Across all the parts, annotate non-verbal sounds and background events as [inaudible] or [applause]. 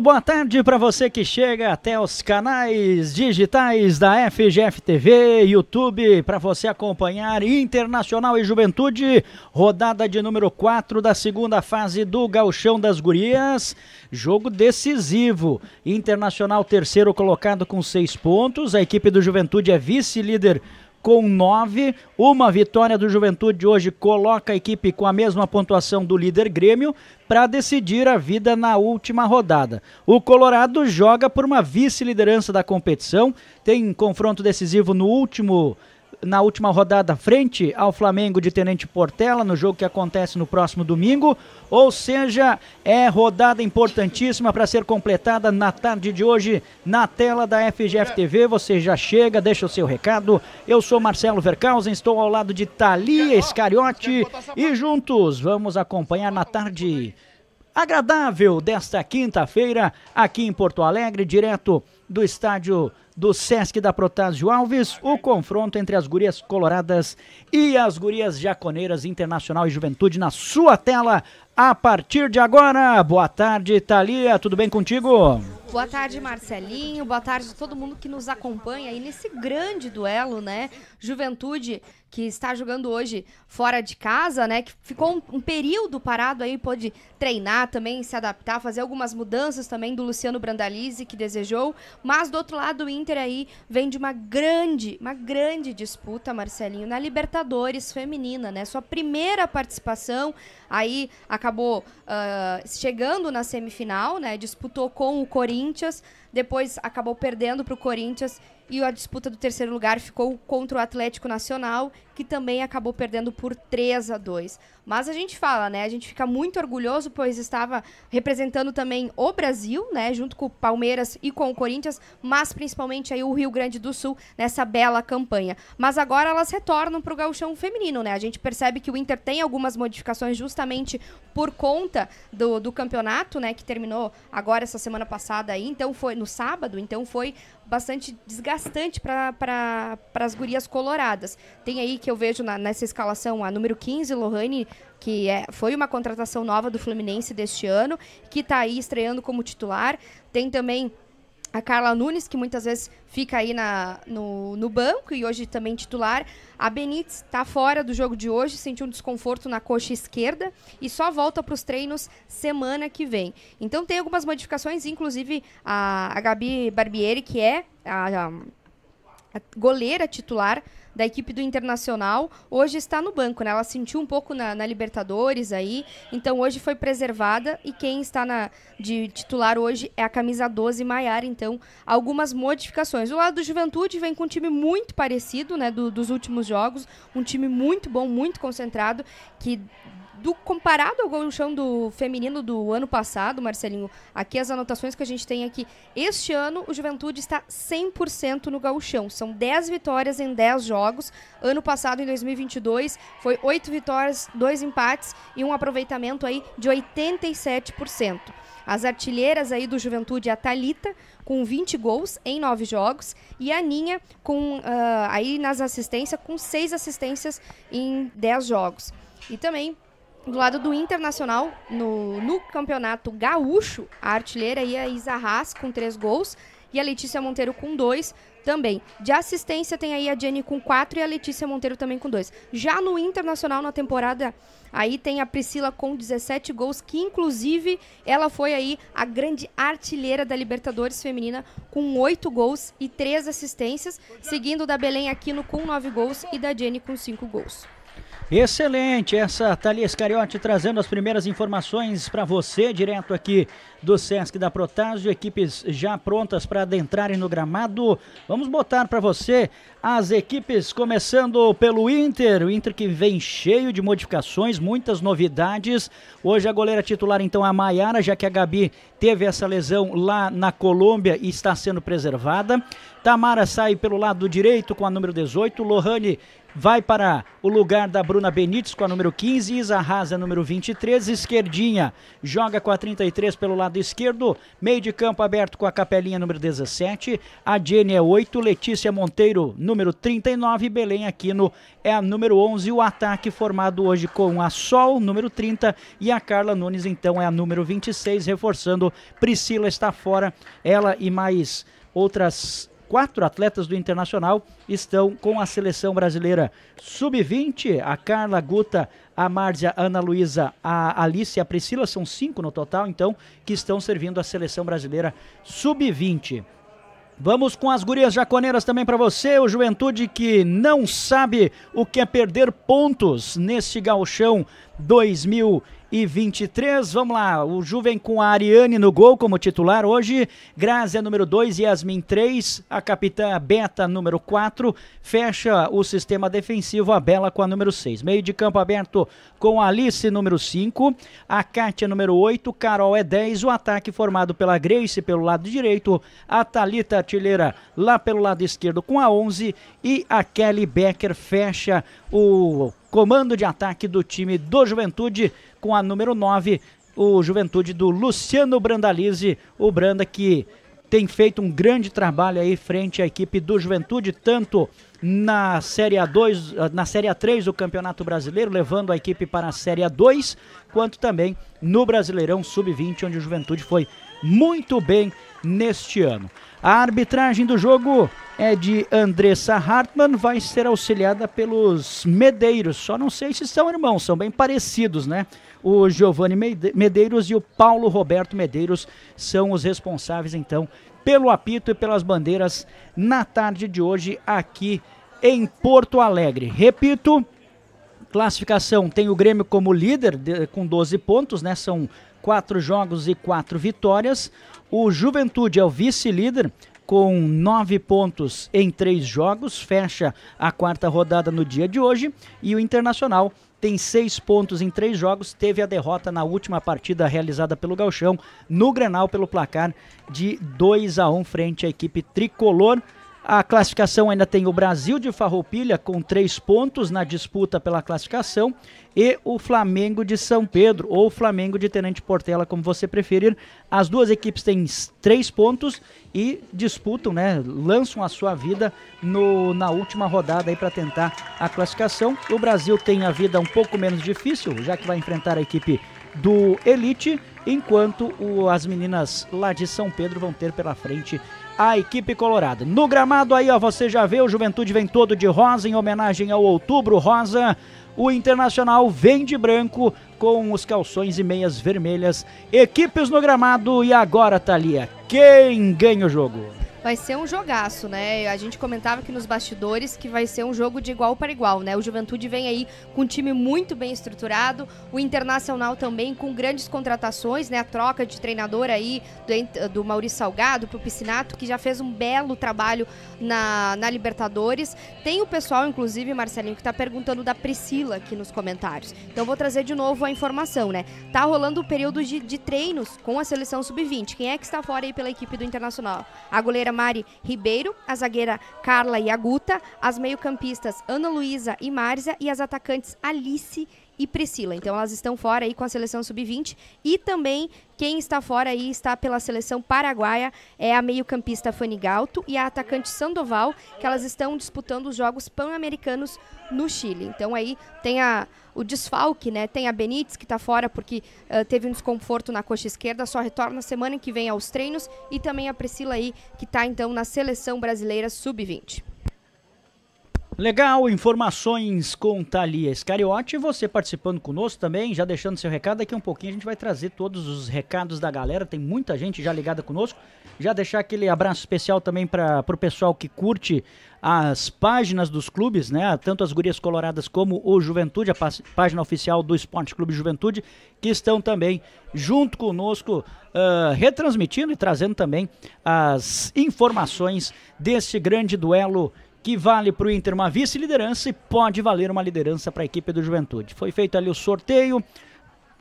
boa tarde para você que chega até os canais digitais da FGF TV, YouTube, para você acompanhar Internacional e Juventude, rodada de número 4 da segunda fase do Gauchão das Gurias. Jogo decisivo. Internacional terceiro colocado com seis pontos. A equipe do Juventude é vice-líder com nove. Uma vitória do Juventude hoje coloca a equipe com a mesma pontuação do líder Grêmio para decidir a vida na última rodada. O Colorado joga por uma vice-liderança da competição, tem confronto decisivo no último na última rodada frente ao Flamengo de Tenente Portela, no jogo que acontece no próximo domingo. Ou seja, é rodada importantíssima para ser completada na tarde de hoje na tela da FGF TV. Você já chega, deixa o seu recado. Eu sou Marcelo Vercausen, estou ao lado de Thalia Escariote e juntos vamos acompanhar na tarde agradável desta quinta-feira aqui em Porto Alegre, direto do estádio do Sesc da Protásio Alves, o confronto entre as gurias coloradas e as gurias jaconeiras Internacional e Juventude na sua tela a partir de agora. Boa tarde, Thalia, tudo bem contigo? Boa tarde, Marcelinho. Boa tarde a todo mundo que nos acompanha aí nesse grande duelo, né? Juventude que está jogando hoje fora de casa, né? Que ficou um, um, período parado aí, pôde treinar também, se adaptar, fazer algumas mudanças também do Luciano Brandalize, que desejou. Mas do outro lado, o Inter aí vem de uma grande, uma grande disputa, Marcelinho, na Libertadores feminina, né? Sua primeira participação aí acabou uh, chegando na semifinal, né? Disputou com o Corinthians, depois acabou perdendo para o Corinthians e a disputa do terceiro lugar ficou contra o Atlético Nacional, que também acabou perdendo por 3 a 2. Mas a gente fala, né? A gente fica muito orgulhoso, pois estava representando também o Brasil, né? Junto com o Palmeiras e com o Corinthians, mas principalmente aí o Rio Grande do Sul nessa bela campanha. Mas agora elas retornam para o gauchão feminino, né? A gente percebe que o Inter tem algumas modificações justamente por conta do, do campeonato, né? Que terminou agora essa semana passada aí. Então foi no sábado, então foi bastante desgastante para as gurias coloradas. Tem aí que eu vejo na, nessa escalação a número 15, Lohane, que é, foi uma contratação nova do Fluminense deste ano, que está aí estreando como titular. Tem também a Carla Nunes, que muitas vezes fica aí na, no, no banco e hoje também titular. A Benítez está fora do jogo de hoje, sentiu um desconforto na coxa esquerda e só volta para os treinos semana que vem. Então tem algumas modificações, inclusive a, a Gabi Barbieri, que é a, a, a goleira titular da equipe do Internacional, hoje está no banco, né? Ela sentiu um pouco na, na, Libertadores aí, então hoje foi preservada e quem está na, de titular hoje é a camisa 12 Maiara, então algumas modificações. O lado do Juventude vem com um time muito parecido, né, do, dos últimos jogos, um time muito bom, muito concentrado, que do comparado ao gauchão do feminino do ano passado, Marcelinho, aqui as anotações que a gente tem aqui. Este ano o Juventude está 100% no gauchão. São 10 vitórias em 10 jogos. Ano passado, em 2022, foi 8 vitórias, 2 empates e um aproveitamento aí de 87%. As artilheiras aí do Juventude, a Talita com 20 gols em 9 jogos e a Ninha com uh, aí nas assistências com 6 assistências em 10 jogos. E também do lado do Internacional, no, no campeonato gaúcho, a artilheira ia a Isa Haas com três gols e a Letícia Monteiro com dois também. De assistência tem aí a Jenny com quatro e a Letícia Monteiro também com dois. Já no Internacional na temporada, aí tem a Priscila com 17 gols, que inclusive ela foi aí a grande artilheira da Libertadores feminina com oito gols e três assistências, seguindo da Belém Aquino com nove gols e da Jenny com cinco gols. Excelente, essa Thalia Cariote trazendo as primeiras informações para você, direto aqui do Sesc da Protásio, equipes já prontas para adentrarem no gramado. Vamos botar para você as equipes começando pelo Inter, o Inter que vem cheio de modificações, muitas novidades. Hoje a goleira titular então é a Maiara, já que a Gabi teve essa lesão lá na Colômbia e está sendo preservada. Tamara sai pelo lado direito com a número 18, Lohane vai para o lugar da Bruna Benites com a número 15, Isa Rasa número 23, esquerdinha. Joga com a 33 pelo lado esquerdo, meio de campo aberto com a capelinha número 17, a Jenny é 8, Letícia Monteiro número 39, Belém Aquino é a número 11, o ataque formado hoje com a Sol número 30 e a Carla Nunes então é a número 26, reforçando. Priscila está fora, ela e mais outras quatro atletas do Internacional estão com a seleção brasileira sub-20. A Carla Guta, a Márcia, Ana Luísa, a Alice e a Priscila, são cinco no total, então, que estão servindo a seleção brasileira sub-20. Vamos com as gurias jaconeiras também para você, o Juventude que não sabe o que é perder pontos neste gauchão 2000 e 23. Vamos lá, o Ju vem com a Ariane no gol como titular hoje. Grazia número 2, Yasmin 3. A capitã Beta número 4. Fecha o sistema defensivo a Bela com a número 6. Meio de campo aberto com a Alice número 5. A Kátia número 8. Carol é 10. O ataque formado pela Grace pelo lado direito. A Thalita Artilheira lá pelo lado esquerdo com a 11. E a Kelly Becker fecha o comando de ataque do time do Juventude com a número 9, o Juventude do Luciano Brandalize, o Branda que tem feito um grande trabalho aí frente à equipe do Juventude, tanto na Série A2, na Série A3 do Campeonato Brasileiro, levando a equipe para a Série A2, quanto também no Brasileirão Sub-20, onde o Juventude foi muito bem neste ano. A arbitragem do jogo é de Andressa Hartmann, vai ser auxiliada pelos Medeiros. Só não sei se são irmãos, são bem parecidos, né? O Giovanni Medeiros e o Paulo Roberto Medeiros são os responsáveis, então, pelo apito e pelas bandeiras na tarde de hoje aqui em Porto Alegre. Repito, classificação tem o Grêmio como líder de, com 12 pontos, né? São quatro jogos e quatro vitórias. O Juventude é o vice-líder com nove pontos em três jogos, fecha a quarta rodada no dia de hoje. E o Internacional tem seis pontos em três jogos, teve a derrota na última partida realizada pelo Galchão no Grenal pelo placar de 2 a 1 frente à equipe tricolor. A classificação ainda tem o Brasil de Farroupilha com três pontos na disputa pela classificação e o Flamengo de São Pedro ou Flamengo de Tenente Portela, como você preferir. As duas equipes têm três pontos e disputam, né, lançam a sua vida no, na última rodada aí para tentar a classificação. O Brasil tem a vida um pouco menos difícil, já que vai enfrentar a equipe do Elite, enquanto o, as meninas lá de São Pedro vão ter pela frente a equipe colorada. No gramado aí, ó, você já vê, o Juventude vem todo de rosa em homenagem ao Outubro Rosa. O Internacional vem de branco com os calções e meias vermelhas. Equipes no gramado e agora, Thalia, quem ganha o jogo? Vai ser um jogaço, né? A gente comentava aqui nos bastidores que vai ser um jogo de igual para igual, né? O Juventude vem aí com um time muito bem estruturado, o Internacional também com grandes contratações, né? A troca de treinador aí do, do Maurício Salgado pro Piscinato, que já fez um belo trabalho na, na Libertadores. Tem o pessoal, inclusive, Marcelinho, que tá perguntando da Priscila aqui nos comentários. Então vou trazer de novo a informação, né? Tá rolando o período de, de treinos com a seleção sub-20. Quem é que está fora aí pela equipe do Internacional? A goleira zagueira Mari Ribeiro, a zagueira Carla Iaguta, as meio-campistas Ana Luísa e Márcia e as atacantes Alice e Priscila. Então elas estão fora aí com a seleção sub-20 e também quem está fora aí está pela seleção paraguaia é a meio-campista Fanny Galto e a atacante Sandoval, que elas estão disputando os Jogos Pan-Americanos no Chile. Então aí tem a, o desfalque, né? Tem a Benítez que está fora porque uh, teve um desconforto na coxa esquerda, só retorna semana que vem aos treinos e também a Priscila aí que está então na seleção brasileira sub-20. Legal, informações com Thalia Scariotti, você participando conosco também, já deixando seu recado, daqui um pouquinho a gente vai trazer todos os recados da galera, tem muita gente já ligada conosco, já deixar aquele abraço especial também para o pessoal que curte as páginas dos clubes, né, tanto as Gurias Coloradas como o Juventude, a página oficial do Esporte Clube Juventude, que estão também junto conosco, uh, retransmitindo e trazendo também as informações desse grande duelo que vale para o Inter uma vice-liderança e pode valer uma liderança para a equipe do Juventude. Foi feito ali o sorteio,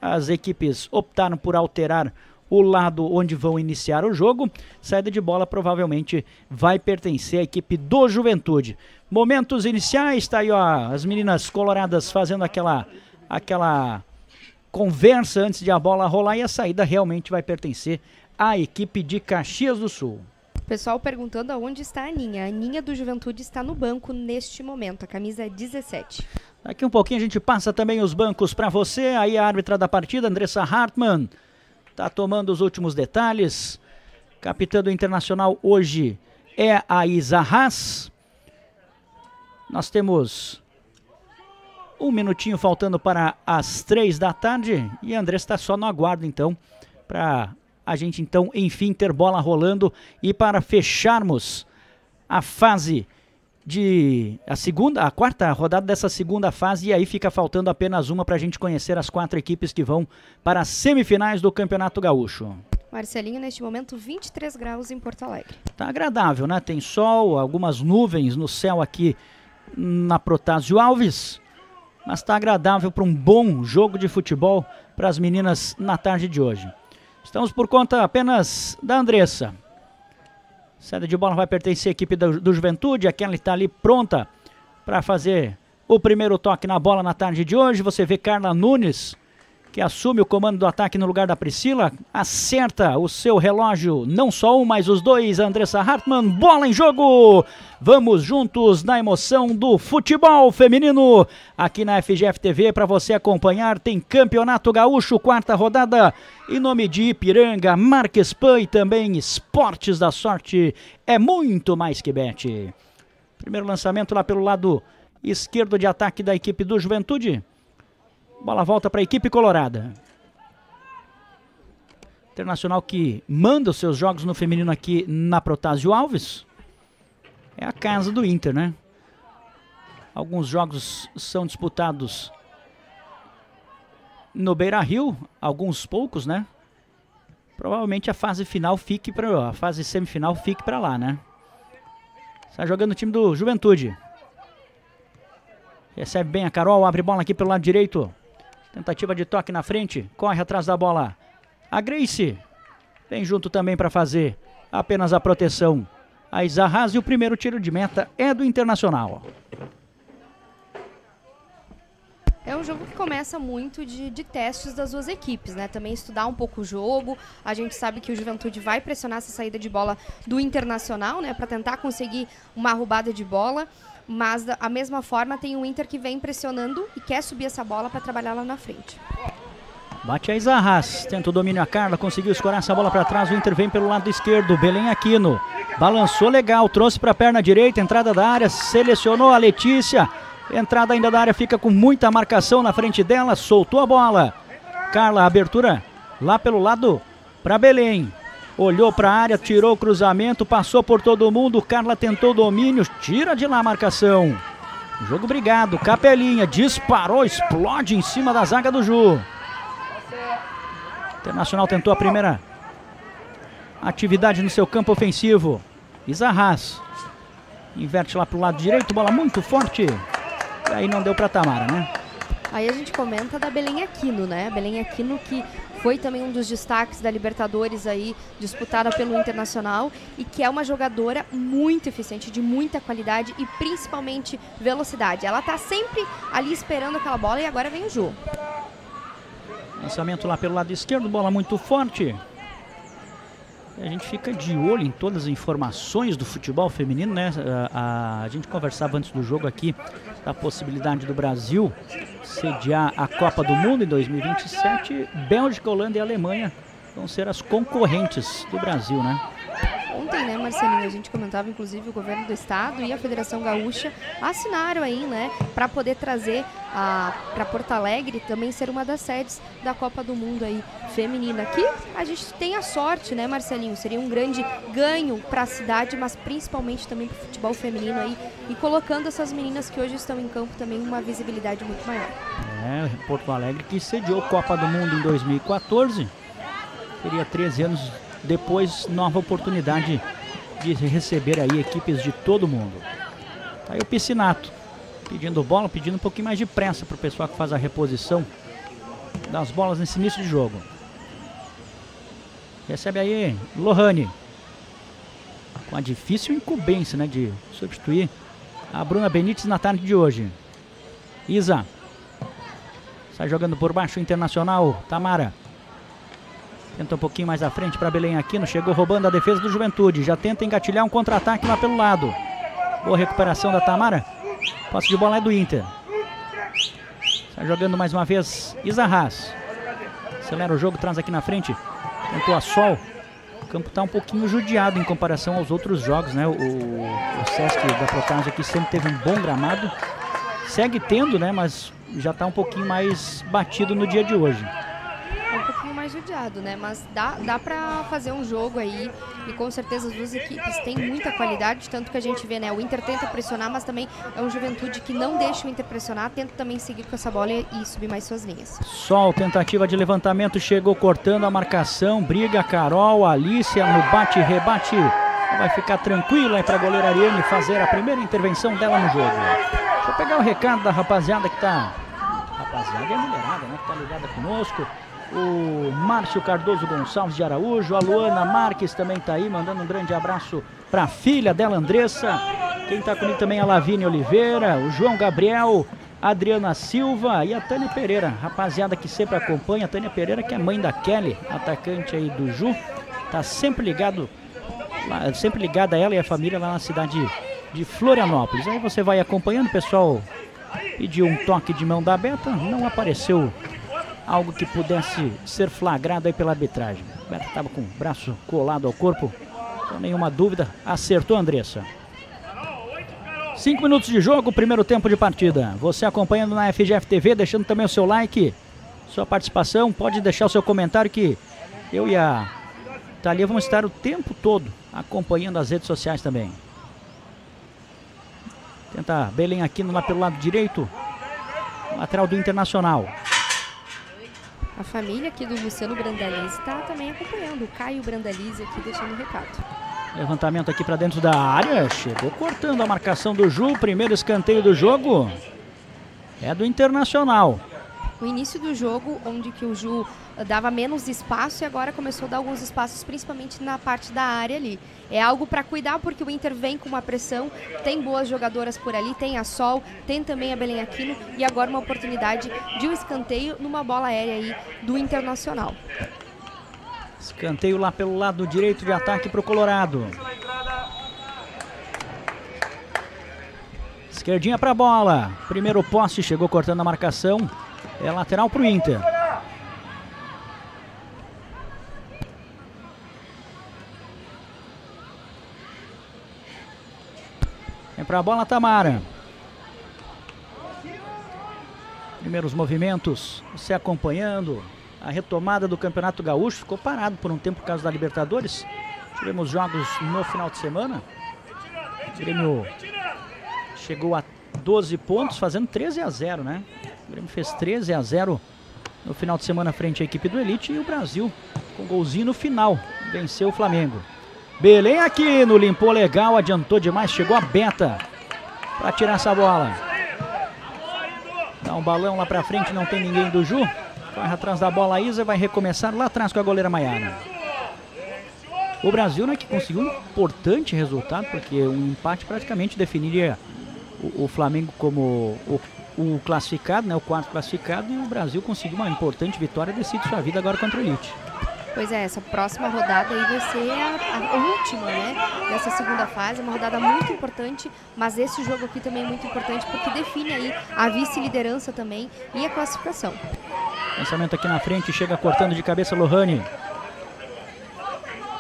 as equipes optaram por alterar o lado onde vão iniciar o jogo. Saída de bola provavelmente vai pertencer à equipe do Juventude. Momentos iniciais, está aí ó, as meninas coloradas fazendo aquela aquela conversa antes de a bola rolar e a saída realmente vai pertencer à equipe de Caxias do Sul. Pessoal perguntando aonde está a Aninha. A Aninha do Juventude está no banco neste momento, a camisa é 17. Daqui um pouquinho a gente passa também os bancos para você. Aí a árbitra da partida, Andressa Hartmann, está tomando os últimos detalhes. Capitã do Internacional hoje é a Isa Haas. Nós temos um minutinho faltando para as três da tarde e a Andressa está só no aguardo então para a gente então enfim ter bola rolando e para fecharmos a fase de a segunda, a quarta rodada dessa segunda fase e aí fica faltando apenas uma para a gente conhecer as quatro equipes que vão para as semifinais do Campeonato Gaúcho. Marcelinho, neste momento 23 graus em Porto Alegre. Tá agradável, né? Tem sol, algumas nuvens no céu aqui na Protásio Alves mas está agradável para um bom jogo de futebol para as meninas na tarde de hoje. Estamos por conta apenas da Andressa. Sede de bola vai pertencer à equipe do, do Juventude. A Kelly está ali pronta para fazer o primeiro toque na bola na tarde de hoje. Você vê Carla Nunes que assume o comando do ataque no lugar da Priscila, acerta o seu relógio, não só um, mas os dois, Andressa Hartmann, bola em jogo! Vamos juntos na emoção do futebol feminino aqui na FGF TV para você acompanhar. Tem Campeonato Gaúcho, quarta rodada, em nome de Ipiranga, Marques Pan e também Esportes da Sorte. É muito mais que bet. Primeiro lançamento lá pelo lado esquerdo de ataque da equipe do Juventude. Bola volta para a equipe colorada. Internacional que manda os seus jogos no feminino aqui na Protásio Alves. É a casa do Inter, né? Alguns jogos são disputados no Beira Rio, alguns poucos, né? Provavelmente a fase final fique para a fase semifinal fique para lá, né? Está jogando o time do Juventude. Recebe bem a Carol, abre bola aqui pelo lado direito. Tentativa de toque na frente, corre atrás da bola. A Grace vem junto também para fazer apenas a proteção. A Isarraz e o primeiro tiro de meta é do Internacional. É um jogo que começa muito de, de, testes das duas equipes, né? Também estudar um pouco o jogo. A gente sabe que o Juventude vai pressionar essa saída de bola do Internacional, né? Para tentar conseguir uma roubada de bola. Mas da a mesma forma tem o Inter que vem pressionando e quer subir essa bola para trabalhar lá na frente. Bate a Isarras, tenta o domínio a Carla, conseguiu escorar essa bola para trás, o Inter vem pelo lado esquerdo, Belém Aquino, balançou legal, trouxe para a perna direita, entrada da área, selecionou a Letícia, entrada ainda da área, fica com muita marcação na frente dela, soltou a bola, Carla, abertura lá pelo lado para Belém, olhou para a área, tirou o cruzamento, passou por todo mundo. Carla tentou domínio, tira de lá a marcação. Jogo brigado, Capelinha disparou, explode em cima da zaga do Ju. Internacional tentou a primeira atividade no seu campo ofensivo. Isarraz inverte lá para o lado direito, bola muito forte. E aí não deu para Tamara, né? Aí a gente comenta da Belém Aquino, né? Belém Aquino que foi também um dos destaques da Libertadores aí, disputada pelo Internacional, e que é uma jogadora muito eficiente, de muita qualidade e principalmente velocidade. Ela tá sempre ali esperando aquela bola e agora vem o Ju. Lançamento lá pelo lado esquerdo, bola muito forte. A gente fica de olho em todas as informações do futebol feminino, né? A, a, a, gente conversava antes do jogo aqui da possibilidade do Brasil sediar a Copa do Mundo em 2027. Bélgica, Holanda e Alemanha vão ser as concorrentes do Brasil, né? Ontem, né, Marcelinho, a gente comentava, inclusive, o governo do estado e a Federação Gaúcha assinaram aí, né, para poder trazer para Porto Alegre também ser uma das sedes da Copa do Mundo aí feminina. Aqui a gente tem a sorte, né, Marcelinho? Seria um grande ganho para a cidade, mas principalmente também para o futebol feminino aí e colocando essas meninas que hoje estão em campo também uma visibilidade muito maior. É, Porto Alegre que sediou Copa do Mundo em 2014. Teria 13 anos depois nova oportunidade de receber aí equipes de todo mundo. Tá aí o Piscinato pedindo bola, pedindo um pouquinho mais de pressa para o pessoal que faz a reposição das bolas nesse início de jogo. Recebe aí Lohane. Com a difícil incumbência né, de substituir a Bruna Benítez na tarde de hoje. Isa. Sai jogando por baixo Internacional. Tamara. Tenta um pouquinho mais à frente para Belém Aquino. Chegou roubando a defesa do Juventude. Já tenta engatilhar um contra-ataque lá pelo lado. Boa recuperação da Tamara. Posse de bola é do Inter. Está jogando mais uma vez Isarraz. Acelera o jogo, traz aqui na frente. Tentou a sol. O campo está um pouquinho judiado em comparação aos outros jogos, né? O, o Sesc da Protásio aqui sempre teve um bom gramado. Segue tendo, né? Mas já está um pouquinho mais batido no dia de hoje mais judiado, né? Mas dá, dá para fazer um jogo aí e com certeza as duas equipes têm muita qualidade, tanto que a gente vê, né? O Inter tenta pressionar, mas também é um Juventude que não deixa o Inter pressionar, tenta também seguir com essa bola e subir mais suas linhas. Sol, tentativa de levantamento, chegou cortando a marcação, briga Carol, Alicia no bate-rebate. Vai ficar tranquila aí para a goleira Ariane fazer a primeira intervenção dela no jogo. Deixa eu pegar o recado da rapaziada que tá. Rapaziada é mulherada, né? Que tá ligada conosco o Márcio Cardoso Gonçalves de Araújo, a Luana Marques também está aí, mandando um grande abraço para a filha dela, Andressa. Quem está comigo também é a Lavínia Oliveira, o João Gabriel, a Adriana Silva e a Tânia Pereira, rapaziada que sempre acompanha, a Tânia Pereira que é mãe da Kelly, atacante aí do Ju, tá sempre ligado, sempre ligada a ela e a família lá na cidade de Florianópolis. Aí você vai acompanhando, o pessoal pediu um toque de mão da Beta, não apareceu algo que pudesse ser flagrado aí pela arbitragem. O Beto estava com o braço colado ao corpo, sem nenhuma dúvida, acertou Andressa. Cinco minutos de jogo, primeiro tempo de partida. Você acompanhando na FGF TV, deixando também o seu like, sua participação, pode deixar o seu comentário que eu e a Thalia vamos estar o tempo todo acompanhando as redes sociais também. Tenta Belém aqui lá pelo lado direito, lateral do Internacional. A família aqui do Luciano Brandalize está também acompanhando. O Caio Brandalize aqui deixando o recado. Levantamento aqui para dentro da área. Chegou cortando a marcação do Ju. Primeiro escanteio do jogo. É do Internacional o início do jogo, onde que o Ju dava menos espaço e agora começou a dar alguns espaços, principalmente na parte da área ali. É algo para cuidar porque o Inter vem com uma pressão, tem boas jogadoras por ali, tem a Sol, tem também a Belém Aquino e agora uma oportunidade de um escanteio numa bola aérea aí do Internacional. Escanteio lá pelo lado direito de ataque para o Colorado. Esquerdinha para a bola. Primeiro poste chegou cortando a marcação. É lateral para o Inter. Vem para a bola Tamara. Primeiros movimentos, você acompanhando a retomada do Campeonato Gaúcho. Ficou parado por um tempo por causa da Libertadores. Tivemos jogos no final de semana. O Grêmio chegou a 12 pontos, fazendo 13 a 0, né? O Grêmio fez 13 a 0 no final de semana frente à equipe do Elite e o Brasil com golzinho no final venceu o Flamengo. Belém aqui no limpou legal, adiantou demais, chegou a Beta para tirar essa bola. Dá um balão lá para frente, não tem ninguém do Ju. Corre atrás da bola a Isa, vai recomeçar lá atrás com a goleira Maiana. O Brasil né, que conseguiu um importante resultado, porque um empate praticamente definiria o, o Flamengo como o o classificado, né, o quarto classificado, e o Brasil conseguiu uma importante vitória e decide sua vida agora contra o Elite. Pois é, essa próxima rodada aí vai ser a, a, última, né? Dessa segunda fase, uma rodada muito importante, mas esse jogo aqui também é muito importante porque define aí a vice-liderança também e a classificação. Pensamento aqui na frente, chega cortando de cabeça Lohane.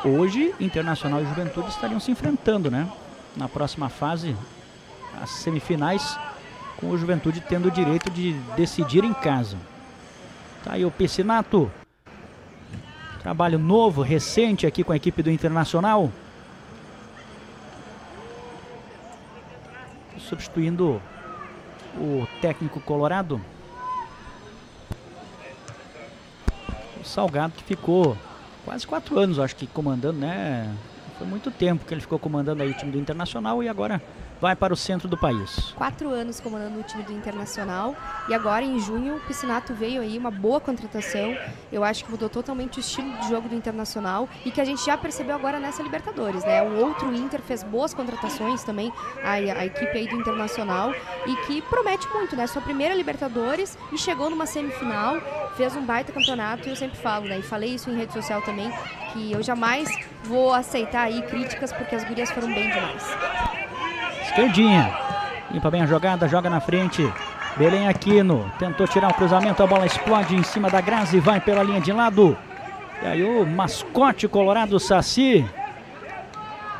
Hoje, Internacional e Juventude estariam se enfrentando, né? Na próxima fase, as semifinais com o Juventude tendo o direito de decidir em casa. Tá aí o Piscinato. Trabalho novo, recente aqui com a equipe do Internacional. Substituindo o técnico colorado. O Salgado que ficou quase quatro anos, acho que comandando, né? Foi muito tempo que ele ficou comandando aí o time do Internacional e agora vai para o centro do país. Quatro anos comandando o time do Internacional e agora em junho o Piscinato veio aí uma boa contratação. Eu acho que mudou totalmente o estilo de jogo do Internacional e que a gente já percebeu agora nessa Libertadores, né? O outro Inter fez boas contratações também, a, a equipe aí do Internacional e que promete muito, né? Sua primeira Libertadores e chegou numa semifinal, fez um baita campeonato e eu sempre falo, né? E falei isso em rede social também, que eu jamais vou aceitar aí críticas porque as gurias foram bem demais. Esquerdinha. Limpa bem a jogada, joga na frente. Belém Aquino tentou tirar o cruzamento, a bola explode em cima da Grazi, vai pela linha de lado. E aí o mascote colorado Saci.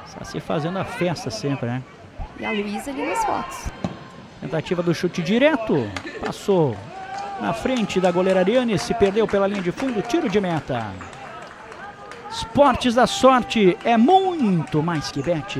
Saci fazendo a festa sempre, né? E a Luísa ali nas fotos. Tentativa do chute direto. Passou na frente da goleira Ariane, se perdeu pela linha de fundo, tiro de meta. Esportes da sorte é muito mais que bete.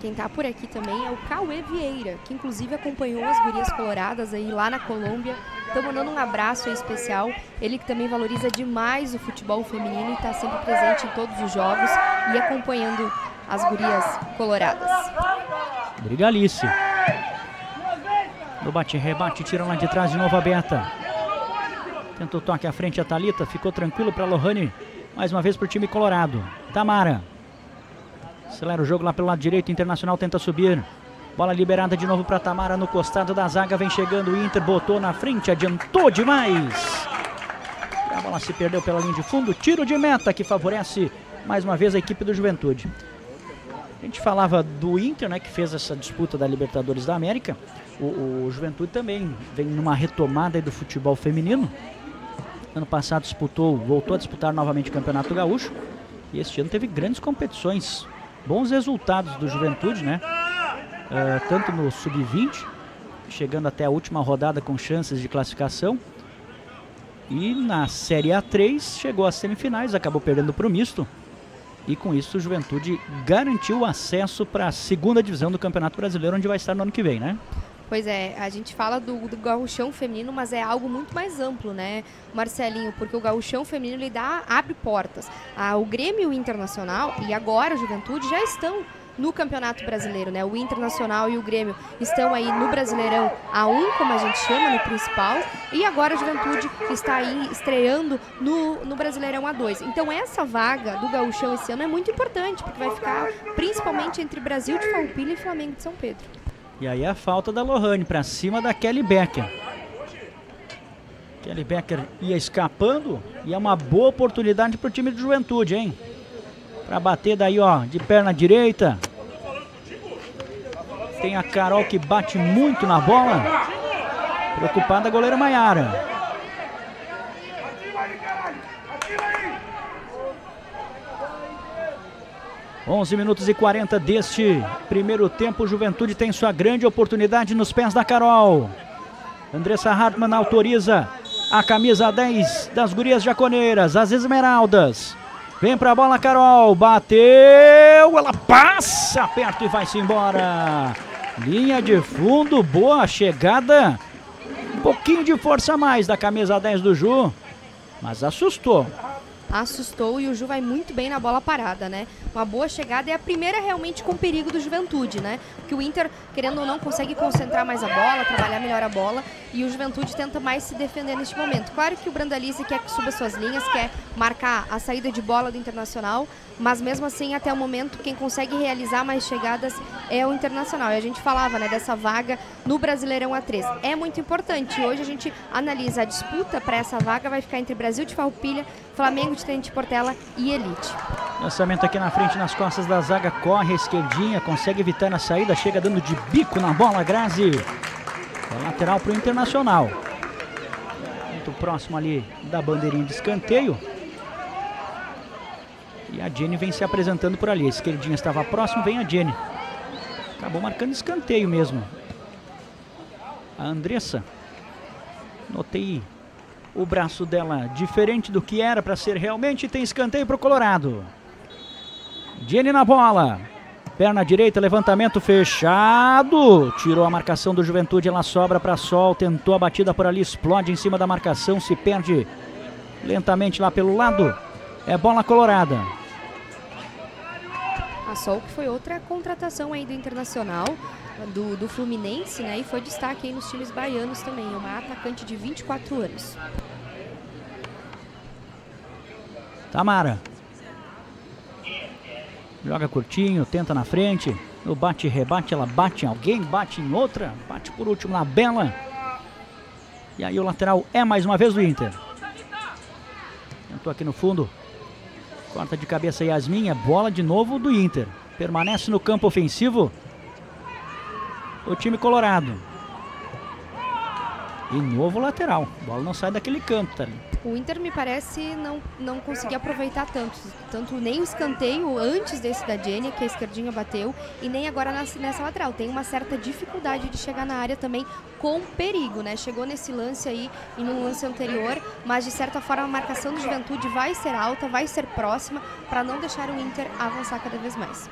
Quem tá por aqui também é o Cauê Vieira, que inclusive acompanhou as gurias coloradas aí lá na Colômbia. Então mandando um abraço especial. Ele que também valoriza demais o futebol feminino e está sempre presente em todos os jogos e acompanhando as gurias coloradas. Brigalice. No bate-rebate, tira lá de trás de novo a Beta. Tenta o toque à frente a Talita, ficou tranquilo para Lohane. Mais uma vez para o time colorado. Tamara. Acelera o jogo lá pelo lado direito. Internacional tenta subir. Bola liberada de novo para Tamara no costado da zaga. Vem chegando o Inter. Botou na frente. Adiantou demais. E a bola se perdeu pela linha de fundo. Tiro de meta que favorece mais uma vez a equipe do Juventude. A gente falava do Inter, né, que fez essa disputa da Libertadores da América. O, o Juventude também vem numa retomada do futebol feminino. Ano passado disputou, voltou a disputar novamente o Campeonato Gaúcho. E este ano teve grandes competições bons resultados do Juventude, né? Uh, tanto no sub-20, chegando até a última rodada com chances de classificação. E na Série A3 chegou às semifinais, acabou perdendo para o misto. E com isso o Juventude garantiu o acesso para a segunda divisão do Campeonato Brasileiro, onde vai estar no ano que vem, né? Pois é, a gente fala do, do gauchão feminino, mas é algo muito mais amplo, né, Marcelinho? Porque o gauchão feminino ele dá, abre portas. Ah, o Grêmio Internacional e agora a Juventude já estão no Campeonato Brasileiro, né? O Internacional e o Grêmio estão aí no Brasileirão A1, como a gente chama, no principal, e agora a Juventude está aí estreando no, no Brasileirão A2. Então essa vaga do Gauchão esse ano é muito importante, porque vai ficar principalmente entre Brasil de Farroupilha e Flamengo de São Pedro. E aí a falta da Lohane para cima da Kelly Becker. Kelly Becker ia escapando e é uma boa oportunidade para o time de juventude, hein? Para bater daí, ó, de perna direita. Tem a Carol que bate muito na bola. Preocupada a goleira Maiara. 11 minutos e 40 deste primeiro tempo. Juventude tem sua grande oportunidade nos pés da Carol. Andressa Hartmann autoriza a camisa 10 das gurias jaconeiras, as Esmeraldas. Vem pra bola, Carol. Bateu. Ela passa perto e vai-se embora. Linha de fundo, boa chegada. Um pouquinho de força a mais da camisa 10 do Ju. Mas assustou assustou e o Ju vai muito bem na bola parada, né? Uma boa chegada e a primeira realmente com perigo do Juventude, né? Que o Inter, querendo ou não, consegue concentrar mais a bola, trabalhar melhor a bola e o Juventude tenta mais se defender neste momento. Claro que o Brandalize quer que suba suas linhas, quer marcar a saída de bola do Internacional, mas mesmo assim, até o momento, quem consegue realizar mais chegadas é o Internacional. E a gente falava, né, dessa vaga no Brasileirão A3. É muito importante. Hoje a gente analisa a disputa para essa vaga, vai ficar entre Brasil de Farroupilha, Flamengo de Tenente Portela e Elite. Lançamento aqui na frente, nas costas da zaga, corre a esquerdinha, consegue evitar a saída, chega dando de bico na bola, Grazi. É lateral para o Internacional. Muito próximo ali da bandeirinha de escanteio. E a Jenny vem se apresentando por ali. A esquerdinha estava próximo, vem a Jenny. Acabou marcando escanteio mesmo. A Andressa. Notei o braço dela diferente do que era para ser realmente. Tem escanteio para o Colorado. Jenny na bola. Perna direita, levantamento fechado. Tirou a marcação do Juventude, ela sobra para Sol. Tentou a batida por ali, explode em cima da marcação, se perde lentamente lá pelo lado. É bola colorada. A Sol que foi outra contratação aí do Internacional, do, do Fluminense, né? E foi destaque aí nos times baianos também. Uma atacante de 24 anos. Tamara. Joga curtinho, tenta na frente. No bate-rebate, ela bate em alguém, bate em outra. Bate por último na Bela. E aí o lateral é mais uma vez do Inter. Tentou aqui no fundo. Corta de cabeça Yasmin, é bola de novo do Inter. Permanece no campo ofensivo. o time colorado. E novo lateral. A bola não sai daquele canto, tá ali. O Inter me parece não, não conseguir aproveitar tanto. Tanto nem o escanteio antes desse da Jenny, que a esquerdinha bateu, e nem agora nessa, nessa lateral. Tem uma certa dificuldade de chegar na área também com perigo, né? Chegou nesse lance aí e no lance anterior, mas de certa forma a marcação do Juventude vai ser alta, vai ser próxima, para não deixar o Inter avançar cada vez mais.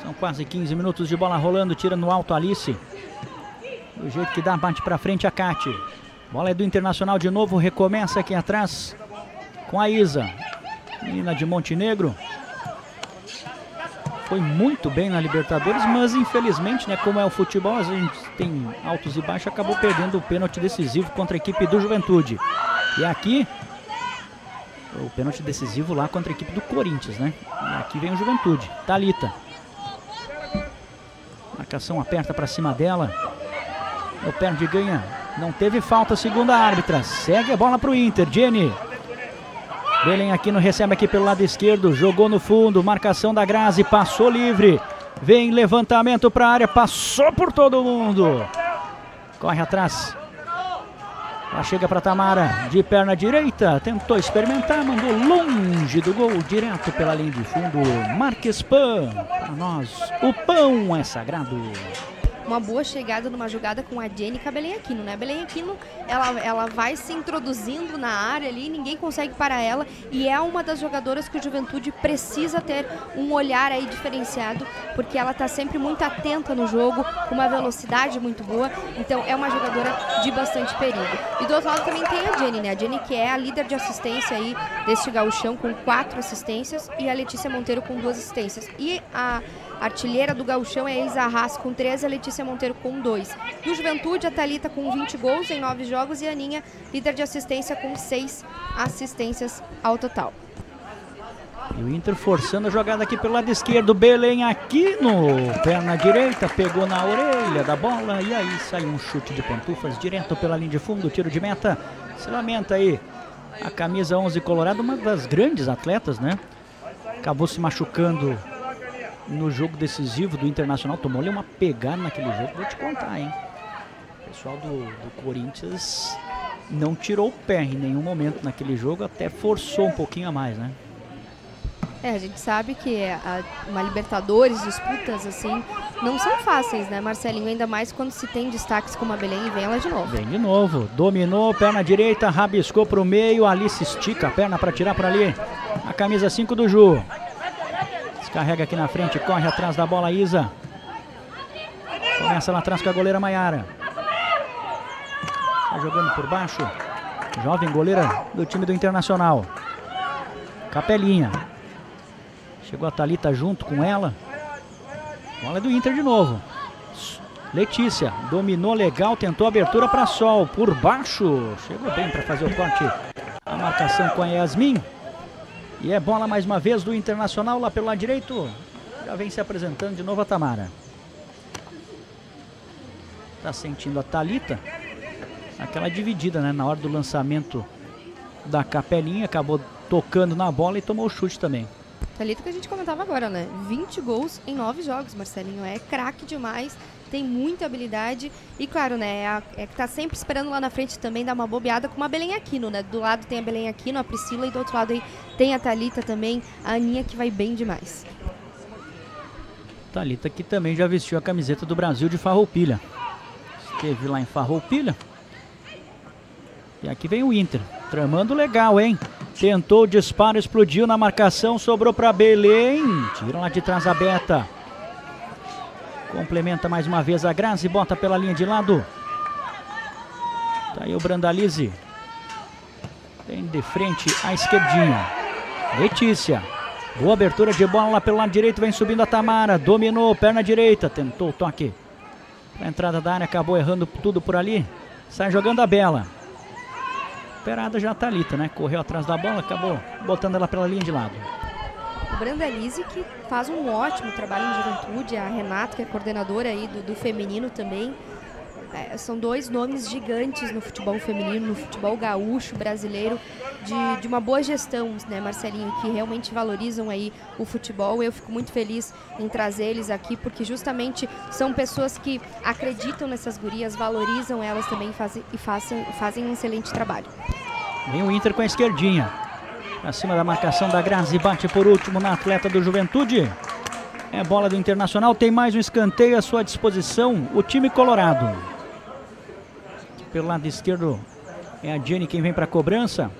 São quase 15 minutos de bola rolando, tira no alto Alice. Do jeito que dá, bate para frente a Cate. Bola é do Internacional de novo, recomeça aqui atrás com a Isa. Menina de Montenegro. Foi muito bem na Libertadores, mas infelizmente, né, como é o futebol, a gente tem altos e baixos, acabou perdendo o pênalti decisivo contra a equipe do Juventude. E aqui, o pênalti decisivo lá contra a equipe do Corinthians, né? E aqui vem o Juventude. Talita. Marcação aperta para cima dela. O perde ganha. Não teve falta, segundo a árbitra. Segue a bola para o Inter. Jenny. Belém aqui no recebe aqui pelo lado esquerdo. Jogou no fundo. Marcação da Grazi. Passou livre. Vem levantamento para a área. Passou por todo mundo. Corre atrás. Lá chega para Tamara. De perna direita. Tentou experimentar. Mandou longe do gol. Direto pela linha de fundo. Marques Pan. Para nós, o pão é sagrado uma boa chegada numa jogada com a Jenny com Belém Aquino, né? A Belém Aquino, ela, ela vai se introduzindo na área ali, ninguém consegue parar ela e é uma das jogadoras que o Juventude precisa ter um olhar aí diferenciado, porque ela tá sempre muito atenta no jogo, com uma velocidade muito boa, então é uma jogadora de bastante perigo. E do outro lado também tem a Jenny, né? A Jenny que é a líder de assistência aí deste gauchão com quatro assistências e a Letícia Monteiro com duas assistências. E a artilheira do gauchão é a Isa Arras com 13, a Letícia Monteiro com 2. Do Juventude, a Thalita com 20 gols em 9 jogos e a Aninha, líder de assistência, com 6 assistências ao total. E o Inter forçando a jogada aqui pelo lado esquerdo. Belém aqui no perna direita. Pegou na orelha da bola. E aí sai um chute de pantufas direto pela linha de fundo. Tiro de meta. Se lamenta aí. A camisa 11 Colorado, uma das grandes atletas, né? Acabou se machucando no jogo decisivo do Internacional. Tomou ali uma pegada naquele jogo, vou te contar, hein? O pessoal do, do Corinthians não tirou o pé em nenhum momento naquele jogo, até forçou um pouquinho a mais, né? É, a gente sabe que a, uma Libertadores, disputas assim, não são fáceis, né, Marcelinho? Ainda mais quando se tem destaques como a Belém e vem ela de novo. Vem de novo. Dominou, perna direita, rabiscou para o meio. Alice estica a perna para tirar para ali. A camisa 5 do Ju. Carrega aqui na frente, corre atrás da bola Isa. Começa lá atrás com a goleira Maiara. Tá jogando por baixo. Jovem goleira do time do Internacional. Capelinha. Chegou a Talita junto com ela. Bola do Inter de novo. Letícia dominou legal, tentou abertura para Sol por baixo. Chegou bem para fazer o corte. A marcação com a Yasmin. E é bola mais uma vez do Internacional lá pelo lado direito. Já vem se apresentando de novo a Tamara. Tá sentindo a Talita. Aquela dividida, né? Na hora do lançamento da capelinha, acabou tocando na bola e tomou o chute também. Talita que a gente comentava agora, né? 20 gols em 9 jogos, Marcelinho. É craque demais tem muita habilidade e, claro, né, é, é que tá sempre esperando lá na frente também dar uma bobeada com uma Belém Aquino, né? Do lado tem a Belém Aquino, a Priscila, e do outro lado aí tem a Talita também, a Aninha que vai bem demais. Talita que também já vestiu a camiseta do Brasil de Farroupilha. Esteve lá em Farroupilha. E aqui vem o Inter, tramando legal, hein? Tentou o disparo, explodiu na marcação, sobrou para Belém. Tira lá de trás a Beta. Complementa mais uma vez a Grazi, bota pela linha de lado. Tá aí o Brandalize. Tem de frente a esquerdinha. Letícia. Boa abertura de bola lá pelo lado direito, vem subindo a Tamara. Dominou, perna direita, tentou o toque. A entrada da área, acabou errando tudo por ali. Sai jogando a Bela. Esperada já a Thalita, né? Correu atrás da bola, acabou botando ela pela linha de lado o Brandalize, que faz um ótimo trabalho em juventude, a Renata, que é coordenadora aí do, do feminino também. é, são dois nomes gigantes no futebol feminino, no futebol gaúcho brasileiro, de, de uma boa gestão, né, Marcelinho, que realmente valorizam aí o futebol. Eu fico muito feliz em trazer eles aqui, porque justamente são pessoas que acreditam nessas gurias, valorizam elas também fazem, e fazem, fazem um excelente trabalho. Vem o Inter com a esquerdinha. Acima da marcação da Grazi, bate por último na atleta do Juventude. É bola do Internacional, tem mais um escanteio à sua disposição, o time colorado. Pelo lado esquerdo é a Jenny quem vem para a cobrança.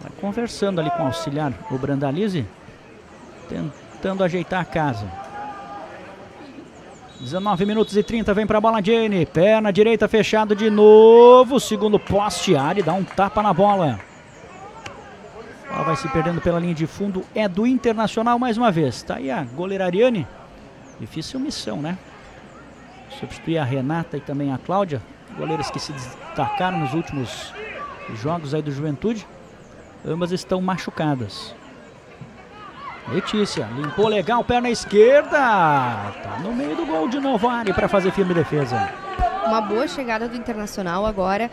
Vai conversando ali com o auxiliar, o Brandalize, tentando ajeitar a casa. 19 minutos e 30, vem para a bola Jenny, perna direita fechado de novo, segundo poste, Ari dá um tapa na bola. Ela vai se perdendo pela linha de fundo, é do Internacional mais uma vez. Tá aí a goleira Ariane, difícil missão, né? Substituir a Renata e também a Cláudia, goleiras que se destacaram nos últimos jogos aí do Juventude. Ambas estão machucadas. Letícia, limpou legal, perna esquerda. Tá no meio do gol de novo, Ari, para fazer firme defesa. Uma boa chegada do Internacional agora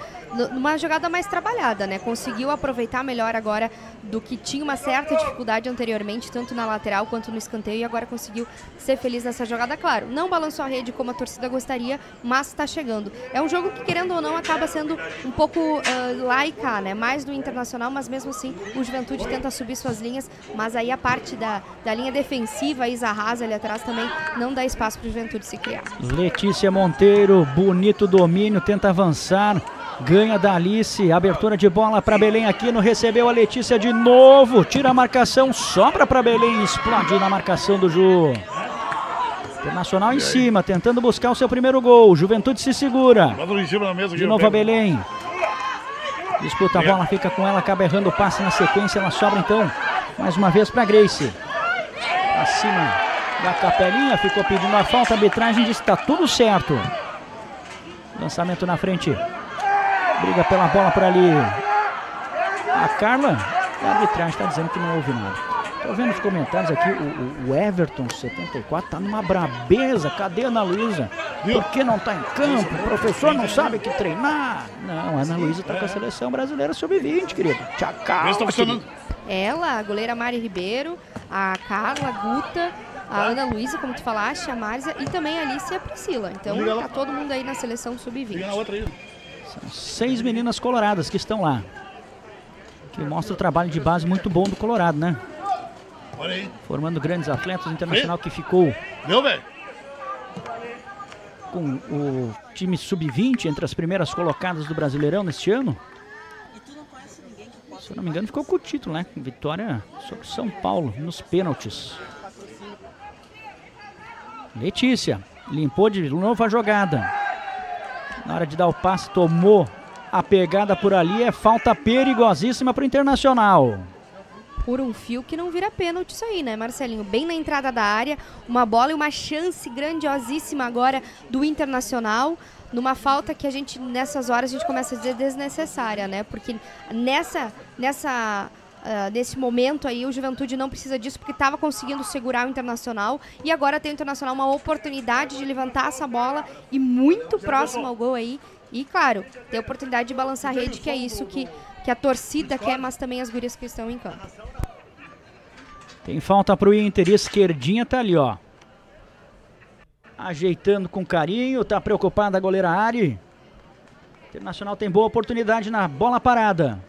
numa jogada mais trabalhada, né? Conseguiu aproveitar melhor agora do que tinha uma certa dificuldade anteriormente, tanto na lateral quanto no escanteio, e agora conseguiu ser feliz nessa jogada. Claro, não balançou a rede como a torcida gostaria, mas está chegando. É um jogo que, querendo ou não, acaba sendo um pouco uh, laica, né? Mais do Internacional, mas mesmo assim o Juventude tenta subir suas linhas, mas aí a parte da, da linha defensiva, a Isa Rasa ali atrás também não dá espaço para o Juventude se criar. Letícia Monteiro, bonito domínio, tenta avançar. Ganha da Alice, abertura de bola para Belém aqui no recebeu a Letícia de novo, tira a marcação, sobra para Belém, explode na marcação do Ju. Internacional em cima, tentando buscar o seu primeiro gol. Juventude se segura. De novo a Belém. Disputa a bola, fica com ela, acaba errando o passe na sequência. Ela sobra então mais uma vez para Grace. Acima da capelinha, ficou pedindo a falta. A arbitragem disse que está tudo certo. Lançamento na frente Briga pela bola por ali. A Carla, a arbitragem está dizendo que não houve nada. Tô vendo os comentários aqui, o, o, Everton 74 tá numa brabeza. Cadê a Ana Luísa? Por que não tá em campo? O professor não sabe que treinar. Não, a Ana Luísa tá com a seleção brasileira sub-20, querido. Tchau, Ela, a goleira Mari Ribeiro, a Carla Guta, a Ana Luísa, como tu falaste, a Márcia e também a Alice e a Priscila. Então tá todo mundo aí na seleção sub-20. São seis meninas coloradas que estão lá. Que mostra o trabalho de base muito bom do Colorado, né? Formando grandes atletas. O Internacional que ficou com o time sub-20 entre as primeiras colocadas do Brasileirão neste ano. Se eu não me engano, ficou com o título, né? Vitória sobre São Paulo nos pênaltis. Letícia limpou de novo a jogada. Na hora de dar o passe, tomou a pegada por ali. É falta perigosíssima para o Internacional. Por um fio que não vira pênalti isso aí, né, Marcelinho? Bem na entrada da área, uma bola e uma chance grandiosíssima agora do Internacional numa falta que a gente nessas horas a gente começa a dizer desnecessária, né? Porque nessa nessa nesse momento aí o Juventude não precisa disso porque estava conseguindo segurar o Internacional e agora tem o Internacional uma oportunidade de levantar essa bola e muito próximo ao gol aí e claro, ter a oportunidade de balançar a rede que é isso que, que a torcida quer, mas também as gurias que estão em campo. Tem falta para o Inter, esquerdinha tá ali, ó. Ajeitando com carinho, tá preocupada a goleira Ari. Internacional tem boa oportunidade na bola parada.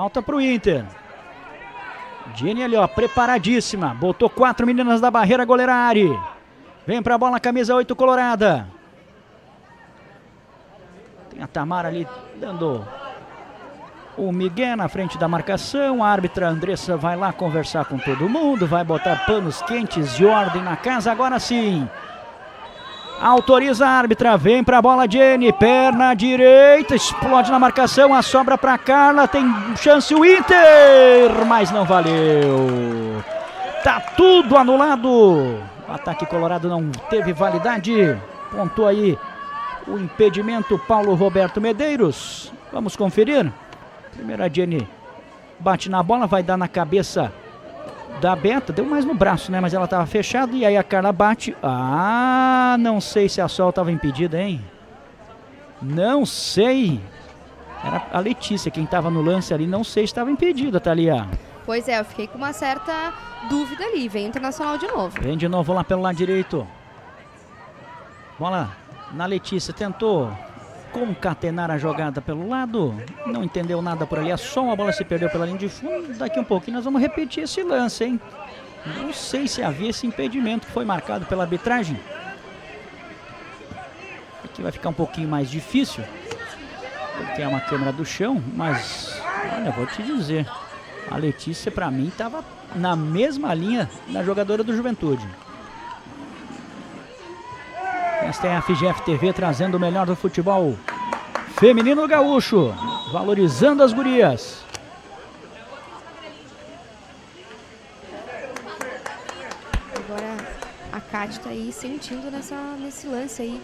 Falta pro Inter. Jenny ali, ó, preparadíssima. Botou quatro meninas da barreira, goleira Ari. Vem pra bola, camisa 8 colorada. Tem a Tamara ali dando o Miguel na frente da marcação. A árbitra Andressa vai lá conversar com todo mundo. Vai botar panos quentes de ordem na casa. Agora sim. Autoriza a árbitra, vem para a bola Jenny, perna direita, explode na marcação, a sobra para Carla, tem chance o Inter, mas não valeu. Tá tudo anulado. O ataque colorado não teve validade. Pontou aí o impedimento Paulo Roberto Medeiros. Vamos conferir. Primeiro a Jenny bate na bola, vai dar na cabeça da Beta. Deu mais no braço, né? Mas ela estava fechada. E aí a Carla bate. Ah, não sei se a Sol estava impedida, hein? Não sei. Era a Letícia quem estava no lance ali. Não sei se estava impedida, Thalia. Pois é, eu fiquei com uma certa dúvida ali. Vem Internacional de novo. Vem de novo lá pelo lado direito. Bola na Letícia. Tentou concatenar a jogada pelo lado. Não entendeu nada por ali. Só uma bola se perdeu pela linha de fundo. Daqui um pouquinho nós vamos repetir esse lance, hein? Não sei se havia esse impedimento que foi marcado pela arbitragem. Aqui vai ficar um pouquinho mais difícil. Tem uma câmera do chão, mas olha, vou te dizer. A Letícia, para mim, estava na mesma linha da jogadora do Juventude. Esta é a FGF TV trazendo o melhor do futebol feminino gaúcho, valorizando as gurias. Agora a Kátia está aí sentindo nessa, nesse lance aí,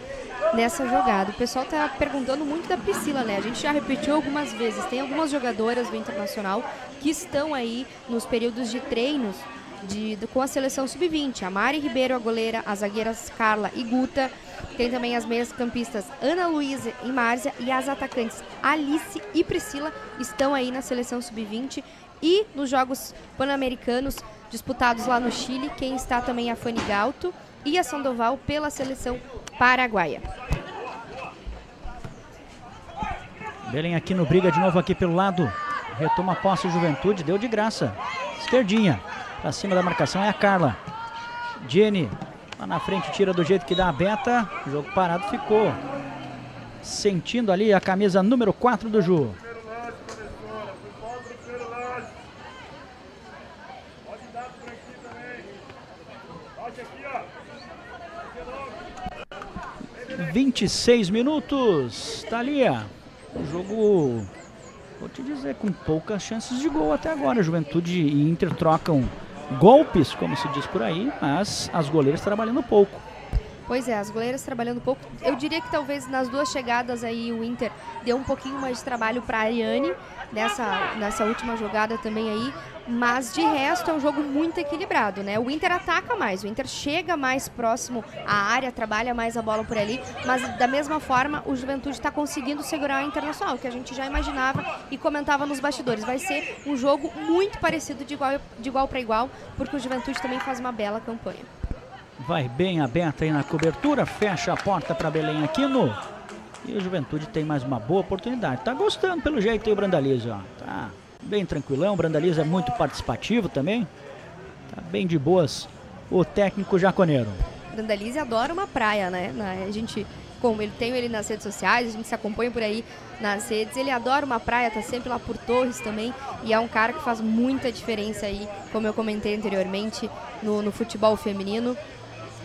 nessa jogada. O pessoal está perguntando muito da Priscila, né? A gente já repetiu algumas vezes. Tem algumas jogadoras do Internacional que estão aí nos períodos de treinos de, com a seleção sub-20. A Mari Ribeiro, a goleira, as zagueiras Carla e Guta. Tem também as meias campistas Ana Luísa e Márcia. E as atacantes Alice e Priscila estão aí na seleção sub-20. E nos Jogos Pan-Americanos disputados lá no Chile, quem está também é a Fanny Galto e a Sandoval pela seleção paraguaia. Belém aqui no briga de novo aqui pelo lado. Retoma a posse Juventude, deu de graça. Esquerdinha. Pra cima da marcação é a Carla. Jenny lá na frente tira do jeito que dá a beta. O jogo parado ficou. Sentindo ali a camisa número 4 do Ju. Vinte e seis minutos, Thalia. O jogo, vou te dizer, com poucas chances de gol até agora. Juventude e Inter trocam golpes, como se diz por aí, mas as goleiras trabalhando pouco. Pois é, as goleiras trabalhando pouco. Eu diria que talvez nas duas chegadas aí o Inter deu um pouquinho mais de trabalho para a Ariane nessa, nessa última jogada também aí. Mas de resto é um jogo muito equilibrado, né? O Inter ataca mais, o Inter chega mais próximo à área, trabalha mais a bola por ali, mas da mesma forma o Juventude está conseguindo segurar o Internacional, que a gente já imaginava e comentava nos bastidores. Vai ser um jogo muito parecido de igual, de igual para igual, porque o Juventude também faz uma bela campanha. Vai bem aberta aí na cobertura, fecha a porta para Belém Aquino. E o Juventude tem mais uma boa oportunidade. Tá gostando pelo jeito aí o Brandalize, ó. Tá bem tranquilão. O Brandalize é muito participativo também. Tá bem de boas o técnico jaconeiro. Brandalize adora uma praia, né? A gente, como ele tem ele nas redes sociais, a gente se acompanha por aí nas redes. Ele adora uma praia, tá sempre lá por Torres também. E é um cara que faz muita diferença aí, como eu comentei anteriormente, no, no futebol feminino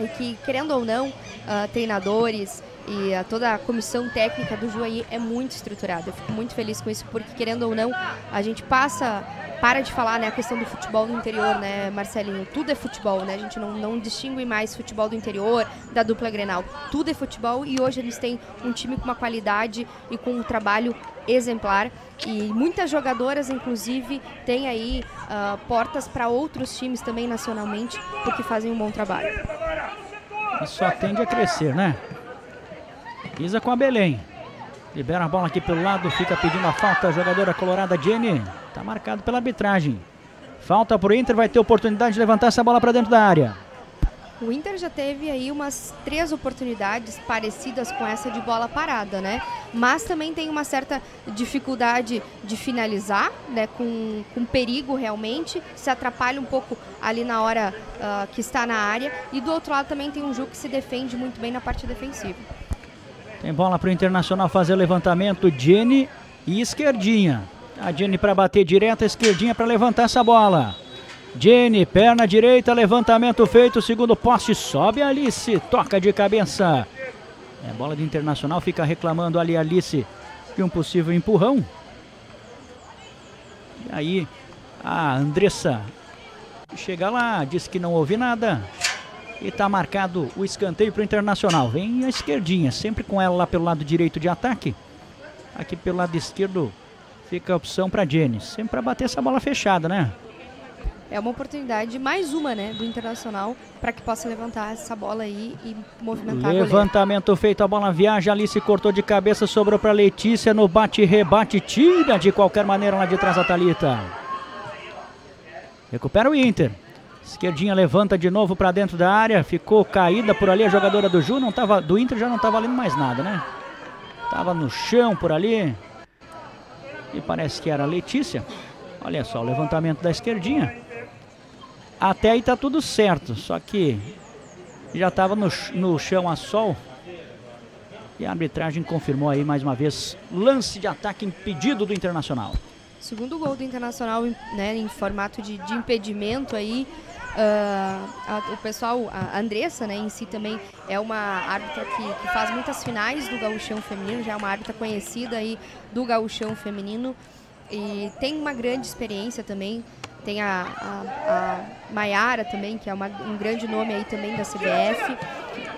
e que, querendo ou não, uh, treinadores e uh, toda a comissão técnica do Juaí é muito estruturada. Eu fico muito feliz com isso, porque, querendo ou não, a gente passa para de falar né, a questão do futebol no interior, né, Marcelinho? Tudo é futebol, né? A gente não, não distingue mais futebol do interior, da dupla Grenal. Tudo é futebol e hoje eles têm um time com uma qualidade e com um trabalho exemplar. E muitas jogadoras, inclusive, têm aí uh, portas para outros times também nacionalmente, porque fazem um bom trabalho. Isso só tende a crescer, né? Pisa com a Belém. Libera a bola aqui pelo lado, fica pedindo a falta a jogadora colorada Jenny. Está marcado pela arbitragem. Falta para o Inter, vai ter oportunidade de levantar essa bola para dentro da área. O Inter já teve aí umas três oportunidades parecidas com essa de bola parada, né? Mas também tem uma certa dificuldade de finalizar, né? Com, com perigo realmente, se atrapalha um pouco ali na hora uh, que está na área. E do outro lado também tem um Ju que se defende muito bem na parte defensiva. Tem bola para o Internacional fazer levantamento, Jenny e esquerdinha. A Jenny para bater direto, esquerdinha para levantar essa bola. Jenny, perna direita, levantamento feito, segundo poste, sobe Alice, toca de cabeça. É, bola de Internacional, fica reclamando ali Alice de um possível empurrão. E aí a Andressa chega lá, diz que não ouve nada. E está marcado o escanteio para o Internacional. Vem a esquerdinha, sempre com ela lá pelo lado direito de ataque. Aqui pelo lado esquerdo fica a opção para Jenny. Sempre para bater essa bola fechada, né? É uma oportunidade, mais uma, né, do Internacional, para que possa levantar essa bola aí e movimentar Levantamento feito, a bola viaja, ali se cortou de cabeça, sobrou para Letícia no bate-rebate, tira de qualquer maneira lá de trás a Thalita. Recupera o Inter. Esquerdinha levanta de novo para dentro da área, ficou caída por ali a jogadora do Ju, não tava, do Inter já não estava valendo mais nada, né? Tava no chão por ali. E parece que era a Letícia. Olha só, o levantamento da esquerdinha. Até aí tá tudo certo, só que já estava no, no chão a sol. E a arbitragem confirmou aí mais uma vez lance de ataque impedido do Internacional. Segundo gol do Internacional, né, em formato de, de impedimento aí. Uh, a, o pessoal, a Andressa, né, em si também é uma árbitra que, que faz muitas finais do gauchão feminino, já é uma árbitra conhecida aí do gauchão feminino e tem uma grande experiência também. Tem a, a, a Maiara também, que é uma, um grande nome aí também da CBF.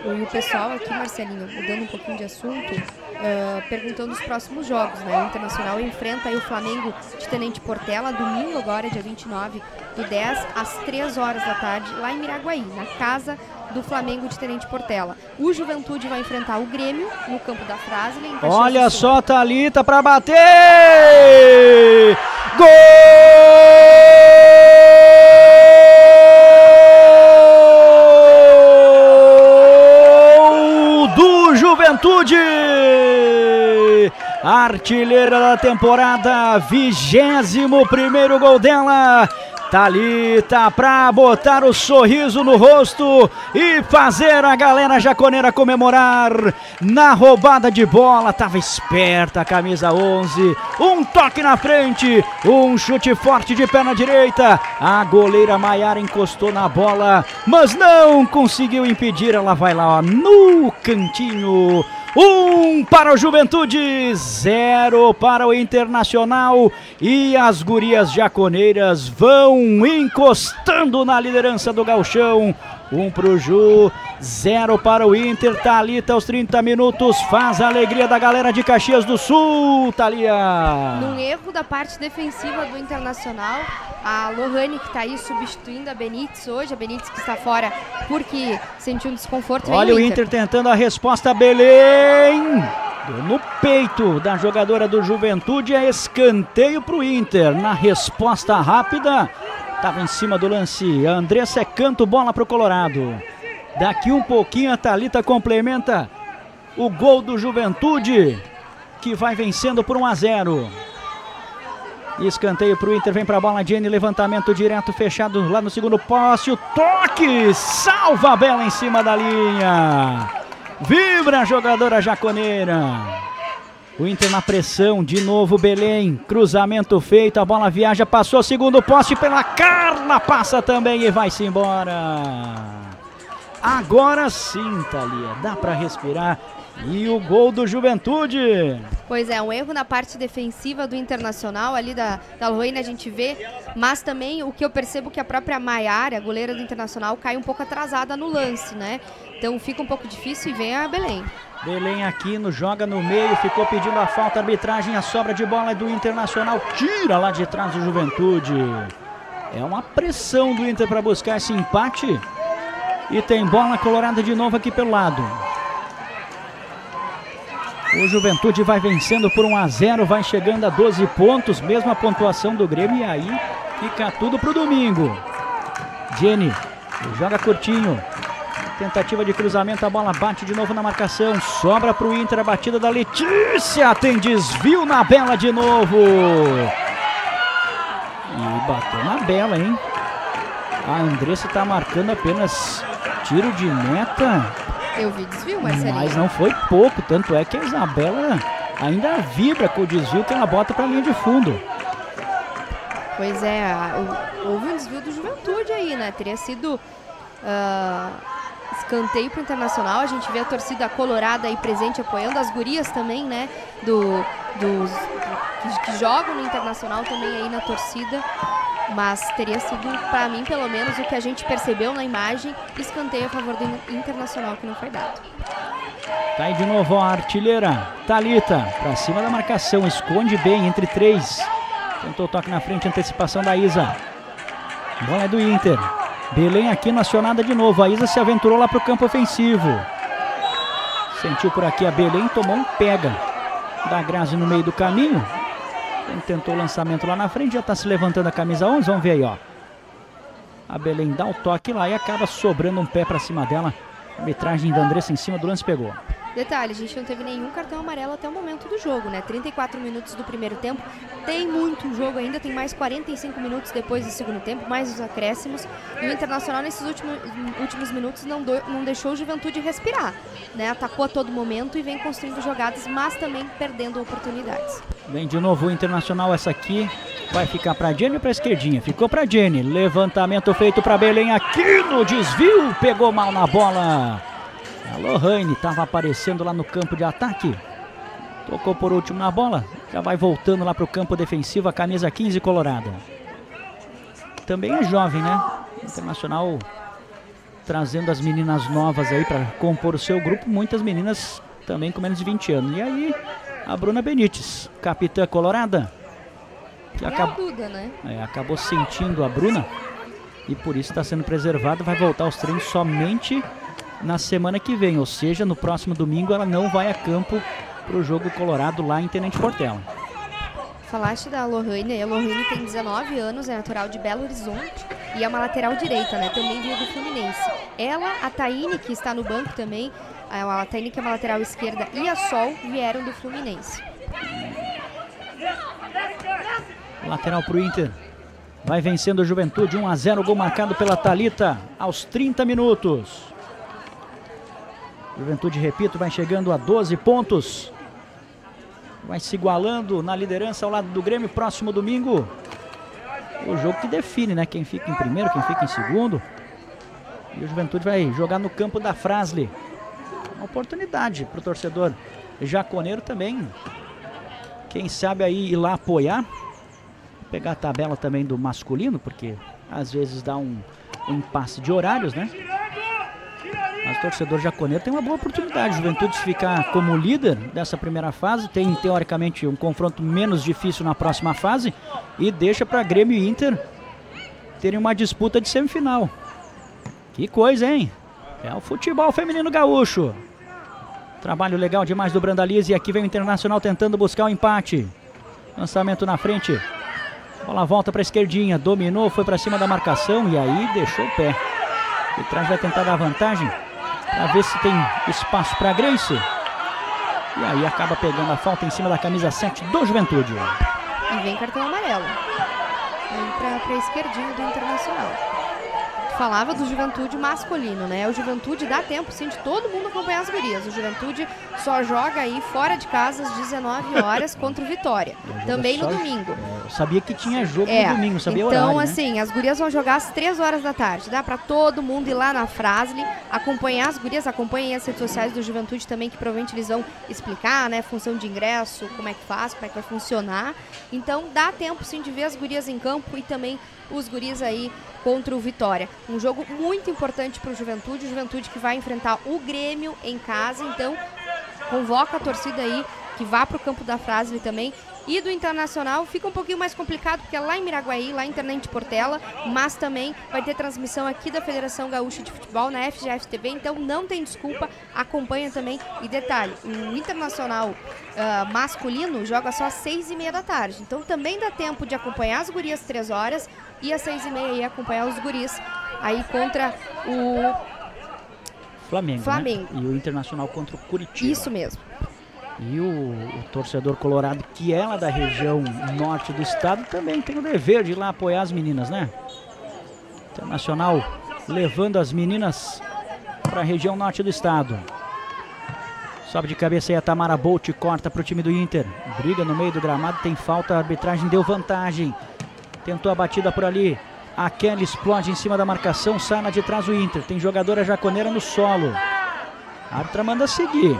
E o pessoal aqui, Marcelinho, mudando um pouquinho de assunto, uh, perguntando os próximos jogos. Né? O Internacional enfrenta aí o Flamengo de Tenente Portela, domingo agora, dia 29 do 10, às 3 horas da tarde, lá em Miraguaí, na casa do Flamengo de Tenente Portela. O Juventude vai enfrentar o Grêmio no campo da Frasle. Olha só, Thalita para bater! Gol! do Juventude! Artilheira da temporada, vigésimo primeiro gol dela. Talita pra botar o sorriso no rosto e fazer a galera jaconeira comemorar na roubada de bola. Tava esperta a camisa 11. Um toque na frente, um chute forte de perna direita. A goleira Maiara encostou na bola, mas não conseguiu impedir. Ela vai lá ó, no cantinho um para o Juventude, zero para o Internacional. E as gurias jaconeiras vão encostando na liderança do Galchão. Um para o Ju, zero para o Inter. Thalita aos 30 minutos faz a alegria da galera de Caxias do Sul, Thalia. Num erro da parte defensiva do Internacional, a Lohane que está aí substituindo a Benítez hoje, a Benítez que está fora porque sentiu um desconforto. Olha o Inter. Inter tentando a resposta, Belém. No peito da jogadora do Juventude é escanteio para o Inter. Na resposta rápida, Estava em cima do lance. A Andressa é canto, bola para o Colorado. Daqui um pouquinho a Thalita complementa o gol do Juventude, que vai vencendo por 1 a 0. Escanteio para o Inter, vem para a bola, Jenny, levantamento direto, fechado lá no segundo poste, o toque, salva a Bela em cima da linha. Vibra a jogadora jaconeira. O Inter na pressão, de novo Belém, cruzamento feito, a bola viaja, passou segundo poste pela Carla, passa também e vai-se embora. Agora sim, Thalia, dá para respirar. E o gol do Juventude. Pois é, um erro na parte defensiva do Internacional, ali da, da Loina a gente vê, mas também o que eu percebo que a própria Maiara, goleira do Internacional, cai um pouco atrasada no lance, né? Então fica um pouco difícil e vem a Belém. Belém Aquino joga no meio, ficou pedindo a falta, arbitragem, a sobra de bola é do Internacional, tira lá de trás do Juventude. É uma pressão do Inter para buscar esse empate. E tem bola colorada de novo aqui pelo lado. O Juventude vai vencendo por 1 a 0, vai chegando a 12 pontos, mesma pontuação do Grêmio e aí fica tudo pro domingo. Jenny joga curtinho, Tentativa de cruzamento, a bola bate de novo na marcação. Sobra para o Inter a batida da Letícia. Tem desvio na Bela de novo. E bateu na Bela, hein? A Andressa está marcando apenas tiro de meta. Eu vi desvio, Marcelinho. Mas não foi pouco, tanto é que a Isabela ainda vibra com o desvio que ela bota para a linha de fundo. Pois é, houve um desvio do Juventude aí, né? Teria sido uh, escanteio para o Internacional. A gente vê a torcida colorada aí presente apoiando as gurias também, né? Do, dos que, que jogam no Internacional também aí na torcida. Mas teria sido, para mim, pelo menos, o que a gente percebeu na imagem, escanteio a favor do Internacional que não foi dado. Tá aí de novo a artilheira. Talita pra cima da marcação. Esconde bem entre três. Tentou toque na frente, antecipação da Isa. Bola é do Inter. Belém aqui nacionada de novo. A Isa se aventurou lá pro campo ofensivo. Sentiu por aqui a Belém, tomou um pega da Grazi no meio do caminho. Tentou o lançamento lá na frente, já está se levantando a camisa 11. Vamos ver aí, ó. A Belém dá o toque lá e acaba sobrando um pé para cima dela. A arbitragem da Andressa em cima do lance pegou. Detalhe, a gente não teve nenhum cartão amarelo até o momento do jogo, né? 34 minutos do primeiro tempo. Tem muito jogo ainda, tem mais 45 minutos depois do segundo tempo, mais os acréscimos. E o Internacional nesses últimos, últimos minutos não, do, não deixou o Juventude respirar, né? Atacou a todo momento e vem construindo jogadas, mas também perdendo oportunidades. Vem de novo o Internacional, essa aqui vai ficar para Jenny ou para esquerdinha? Ficou para Jenny. Levantamento feito para Belém aqui no desvio, pegou mal na bola. A Lohane estava aparecendo lá no campo de ataque. Tocou por último na bola. Já vai voltando lá para o campo defensivo, a camisa 15 colorada. Também é jovem, né? Internacional trazendo as meninas novas aí para compor o seu grupo. Muitas meninas também com menos de 20 anos. E aí, a Bruna Benites, capitã colorada. Que acabou, Duda, né? é, acabou sentindo a Bruna e por isso está sendo preservada. Vai voltar aos treinos somente na semana que vem, ou seja, no próximo domingo ela não vai a campo para o jogo colorado lá em Tenente Portela. Falaste da Lohane, a Lohane tem 19 anos, é natural de Belo Horizonte e é uma lateral direita, né? Também veio do Fluminense. Ela, a Taine, que está no banco também, a Taine, que é uma lateral esquerda, e a Sol vieram do Fluminense. Lateral para o Inter. Vai vencendo a Juventude, 1 a 0 gol marcado pela Talita aos 30 minutos. Juventude, repito, vai chegando a 12 pontos. Vai se igualando na liderança ao lado do Grêmio próximo domingo. O jogo que define, né? Quem fica em primeiro, quem fica em segundo. E o Juventude vai jogar no campo da Frasle. Uma oportunidade para o torcedor jaconeiro também. Quem sabe aí ir lá apoiar. Pegar a tabela também do masculino, porque às vezes dá um, um impasse de horários, né? Mas o torcedor jaconeiro tem uma boa oportunidade. Juventude ficar como líder dessa primeira fase, tem teoricamente um confronto menos difícil na próxima fase e deixa para Grêmio e Inter terem uma disputa de semifinal. Que coisa, hein? É o futebol feminino gaúcho. Trabalho legal demais do Brandalize e aqui vem o Internacional tentando buscar o um empate. Lançamento na frente. Bola volta para a esquerdinha, dominou, foi para cima da marcação e aí deixou o pé. O trás vai tentar dar vantagem para ver se tem espaço para Grace. E aí acaba pegando a falta em cima da camisa 7 do Juventude. E vem cartão amarelo. Vem para a esquerdinha do Internacional falava do Juventude masculino, né? O Juventude dá tempo, sim, de todo mundo acompanhar as gurias. O Juventude só joga aí fora de casa às 19 horas [laughs] contra o Vitória. Também no domingo. É, eu sabia que tinha jogo é, no domingo, sabia então, horário, né? assim, as gurias vão jogar às 3 horas da tarde. Dá para todo mundo ir lá na Frasle, acompanhar as gurias, acompanhem as redes sociais do Juventude também, que provavelmente eles vão explicar, né? Função de ingresso, como é que faz, como é que vai funcionar. Então, dá tempo, sim, de ver as gurias em campo e também os guris aí contra o Vitória. Um jogo muito importante para o Juventude, o Juventude que vai enfrentar o Grêmio em casa, então convoca a torcida aí que vá para o campo da Frasle também. E do Internacional fica um pouquinho mais complicado, porque é lá em Miraguaí, lá em Internet Portela, mas também vai ter transmissão aqui da Federação Gaúcha de Futebol na FGF TV, então não tem desculpa, acompanha também. E detalhe, o Internacional uh, masculino joga só às seis e meia da tarde, então também dá tempo de acompanhar as gurias três horas e às seis e meia aí acompanhar os guris aí contra o Flamengo, Flamengo. Né? E o Internacional contra o Curitiba. Isso mesmo. E o, o, torcedor colorado, que é lá da região norte do estado, também tem o dever de ir lá apoiar as meninas, né? Internacional levando as meninas para a região norte do estado. Sobe de cabeça aí a Tamara Bolt, corta para o time do Inter. Briga no meio do gramado, tem falta, a arbitragem deu vantagem. Tentou a batida por ali. A Kelly explode em cima da marcação, sai na de trás o Inter. Tem jogadora jaconeira no solo. A árbitra manda seguir.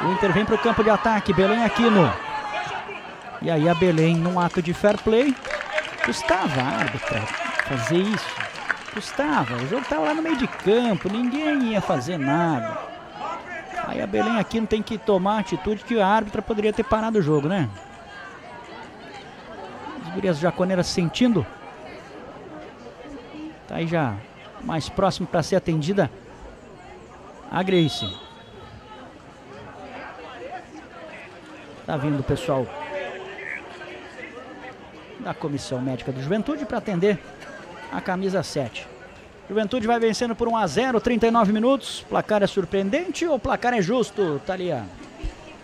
O Inter vem para o campo de ataque. Belém Aquino. E aí a Belém, num ato de fair play, custava a árbitra fazer isso. Custava. O jogo estava lá no meio de campo. Ninguém ia fazer nada. Aí a Belém aqui não tem que tomar atitude que a árbitra poderia ter parado o jogo, né? As gurias jaconeiras sentindo. Tá aí já mais próximo para ser atendida a Grace. Tá vindo o pessoal da Comissão Médica do Juventude para atender a camisa 7. Juventude vai vencendo por 1 a 0, 39 minutos. Placar é surpreendente ou placar é justo, Thalia?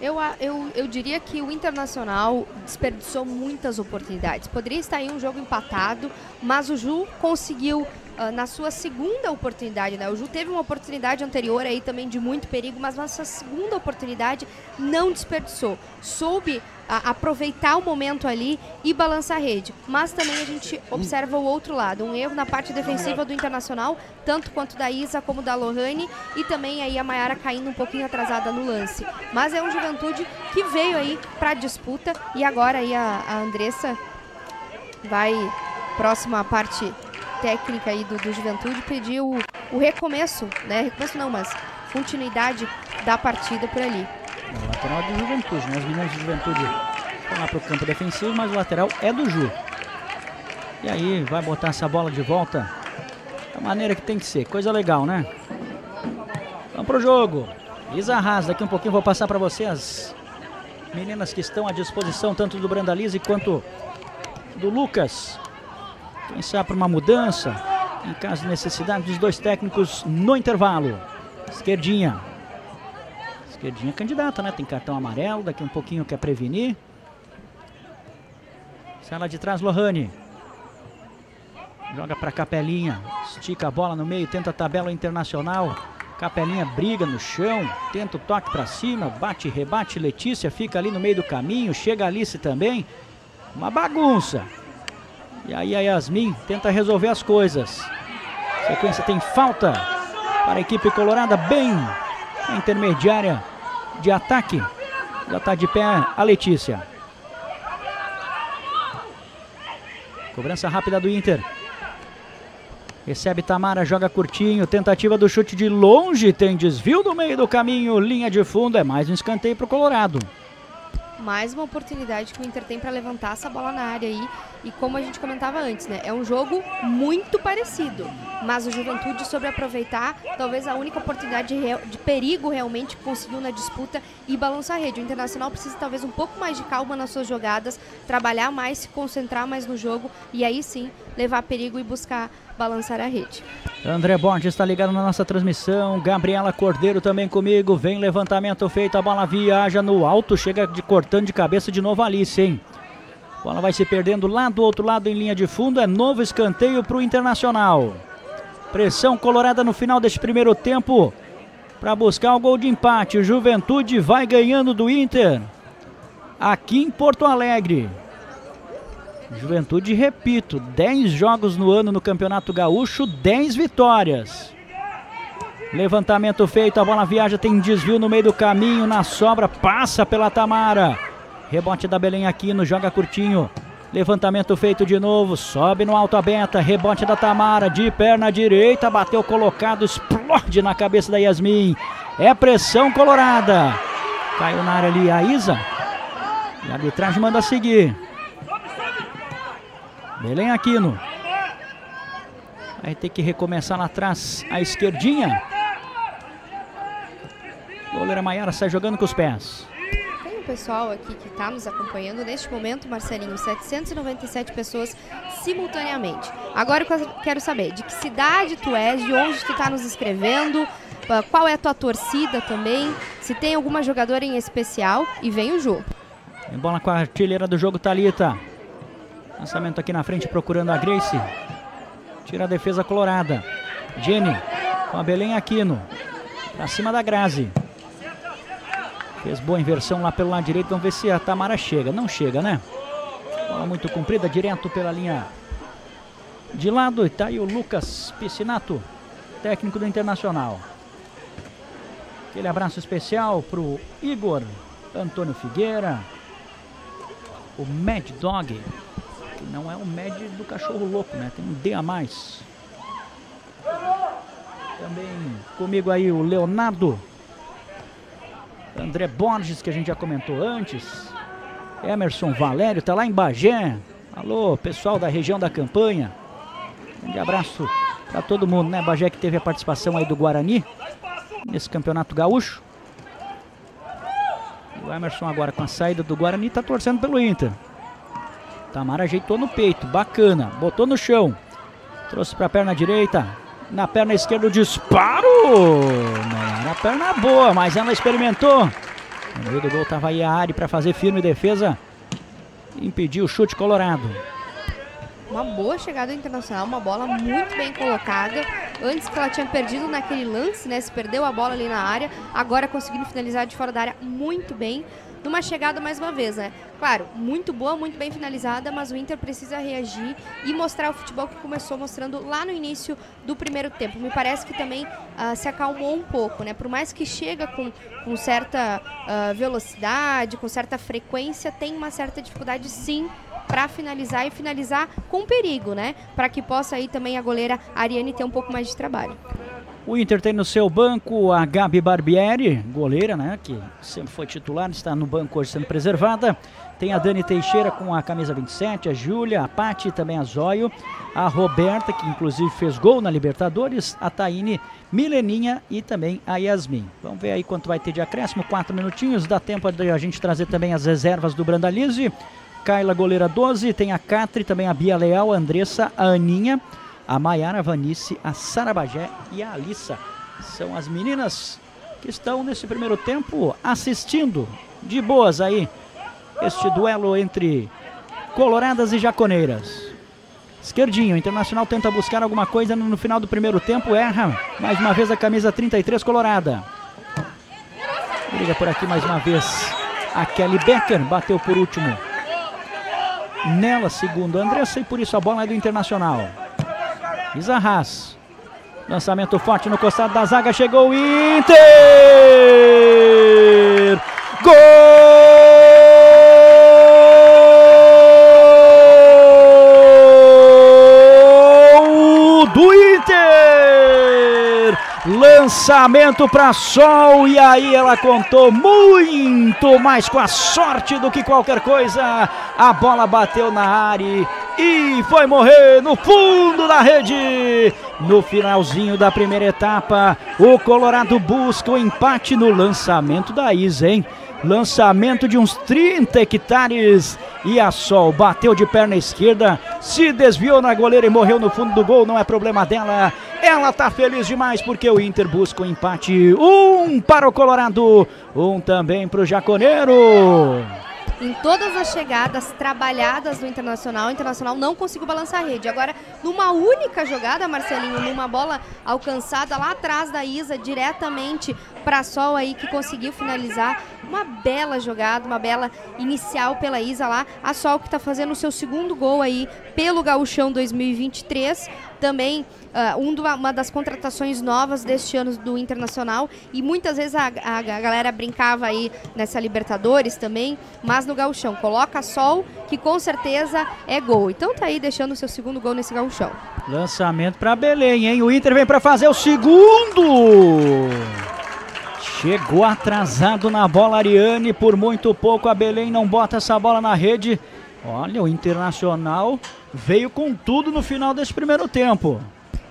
Eu, eu, eu diria que o Internacional desperdiçou muitas oportunidades. Poderia estar em um jogo empatado, mas o Ju conseguiu Uh, na sua segunda oportunidade, né? O Ju teve uma oportunidade anterior aí também de muito perigo, mas na sua segunda oportunidade não desperdiçou. Soube uh, aproveitar o momento ali e balançar a rede. Mas também a gente observa o outro lado, um erro na parte defensiva do Internacional, tanto quanto da Isa como da Lohane, e também aí a Maiara caindo um pouquinho atrasada no lance. Mas é um Juventude que veio aí para a disputa e agora aí a, a Andressa vai próxima parte técnica aí do, do Juventude pediu o, o, recomeço, né? Recomeço não, mas continuidade da partida por ali. O lateral é do Juventude, né? As meninas do Juventude estão lá pro campo defensivo, mas o lateral é do Ju. E aí vai botar essa bola de volta da maneira que tem que ser. Coisa legal, né? Vamos pro jogo. Isa Haas, daqui um pouquinho vou passar para você as meninas que estão à disposição, tanto do Brandalize quanto do Lucas. Quem sabe para uma mudança, em caso de necessidade dos dois técnicos no intervalo. Esquerdinha. Esquerdinha é candidata, né? Tem cartão amarelo, daqui um pouquinho quer prevenir. Sala de trás, Lohane. Joga para Capelinha. Estica a bola no meio, tenta a tabela internacional. Capelinha briga no chão, tenta o toque para cima, bate, rebate. Letícia fica ali no meio do caminho, chega Alice também. Uma bagunça. E aí a Yasmin tenta resolver as coisas. Sequência tem falta para a equipe colorada, bem a intermediária de ataque. Já está de pé a Letícia. Cobrança rápida do Inter. Recebe Tamara, joga curtinho, tentativa do chute de longe, tem desvio no meio do caminho, linha de fundo, é mais um escanteio para o Colorado mais uma oportunidade que o Inter tem para levantar essa bola na área aí. E como a gente comentava antes, né? É um jogo muito parecido. Mas o Juventude sobre aproveitar, talvez a única oportunidade de, de perigo realmente conseguiu na disputa e balançar a rede. O Internacional precisa talvez um pouco mais de calma nas suas jogadas, trabalhar mais, se concentrar mais no jogo e aí sim levar perigo e buscar balançar a rede. André Borges está ligado na nossa transmissão. Gabriela Cordeiro também comigo. Vem levantamento feito. A bola viaja no alto. Chega de cortando de cabeça de novo Alice, hein? Bola vai se perdendo lá do outro lado em linha de fundo. É novo escanteio para o Internacional. Pressão colorada no final deste primeiro tempo. Para buscar o gol de empate. Juventude vai ganhando do Inter. Aqui em Porto Alegre. Juventude, repito, 10 jogos no ano no Campeonato Gaúcho, 10 vitórias. Levantamento feito, a bola viaja, tem desvio no meio do caminho, na sobra, passa pela Tamara. Rebote da Belém Aquino, joga curtinho. Levantamento feito de novo, sobe no alto aberta, rebote da Tamara, de perna direita, bateu colocado, explode na cabeça da Yasmin. É pressão colorada. Caiu na área ali a Isa. E a arbitragem manda seguir. Belém Aquino. Vai ter que recomeçar lá atrás a esquerdinha. Goleira Maiara sai jogando com os pés. Pessoal aqui que está nos acompanhando neste momento, Marcelinho, 797 pessoas simultaneamente. Agora eu quero saber de que cidade tu és, de onde tu está nos escrevendo, ah, qual é a tua torcida também, se tem alguma jogadora em especial e vem o jogo. Tem bola com a artilheira do jogo, Talita. Lançamento aqui na frente procurando a Grace. Tira a defesa colorada. Jenny com a Belém Aquino. Pra cima da Grazi. Fez boa inversão lá pelo lado direito. Vamos ver se a Tamara chega. Não chega, né? Bola muito comprida, direto pela linha de lado. E tá aí o Lucas Piscinato, técnico do Internacional. Aquele abraço especial pro Igor Antônio Figueira. O Mad Dog não é o médio do cachorro louco, né? Tem um D a mais. Também comigo aí o Leonardo André Borges, que a gente já comentou antes. Emerson Valério, tá lá em Bagé. Alô, pessoal da região da campanha. Um grande abraço para todo mundo, né? Bagé que teve a participação aí do Guarani nesse campeonato gaúcho. O Emerson agora com a saída do Guarani tá torcendo pelo Inter. Tamara ajeitou no peito, bacana, botou no chão. Trouxe para a perna direita, na perna esquerda o disparo. Não era perna boa, mas ela experimentou. No meio do gol estava aí a Ari para fazer firme defesa. Impediu o chute colorado. Uma boa chegada internacional, uma bola muito bem colocada. Antes que ela tinha perdido naquele lance, né? Se perdeu a bola ali na área. Agora conseguindo finalizar de fora da área muito bem numa chegada mais uma vez, né? Claro, muito boa, muito bem finalizada, mas o Inter precisa reagir e mostrar o futebol que começou mostrando lá no início do primeiro tempo. Me parece que também uh, se acalmou um pouco, né? Por mais que chega com, com certa uh, velocidade, com certa frequência, tem uma certa dificuldade sim para finalizar e finalizar com perigo, né? Para que possa aí também a goleira Ariane ter um pouco mais de trabalho. O Inter tem no seu banco a Gabi Barbieri, goleira, né? Que sempre foi titular, está no banco hoje sendo preservada. Tem a Dani Teixeira com a camisa 27, a Júlia, a Pati, também a Zóio, a Roberta, que inclusive fez gol na Libertadores, a Taine, Mileninha e também a Yasmin. Vamos ver aí quanto vai ter de acréscimo, quatro minutinhos, dá tempo de a gente trazer também as reservas do Brandalize. Kaila, goleira 12, tem a Catri, também a Bia Leal, a Andressa, a Aninha, a Maiara Vanice, a Sara Bagé e a Alissa. São as meninas que estão nesse primeiro tempo assistindo de boas aí este duelo entre coloradas e jaconeiras. Esquerdinho, Internacional tenta buscar alguma coisa no final do primeiro tempo, erra mais uma vez a camisa 33 colorada. Briga por aqui mais uma vez a Kelly Becker, bateu por último. Nela, segundo Andressa, e por isso a bola é do Internacional. Isarraz. Lançamento forte no costado da zaga. Chegou o Inter! Gol do Inter! Lançamento para Sol e aí ela contou muito mais com a sorte do que qualquer coisa. A bola bateu na área e foi morrer no fundo da rede. No finalzinho da primeira etapa, o Colorado busca o empate no lançamento da Isa, hein? Lançamento de uns 30 hectares. E a Sol bateu de perna esquerda, se desviou na goleira e morreu no fundo do gol. Não é problema dela. Ela tá feliz demais porque o Inter busca o empate. Um para o Colorado, um também para o Jaconeiro em todas as chegadas trabalhadas do Internacional, o Internacional não conseguiu balançar a rede. Agora, numa única jogada, Marcelinho, numa bola alcançada lá atrás da Isa, diretamente para Sol aí, que conseguiu finalizar. Uma bela jogada, uma bela inicial pela Isa lá. A Sol que está fazendo o seu segundo gol aí pelo Gauchão 2023. Também uh, um do, uma das contratações novas deste ano do Internacional. E muitas vezes a, a, a, galera brincava aí nessa Libertadores também, mas no Gauchão. Coloca Sol, que com certeza é gol. Então tá aí deixando o seu segundo gol nesse Gauchão. Lançamento para Belém, hein? O Inter vem para fazer o segundo. Chegou atrasado na bola Ariane, por muito pouco a Belém não bota essa bola na rede. Olha, o Internacional veio com tudo no final desse primeiro tempo.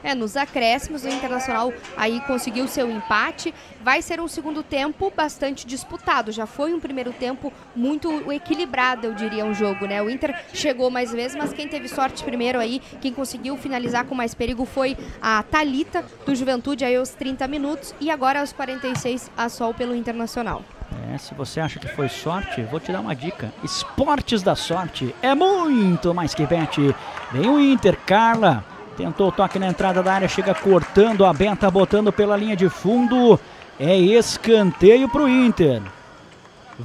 É, nos acréscimos, o Internacional aí conseguiu seu empate. Vai ser um segundo tempo bastante disputado. Já foi um primeiro tempo muito equilibrado, eu diria, um jogo, né? O Inter chegou mais vezes, mas quem teve sorte primeiro aí, quem conseguiu finalizar com mais perigo foi a Talita do Juventude aí aos 30 minutos e agora aos 46 a Sol pelo Internacional. É, se você acha que foi sorte, vou te dar uma dica. Esportes da sorte é muito mais que bet. Vem o Inter, Carla. Tentou o toque na entrada da área, chega cortando a Benta, botando pela linha de fundo. É escanteio para o Inter.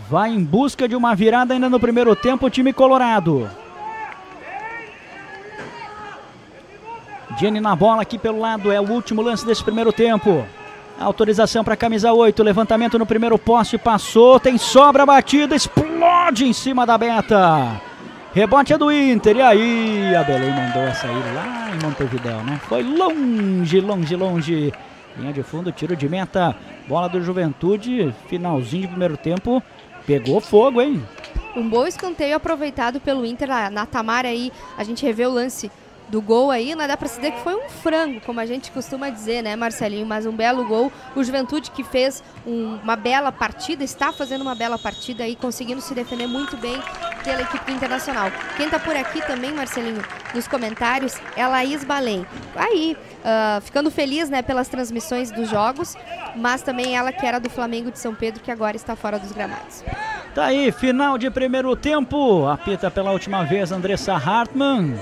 Vai em busca de uma virada ainda no primeiro tempo o time colorado. Jenny na bola aqui pelo lado, é o último lance desse primeiro tempo. Autorização para camisa 8, levantamento no primeiro poste, passou, tem sobra batida, explode em cima da Beta. Rebote é do Inter. E aí, a Belém mandou a sair lá em Montevidéu, né? Foi longe, longe, longe. Linha de fundo, tiro de meta, bola do Juventude, finalzinho de primeiro tempo, pegou fogo, hein? Um bom escanteio aproveitado pelo Inter na Tamara aí. A gente revê o lance do gol aí, não dá para se dizer que foi um frango, como a gente costuma dizer, né, Marcelinho? Mas um belo gol. O Juventude que fez um, uma bela partida, está fazendo uma bela partida aí, conseguindo se defender muito bem pela equipe Internacional. Quem está por aqui também, Marcelinho, nos comentários, é a Laís Balém. Aí, uh, ficando feliz, né, pelas transmissões dos jogos, mas também ela que era do Flamengo de São Pedro, que agora está fora dos gramados. Tá aí, final de primeiro tempo. Apita pela última vez Andressa Hartmann.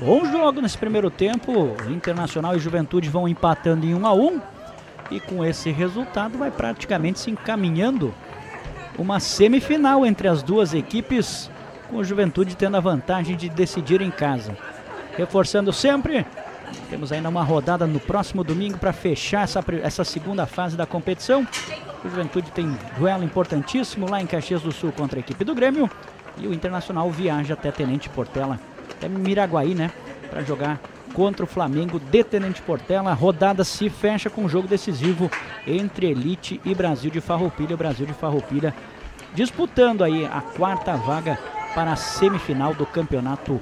Bom jogo nesse primeiro tempo. Internacional e Juventude vão empatando em 1 a 1 e com esse resultado vai praticamente se encaminhando uma semifinal entre as duas equipes, com o Juventude tendo a vantagem de decidir em casa. Reforçando sempre, temos ainda uma rodada no próximo domingo para fechar essa, essa segunda fase da competição. O Juventude tem duelo importantíssimo lá em Caxias do Sul contra a equipe do Grêmio. E o Internacional viaja até Tenente Portela até Miraguaí, né? Para jogar contra o Flamengo de Tenente Portela. A rodada se fecha com um jogo decisivo entre Elite e Brasil de Farroupilha. O Brasil de Farroupilha disputando aí a quarta vaga para a semifinal do Campeonato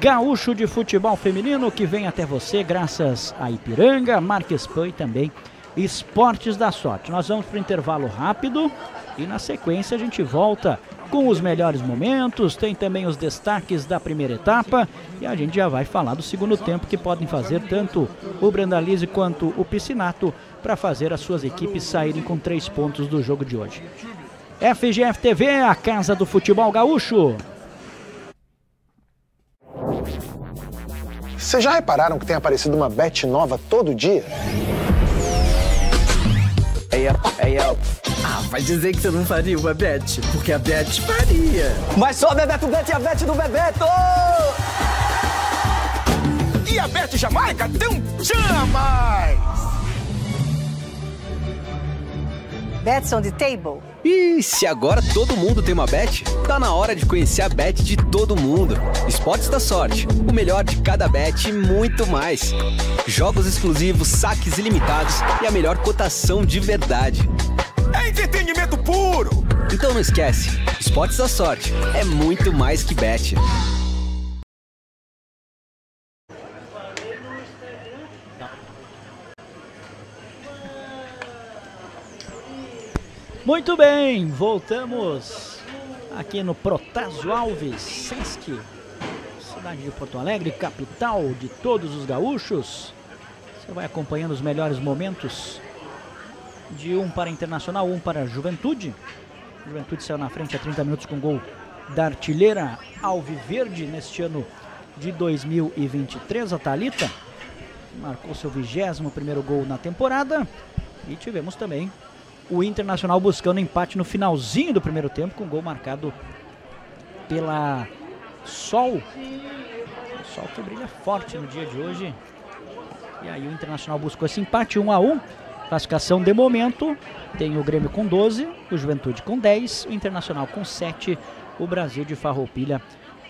Gaúcho de Futebol Feminino que vem até você graças a Ipiranga, Marques Pan e também Esportes da Sorte. Nós vamos para o intervalo rápido e na sequência a gente volta com os melhores momentos, tem também os destaques da primeira etapa e a gente já vai falar do segundo tempo que podem fazer tanto o Brandalize quanto o Piscinato para fazer as suas equipes saírem com três pontos do jogo de hoje. FGF TV, a casa do futebol gaúcho. Vocês já repararam que tem aparecido uma bet nova todo dia? Hey, hey, ah, vai dizer que você não faria uma bet, porque a bet faria. Mas só a Bebeto Bet e a bet do Bebeto! E a Bet Jamaica tem um tchan a mais! Bets on the table? E se agora todo mundo tem uma bet, tá na hora de conhecer a bet de todo mundo. Esportes da Sorte, o melhor de cada bet e muito mais. Jogos exclusivos, saques ilimitados e a melhor cotação de verdade. É entretenimento puro! Então não esquece, Esportes da Sorte é muito mais que bet. Muito bem, voltamos aqui no Protásio Alves, Sesc, cidade de Porto Alegre, capital de todos os gaúchos. Você vai acompanhando os melhores momentos de um para Internacional, um para Juventude. Juventude saiu na frente a 30 minutos com gol da artilheira Alviverde neste ano de 2023, a Thalita. Marcou seu 21 primeiro gol na temporada. E tivemos também o Internacional buscando empate no finalzinho do primeiro tempo, com gol marcado pela Sol. Sol que brilha forte no dia de hoje. E aí o Internacional buscou esse empate 1 a 1 Classificação de momento, tem o Grêmio com 12, o Juventude com 10, o Internacional com 7, o Brasil de Farroupilha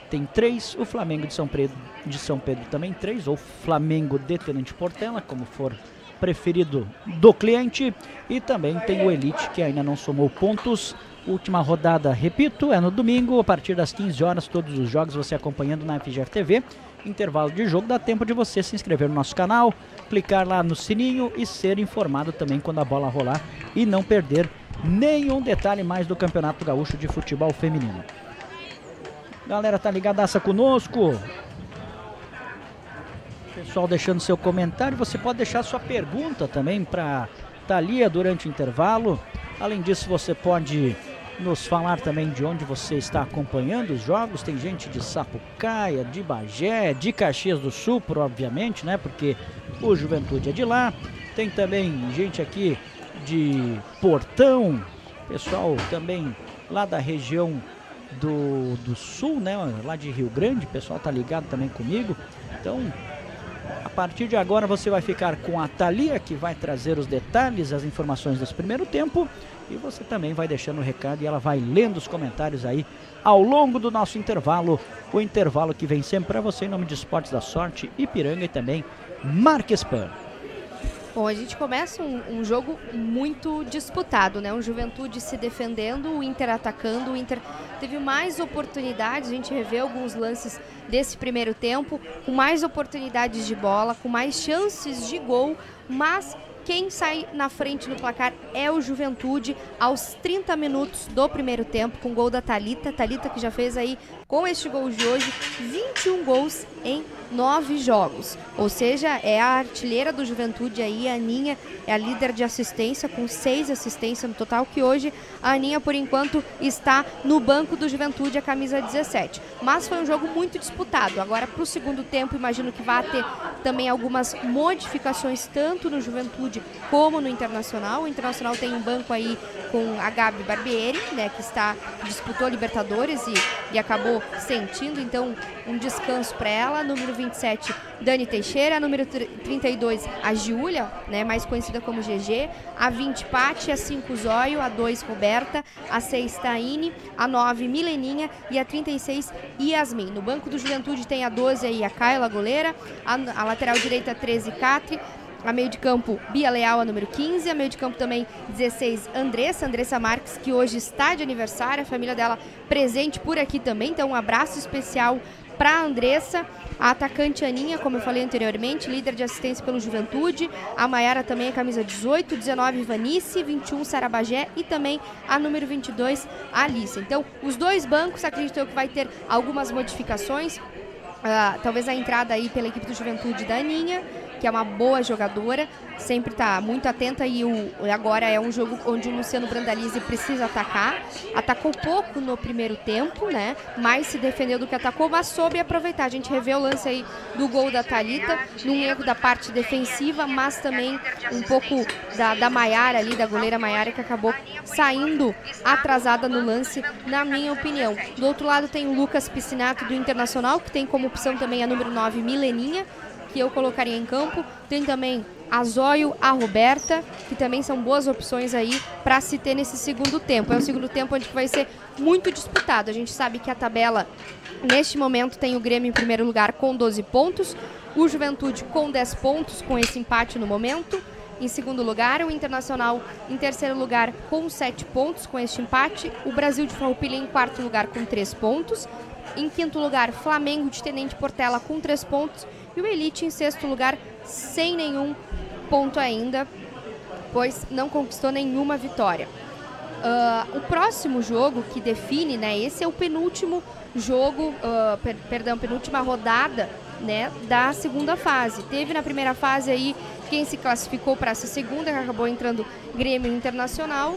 tem 3, o Flamengo de São Pedro, de São Pedro também 3, ou Flamengo de Tenente Portela, como for preferido do cliente, e também tem o Elite que ainda não somou pontos. Última rodada, repito, é no domingo, a partir das 15 horas, todos os jogos você acompanhando na FGF TV intervalo de jogo, dá tempo de você se inscrever no nosso canal, clicar lá no sininho e ser informado também quando a bola rolar e não perder nenhum detalhe mais do Campeonato Gaúcho de Futebol Feminino. Galera, tá ligadaça conosco? Pessoal deixando seu comentário, você pode deixar sua pergunta também para Thalia durante o intervalo. Além disso, você pode nos falar também de onde você está acompanhando os jogos. Tem gente de Sapucaia, de Bagé, de Caxias do Sul, obviamente, né? Porque o Juventude é de lá. Tem também gente aqui de Portão, pessoal também lá da região do, do Sul, né? Lá de Rio Grande, pessoal tá ligado também comigo. Então, a partir de agora você vai ficar com a Thalia, que vai trazer os detalhes, as informações desse primeiro tempo. E você também vai deixando o recado e ela vai lendo os comentários aí ao longo do nosso intervalo. O intervalo que vem sempre para você em nome de Esportes da Sorte, Ipiranga e também Marques Pan. Bom, a gente começa um, um, jogo muito disputado, né? Um Juventude se defendendo, o Inter atacando. O Inter teve mais oportunidades, a gente revê alguns lances desse primeiro tempo, com mais oportunidades de bola, com mais chances de gol, mas quem sai na frente no placar é o Juventude aos 30 minutos do primeiro tempo, com gol da Talita. Talita que já fez aí com este gol de hoje 21 gols em nove jogos. Ou seja, é a artilheira do Juventude aí, a Aninha é a líder de assistência com seis assistências no total, que hoje a Aninha, por enquanto, está no banco do Juventude, a camisa 17. Mas foi um jogo muito disputado. Agora, para o segundo tempo, imagino que vai ter também algumas modificações, tanto no Juventude como no Internacional. O Internacional tem um banco aí com a Gabi Barbieri, né, que está disputou Libertadores e, e acabou sentindo, então, um descanso para ela. Número 27, Dani Teixeira. Número 32, a Giulia, né, mais conhecida como GG. A 20, Pati. A 5, Zóio. A 2, Roberta. A 6, Taine. A 9, Mileninha. E a 36, Yasmin. No banco do Juventude tem a 12 aí, a Kaila, goleira. A, a lateral direita, 13, Catri. A meio de campo, Bia Leal, a número 15. A meio de campo também, 16, Andressa. Andressa Marques, que hoje está de aniversário. A família dela presente por aqui também. Então, um abraço especial para Andressa. A atacante Aninha, como eu falei anteriormente, líder de assistência pelo Juventude. A Maiara também camisa 18, 19 Vanice, 21 Sarabagé e também a número 22 Alice. Então, os dois bancos acredito eu que vai ter algumas modificações. Uh, talvez a entrada aí pela equipe do Juventude da Aninha que é uma boa jogadora, sempre está muito atenta e o, agora é um jogo onde o Luciano Brandalize precisa atacar. Atacou pouco no primeiro tempo, né? Mais se defendeu do que atacou, mas soube aproveitar. A gente revê o lance aí do gol da Talita, num erro da parte defensiva, mas também um pouco da, da Maiara ali, da goleira Maiara, que acabou saindo atrasada no lance, na minha opinião. Do outro lado tem o Lucas Piscinato do Internacional, que tem como opção também a número 9, Mileninha que eu colocaria em campo. Tem também a Zóio, a Roberta, que também são boas opções aí para se ter nesse segundo tempo. É o segundo tempo onde vai ser muito disputado. A gente sabe que a tabela, neste momento, tem o Grêmio em primeiro lugar com 12 pontos, o Juventude com 10 pontos, com esse empate no momento. Em segundo lugar, o Internacional em terceiro lugar com 7 pontos com este empate. O Brasil de Farroupilha em quarto lugar com 3 pontos. Em quinto lugar, Flamengo de Tenente Portela com 3 pontos. E o Elite em sexto lugar, sem nenhum ponto ainda, pois não conquistou nenhuma vitória. Uh, o próximo jogo que define, né? Esse é o penúltimo jogo, uh, per perdão, penúltima rodada, né? Da segunda fase. Teve na primeira fase aí quem se classificou para essa segunda, que acabou entrando Grêmio Internacional.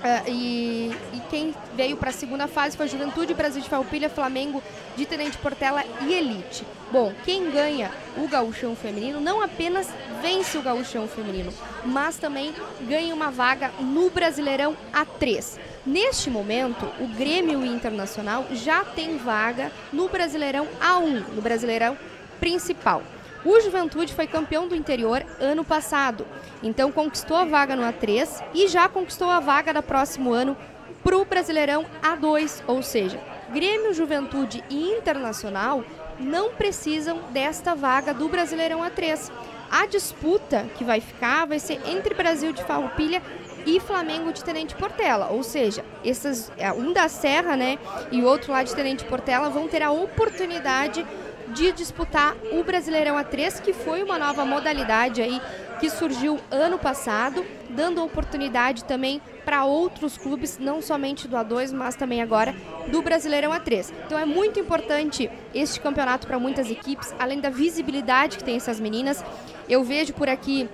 Uh, e, e, quem veio para a segunda fase foi Juventude, Brasil de Farroupilha, Flamengo de Tenente Portela e Elite. Bom, quem ganha o gauchão feminino não apenas vence o gauchão feminino, mas também ganha uma vaga no Brasileirão A3. Neste momento, o Grêmio Internacional já tem vaga no Brasileirão A1, no Brasileirão principal. O Juventude foi campeão do interior ano passado, então conquistou a vaga no A3 e já conquistou a vaga da próximo ano para o Brasileirão A2, ou seja, Grêmio, Juventude e Internacional não precisam desta vaga do Brasileirão A3. A disputa que vai ficar vai ser entre Brasil de Farroupilha e Flamengo de Tenente Portela, ou seja, esses, é, um da Serra, né, e o outro lá de Tenente Portela vão ter a oportunidade de disputar o Brasileirão A3, que foi uma nova modalidade aí que surgiu ano passado, dando oportunidade também para outros clubes, não somente do A2, mas também agora do Brasileirão A3. Então é muito importante este campeonato para muitas equipes, além da visibilidade que tem essas meninas. Eu vejo por aqui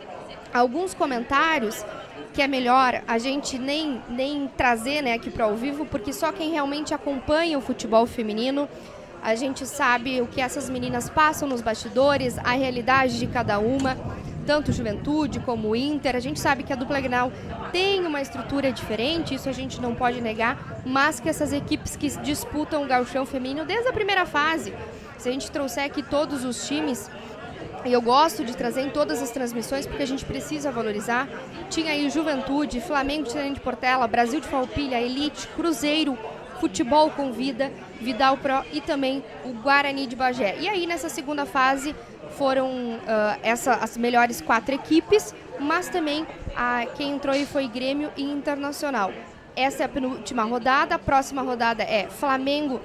alguns comentários que é melhor a gente nem, nem trazer né, aqui para ao vivo, porque só quem realmente acompanha o futebol feminino a gente sabe o que essas meninas passam nos bastidores, a realidade de cada uma, tanto Juventude como Inter. A gente sabe que a dupla Grenal tem uma estrutura diferente, isso a gente não pode negar, mas que essas equipes que disputam o gauchão feminino desde a primeira fase, se a gente trouxer aqui todos os times, e eu gosto de trazer em todas as transmissões porque a gente precisa valorizar. Tinha aí Juventude, Flamengo de Portela, Brasil de Falpilha, Elite, Cruzeiro, Futebol com Vida, Vidal Pro e também o Guarani de Bagé. E aí nessa segunda fase foram ah, essa, as melhores quatro equipes, mas também a, quem entrou aí foi Grêmio e Internacional. Essa é a penúltima rodada, a próxima rodada é Flamengo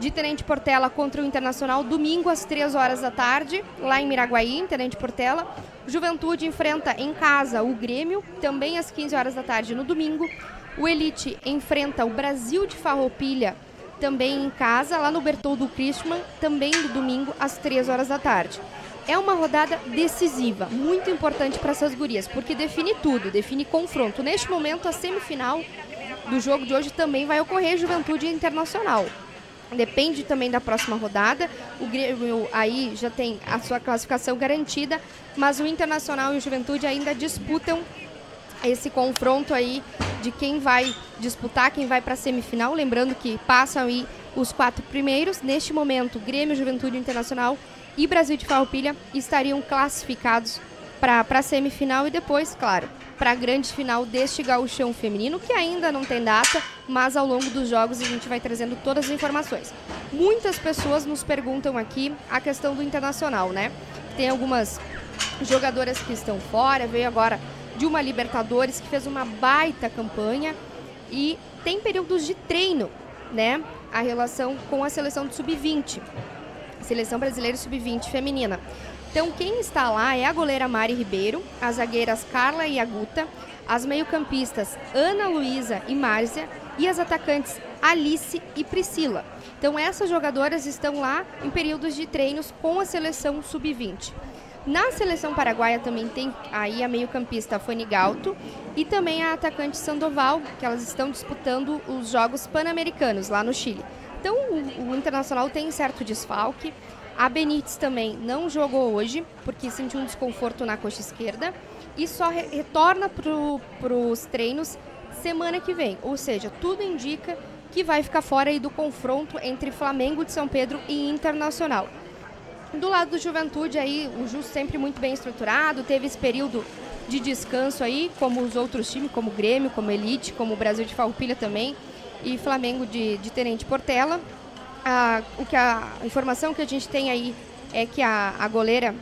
de Tenente Portela contra o Internacional, domingo às 3 horas da tarde, lá em Miraguaí, em Tenente Portela. Juventude enfrenta em casa o Grêmio, também às 15 horas da tarde no domingo. O Elite enfrenta o Brasil de Farroupilha, também em casa, lá no Bertoldo Christman, também no domingo às 3 horas da tarde. É uma rodada decisiva, muito importante para essas gurias, porque define tudo, define confronto. Neste momento, a semifinal do jogo de hoje também vai ocorrer Juventude Internacional. Depende também da próxima rodada. O Grêmio aí já tem a sua classificação garantida, mas o Internacional e o Juventude ainda disputam esse confronto aí de quem vai disputar, quem vai para a semifinal. Lembrando que passam aí os quatro primeiros. Neste momento, Grêmio, Juventude Internacional e Brasil de Farroupilha estariam classificados para a semifinal e depois, claro, para a grande final deste gauchão feminino, que ainda não tem data, mas ao longo dos jogos a gente vai trazendo todas as informações. Muitas pessoas nos perguntam aqui a questão do internacional, né? Tem algumas jogadoras que estão fora, veio agora de uma Libertadores que fez uma baita campanha e tem períodos de treino, né? A relação com a seleção do sub-20, seleção brasileira sub-20 feminina. Então, quem está lá é a goleira Mari Ribeiro, as zagueiras Carla e Aguta, as meio-campistas Ana Luísa e Márcia e as atacantes Alice e Priscila. Então, essas jogadoras estão lá em períodos de treinos com a seleção sub-20. Na seleção paraguaia também tem aí a meio-campista Fanny Galto e também a atacante Sandoval, que elas estão disputando os Jogos Pan-Americanos lá no Chile. Então, o, o Internacional tem certo desfalque. A Benítez também não jogou hoje, porque sentiu um desconforto na coxa esquerda. E só re retorna para os treinos semana que vem. Ou seja, tudo indica que vai ficar fora aí do confronto entre Flamengo de São Pedro e Internacional. Do lado do Juventude, aí, o Ju sempre muito bem estruturado, teve esse período de descanso aí, como os outros times, como o Grêmio, como Elite, como o Brasil de Farroupilha também, e Flamengo de, de Tenente Portela a, o que a, informação que a gente tem aí é que a, a goleira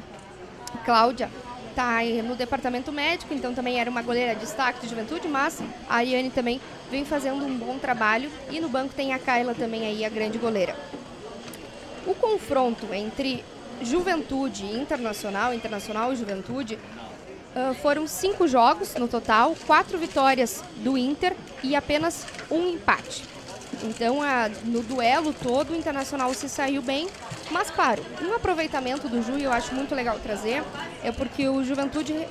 Cláudia está no departamento médico, então também era uma goleira de destaque de juventude, mas a Ariane também vem fazendo um bom trabalho e no banco tem a Kayla também aí, a grande goleira. O confronto entre Juventude Internacional, Internacional e Juventude, uh, foram cinco jogos no total, quatro vitórias do Inter e apenas um empate. Então, no duelo todo, o Internacional se saiu bem. Mas, claro, um aproveitamento do Ju, eu acho muito legal trazer, é porque o Juventude uh,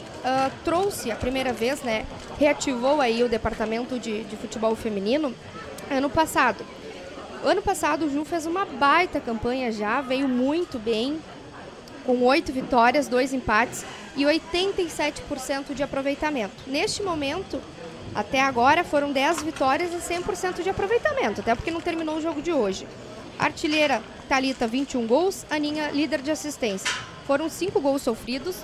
trouxe a primeira vez, né, reativou aí o departamento de, de futebol feminino ano passado. Ano passado, o Ju fez uma baita campanha já, veio muito bem, com oito vitórias, dois empates e 87% de aproveitamento. Neste momento, até agora foram 10 vitórias e 100% de aproveitamento, até porque não terminou o jogo de hoje. Artilheira Talita 21 gols, Aninha líder de assistência. Foram 5 gols sofridos,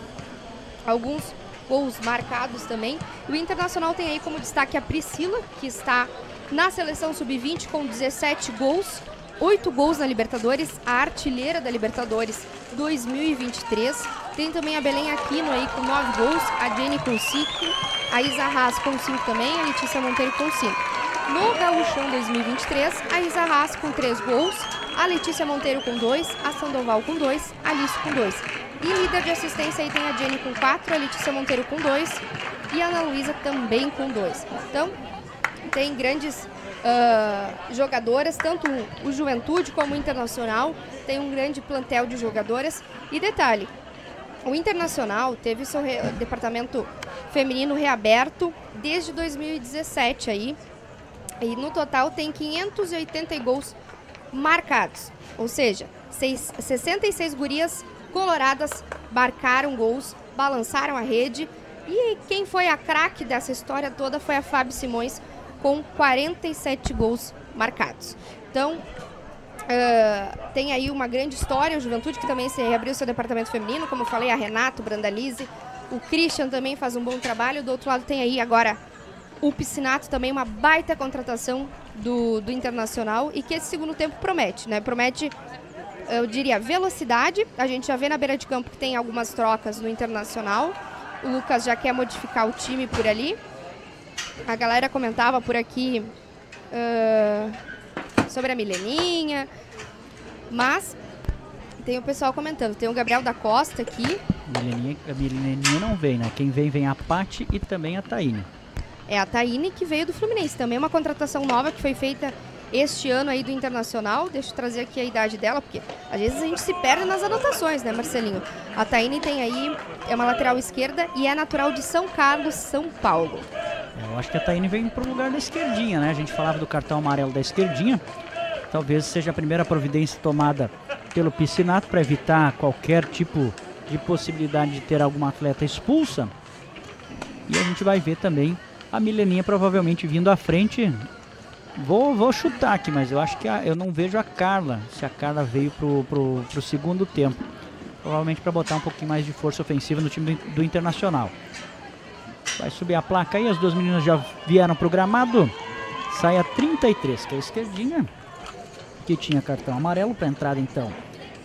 alguns gols marcados também. O Internacional tem aí como destaque a Priscila, que está na seleção sub-20 com 17 gols, 8 gols na Libertadores, a artilheira da Libertadores 2023. Tem também a Belém Aquino aí com 9 gols, a Jenny com 5 a Isa Haas com 5 também, a Letícia Monteiro com 5. No Gauchão 2023, a Isa Haas com 3 gols, a Letícia Monteiro com 2, a Sandoval com 2, a Alice com 2. E líder de assistência aí tem a Jenny com 4, a Letícia Monteiro com 2 e a Ana Luísa também com 2. Então, tem grandes uh, jogadoras, tanto o Juventude como o Internacional, tem um grande plantel de jogadoras. E detalhe, o Internacional teve seu departamento feminino reaberto desde 2017 aí. E no total tem 580 gols marcados. Ou seja, seis, 66 gurias coloradas marcaram gols, balançaram a rede. E quem foi a craque dessa história toda foi a Fábio Simões, com 47 gols marcados. Então, Uh, tem aí uma grande história, o Juventude, que também se reabriu seu departamento feminino, como eu falei, a Renato, Brandalize, o Christian também faz um bom trabalho. Do outro lado tem aí agora o Piscinato, também uma baita contratação do, do Internacional e que esse segundo tempo promete, né? Promete eu diria, velocidade. A gente já vê na beira de campo que tem algumas trocas no Internacional. O Lucas já quer modificar o time por ali. A galera comentava por aqui uh, sobre a Mileninha. Mas tem o pessoal comentando. Tem o Gabriel da Costa aqui. Mileninha, a Mileninha não vem, né? Quem vem, vem a Pati e também a Taine. É a Taine que veio do Fluminense. Também uma contratação nova que foi feita este ano aí do Internacional. Deixa eu trazer aqui a idade dela, porque às vezes a gente se perde nas anotações, né, Marcelinho? A Taine tem aí, é uma lateral esquerda e é natural de São Carlos, São Paulo. Eu acho que a Taine vem para o lugar da esquerdinha, né? A gente falava do cartão amarelo da esquerdinha. Talvez seja a primeira providência tomada pelo Piscinato para evitar qualquer tipo de possibilidade de ter alguma atleta expulsa. E a gente vai ver também a Mileninha provavelmente vindo à frente. Vou, vou chutar aqui, mas eu acho que a, eu não vejo a Carla, se a Carla veio pro, pro, pro segundo tempo. Provavelmente para botar um pouquinho mais de força ofensiva no time do, do Internacional. Vai subir a placa aí, as duas meninas já vieram pro gramado. Sai a 33, que é a esquerdinha, que tinha cartão amarelo para entrada então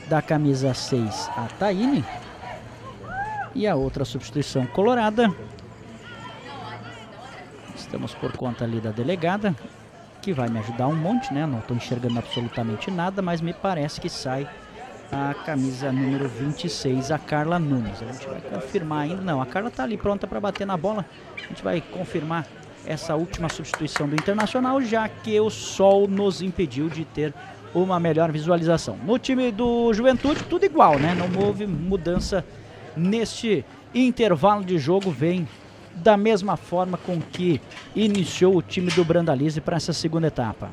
da camisa 6, a Taine. E a outra substituição colorada. Estamos por conta ali da delegada, que vai me ajudar um monte, né? Não estou enxergando absolutamente nada, mas me parece que sai a camisa número 26, a Carla Nunes. A gente vai confirmar ainda. Não, a Carla está ali pronta para bater na bola. A gente vai confirmar essa última substituição do Internacional, já que o sol nos impediu de ter uma melhor visualização. No time do Juventude, tudo igual, né? Não houve mudança neste intervalo de jogo. Vem da mesma forma com que iniciou o time do Brandalize para essa segunda etapa.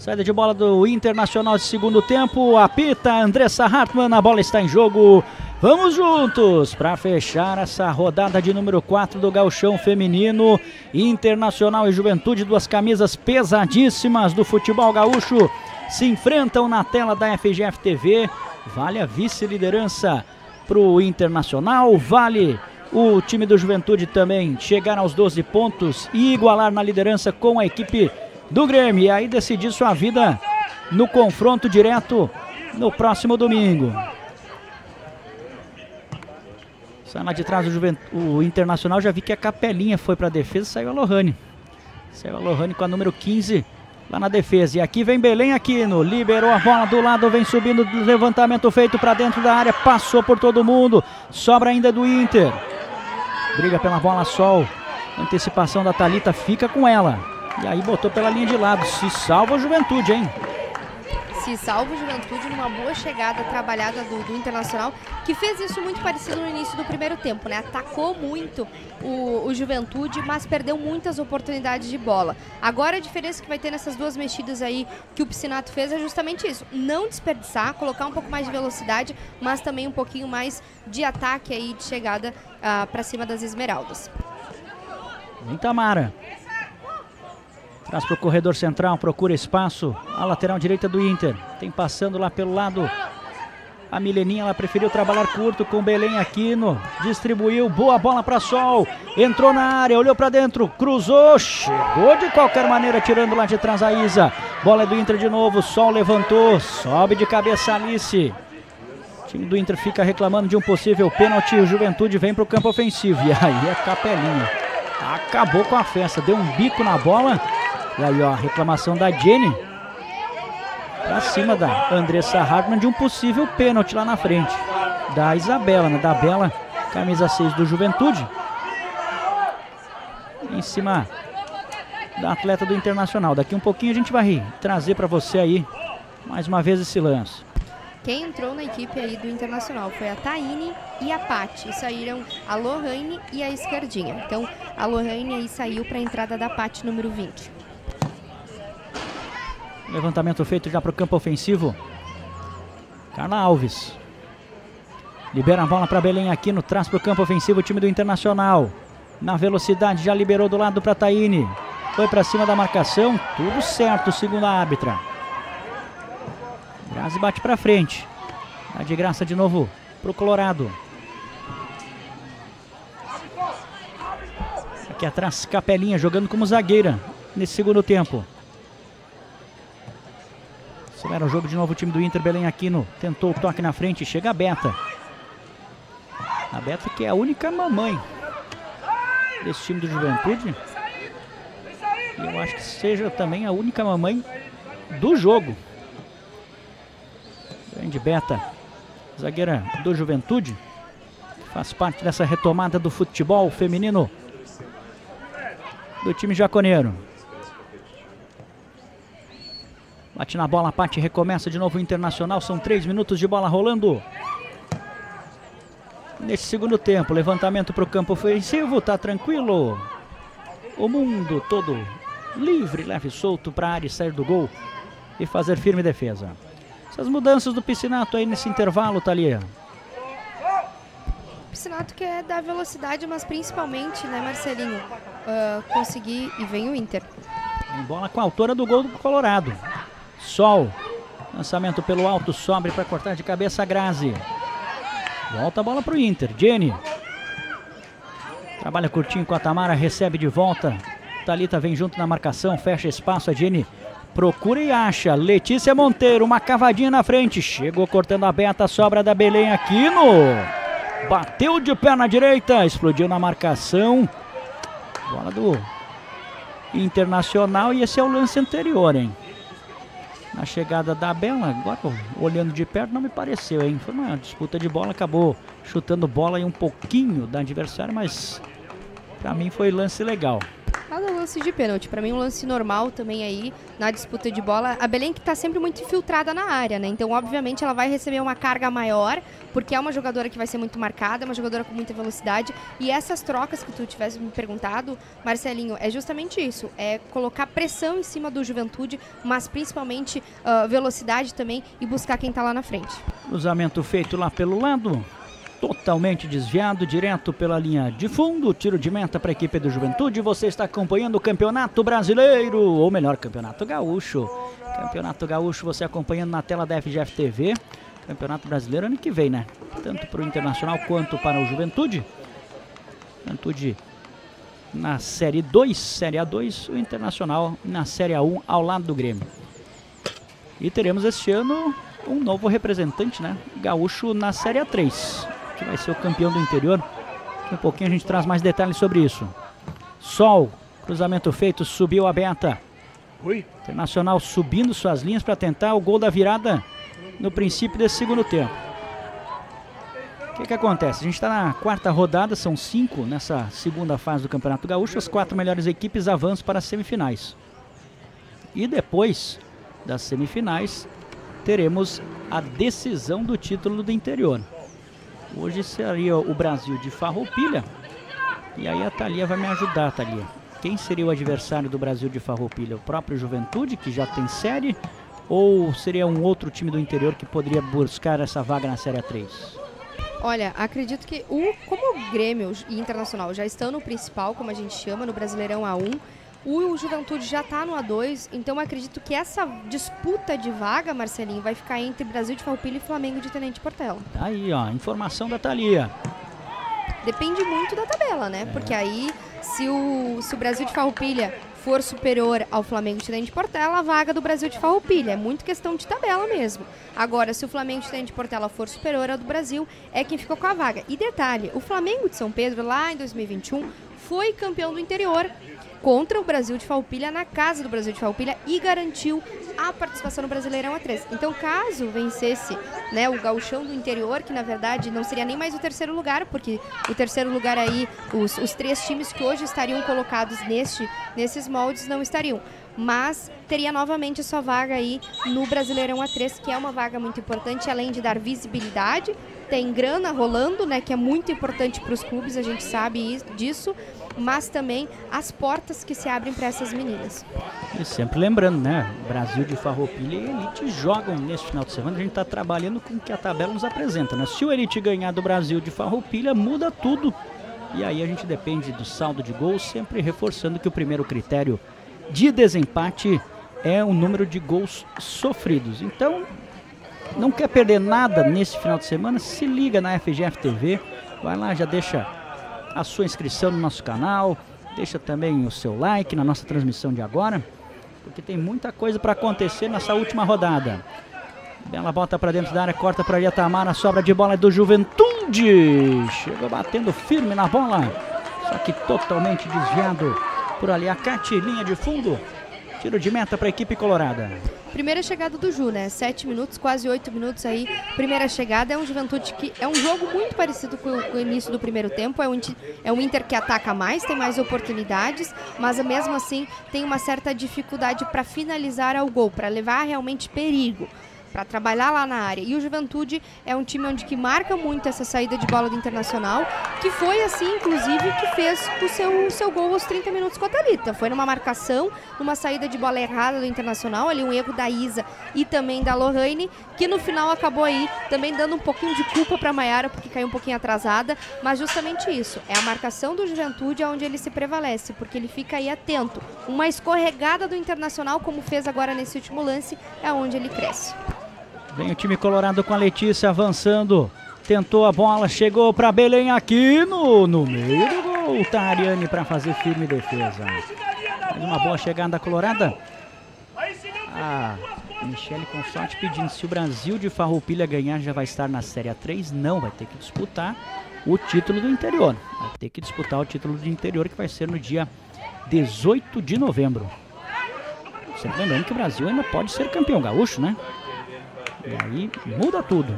Saída de bola do Internacional de segundo tempo. Apita Andressa Hartmann. A bola está em jogo. Vamos juntos para fechar essa rodada de número 4 do Galchão Feminino. Internacional e Juventude, duas camisas pesadíssimas do futebol gaúcho, se enfrentam na tela da FGF TV. Vale a vice-liderança para o Internacional, vale o time do Juventude também chegar aos 12 pontos e igualar na liderança com a equipe do Grêmio. E aí decidir sua vida no confronto direto no próximo domingo. Sai lá de trás o, Juvent... o Internacional, já vi que a Capelinha foi para a defesa, saiu a Lohane. Saiu a Lohane com a número 15 lá na defesa. E aqui vem Belém Aquino, liberou a bola do lado, vem subindo, levantamento feito para dentro da área, passou por todo mundo, sobra ainda do Inter. Briga pela bola sol, antecipação da Talita fica com ela. E aí botou pela linha de lado, se salva a Juventude, hein? se salva o Juventude numa boa chegada trabalhada do, do, Internacional, que fez isso muito parecido no início do primeiro tempo, né? Atacou muito o, o, Juventude, mas perdeu muitas oportunidades de bola. Agora a diferença que vai ter nessas duas mexidas aí que o Piscinato fez é justamente isso: não desperdiçar, colocar um pouco mais de velocidade, mas também um pouquinho mais de ataque aí, de chegada uh, para cima das Esmeraldas. Vem Tamara. Traz para o corredor central, procura espaço. A lateral direita do Inter. Tem passando lá pelo lado. A Mileninha, ela preferiu trabalhar curto com Belém Aquino. Distribuiu, boa bola para Sol. Entrou na área, olhou para dentro, cruzou, chegou de qualquer maneira, tirando lá de trás a Isa. Bola é do Inter de novo, Sol levantou, sobe de cabeça Alice. O time do Inter fica reclamando de um possível pênalti. O Juventude vem para o campo ofensivo. E aí a Capelinha acabou com a festa, deu um bico na bola e aí, ó, reclamação da Jenny pra cima da Andressa Hartmann de um possível pênalti lá na frente. Da Isabela, né? Da Bela, camisa 6 do Juventude. Em cima da atleta do Internacional. Daqui um pouquinho a gente vai trazer para você aí mais uma vez esse lance. Quem entrou na equipe aí do Internacional foi a Taine e a Pati. Saíram a Lohane e a Esquerdinha. Então a Lohane aí saiu para a entrada da Pati número 20. Levantamento feito já para o campo ofensivo. Carla Alves. Libera a bola para Belém aqui no traz para o campo ofensivo o time do Internacional. Na velocidade já liberou do lado para Taine. Foi para cima da marcação. Tudo certo, segundo a árbitra. Grazi bate para frente. Dá de graça de novo para o Colorado. Aqui atrás, Capelinha jogando como zagueira nesse segundo tempo. Acelera o jogo de novo o time do Inter, Belém Aquino. Tentou o toque na frente, chega a Beta. A Beta que é a única mamãe desse time do Juventude. E eu acho que seja também a única mamãe do jogo. Grande Beta, zagueira do Juventude, faz parte dessa retomada do futebol feminino do time jaconeiro. Bate na bola, Pati recomeça de novo o Internacional. São três minutos de bola rolando. Nesse segundo tempo, levantamento para o campo ofensivo, tá tranquilo. O mundo todo livre, leve e solto para a área sair do gol e fazer firme defesa. Essas mudanças do Piscinato aí nesse intervalo, Thalia. Piscinato quer dar velocidade, mas principalmente, né, Marcelinho, uh, conseguir e vem o Inter. Em bola com a autora do gol do Colorado. Sol. Lançamento pelo alto, sobe para cortar de cabeça a Grazi. Volta a bola para o Inter. Jenny. Trabalha curtinho com a Tamara, recebe de volta. Talita vem junto na marcação, fecha espaço. A Jenny procura e acha. Letícia Monteiro, uma cavadinha na frente. Chegou cortando a beta, sobra da Belém Aquino. Bateu de pé na direita, explodiu na marcação. Bola do Internacional e esse é o lance anterior, hein? Na chegada da Bela, agora olhando de perto não me pareceu, hein? Foi uma disputa de bola, acabou chutando bola e um pouquinho da adversária, mas para mim foi lance legal. Nada lance de pênalti. Para mim, um lance normal também aí na disputa de bola. A Belém que tá sempre muito infiltrada na área, né? Então, obviamente, ela vai receber uma carga maior, porque é uma jogadora que vai ser muito marcada, uma jogadora com muita velocidade. E essas trocas que tu tivesse me perguntado, Marcelinho, é justamente isso. É colocar pressão em cima do Juventude, mas principalmente uh, velocidade também e buscar quem tá lá na frente. Cruzamento feito lá pelo lado totalmente desviado, direto pela linha de fundo. Tiro de meta para a equipe do Juventude. Você está acompanhando o Campeonato Brasileiro, ou melhor, Campeonato Gaúcho. Campeonato Gaúcho você acompanhando na tela da FGF TV. Campeonato Brasileiro ano que vem, né? Tanto para o Internacional quanto para o Juventude. Juventude na Série 2, Série A2, o Internacional na Série A1 ao lado do Grêmio. E teremos este ano um novo representante, né? Gaúcho na Série A3 que vai ser o campeão do interior. Daqui a pouquinho a gente traz mais detalhes sobre isso. Sol, cruzamento feito, subiu a Beta. Oi. Internacional subindo suas linhas para tentar o gol da virada no princípio desse segundo tempo. O que, que acontece? A gente está na quarta rodada, são cinco nessa segunda fase do Campeonato Gaúcho. As quatro melhores equipes avançam para as semifinais. E depois das semifinais, teremos a decisão do título do interior. Hoje seria o Brasil de Farroupilha. E aí a Thalia vai me ajudar, Thalia. Quem seria o adversário do Brasil de Farroupilha? O próprio Juventude, que já tem série? Ou seria um outro time do interior que poderia buscar essa vaga na Série A3? Olha, acredito que o, como o Grêmio e Internacional já estão no principal, como a gente chama, no Brasileirão A1, o Juventude já está no A2, então acredito que essa disputa de vaga, Marcelinho, vai ficar entre Brasil de Farroupilha e Flamengo de Tenente Portela. Tá aí, ó, informação da Thalia. Depende muito da tabela, né? É. Porque aí, se o, se o Brasil de Farroupilha for superior ao Flamengo de Tenente Portela, a vaga do Brasil de Farroupilha. É muito questão de tabela mesmo. Agora, se o Flamengo de Tenente Portela for superior ao do Brasil, é quem ficou com a vaga. E detalhe, o Flamengo de São Pedro, lá em 2021, foi campeão do interior contra o Brasil de Falpilha na casa do Brasil de Falpilha e garantiu a participação no Brasileirão A3. Então, caso vencesse né, o gauchão do interior, que na verdade não seria nem mais o terceiro lugar, porque o terceiro lugar aí, os, os três times que hoje estariam colocados neste, nesses moldes não estariam. Mas teria novamente sua vaga aí no Brasileirão A3, que é uma vaga muito importante, além de dar visibilidade, tem grana rolando, né, que é muito importante para os clubes, a gente sabe disso mas também as portas que se abrem para essas meninas. E sempre lembrando, né? Brasil de Farroupilha e Elite jogam nesse final de semana. A gente está trabalhando com o que a tabela nos apresenta, né? Se o Elite ganhar do Brasil de Farroupilha, muda tudo. E aí a gente depende do saldo de gols, sempre reforçando que o primeiro critério de desempate é o número de gols sofridos. Então, não quer perder nada nesse final de semana? Se liga na FGF TV, vai lá, já deixa a sua inscrição no nosso canal, deixa também o seu like na nossa transmissão de agora. porque tem muita coisa para acontecer nessa última rodada. Bela bota para dentro da área, corta para a Tamara, sobra de bola do Juventude. Chegou batendo firme na bola, só que totalmente desviado por ali a Catilinha de fundo. Tiro de meta para a equipe colorada. Primeira chegada do Ju, né? Sete minutos, quase oito minutos aí. Primeira chegada é um Juventude que é um jogo muito parecido com o, início do primeiro tempo. É um, é um Inter que ataca mais, tem mais oportunidades, mas mesmo assim tem uma certa dificuldade para finalizar ao gol, para levar realmente perigo para trabalhar lá na área. E o Juventude é um time onde que marca muito essa saída de bola do Internacional, que foi assim, inclusive, que fez o seu, o seu gol aos 30 minutos com a Thalita. Foi numa marcação, numa saída de bola errada do Internacional, ali um erro da Isa e também da Lorraine, que no final acabou aí também dando um pouquinho de culpa para a Maiara, porque caiu um pouquinho atrasada, mas justamente isso, é a marcação do Juventude onde ele se prevalece, porque ele fica aí atento. Uma escorregada do Internacional, como fez agora nesse último lance, é onde ele cresce. Vem o time colorado com a Letícia avançando. Tentou a bola, chegou para Belém aqui no, no meio do gol. Tá Ariane para fazer firme defesa. Mais uma boa chegada colorada. A Michele com sorte pedindo se o Brasil de Farroupilha ganhar já vai estar na Série A3. Não, vai ter que disputar o título do interior. Vai ter que disputar o título do interior que vai ser no dia 18 de novembro. Sempre lembrando que o Brasil ainda pode ser campeão gaúcho, né? E aí muda tudo.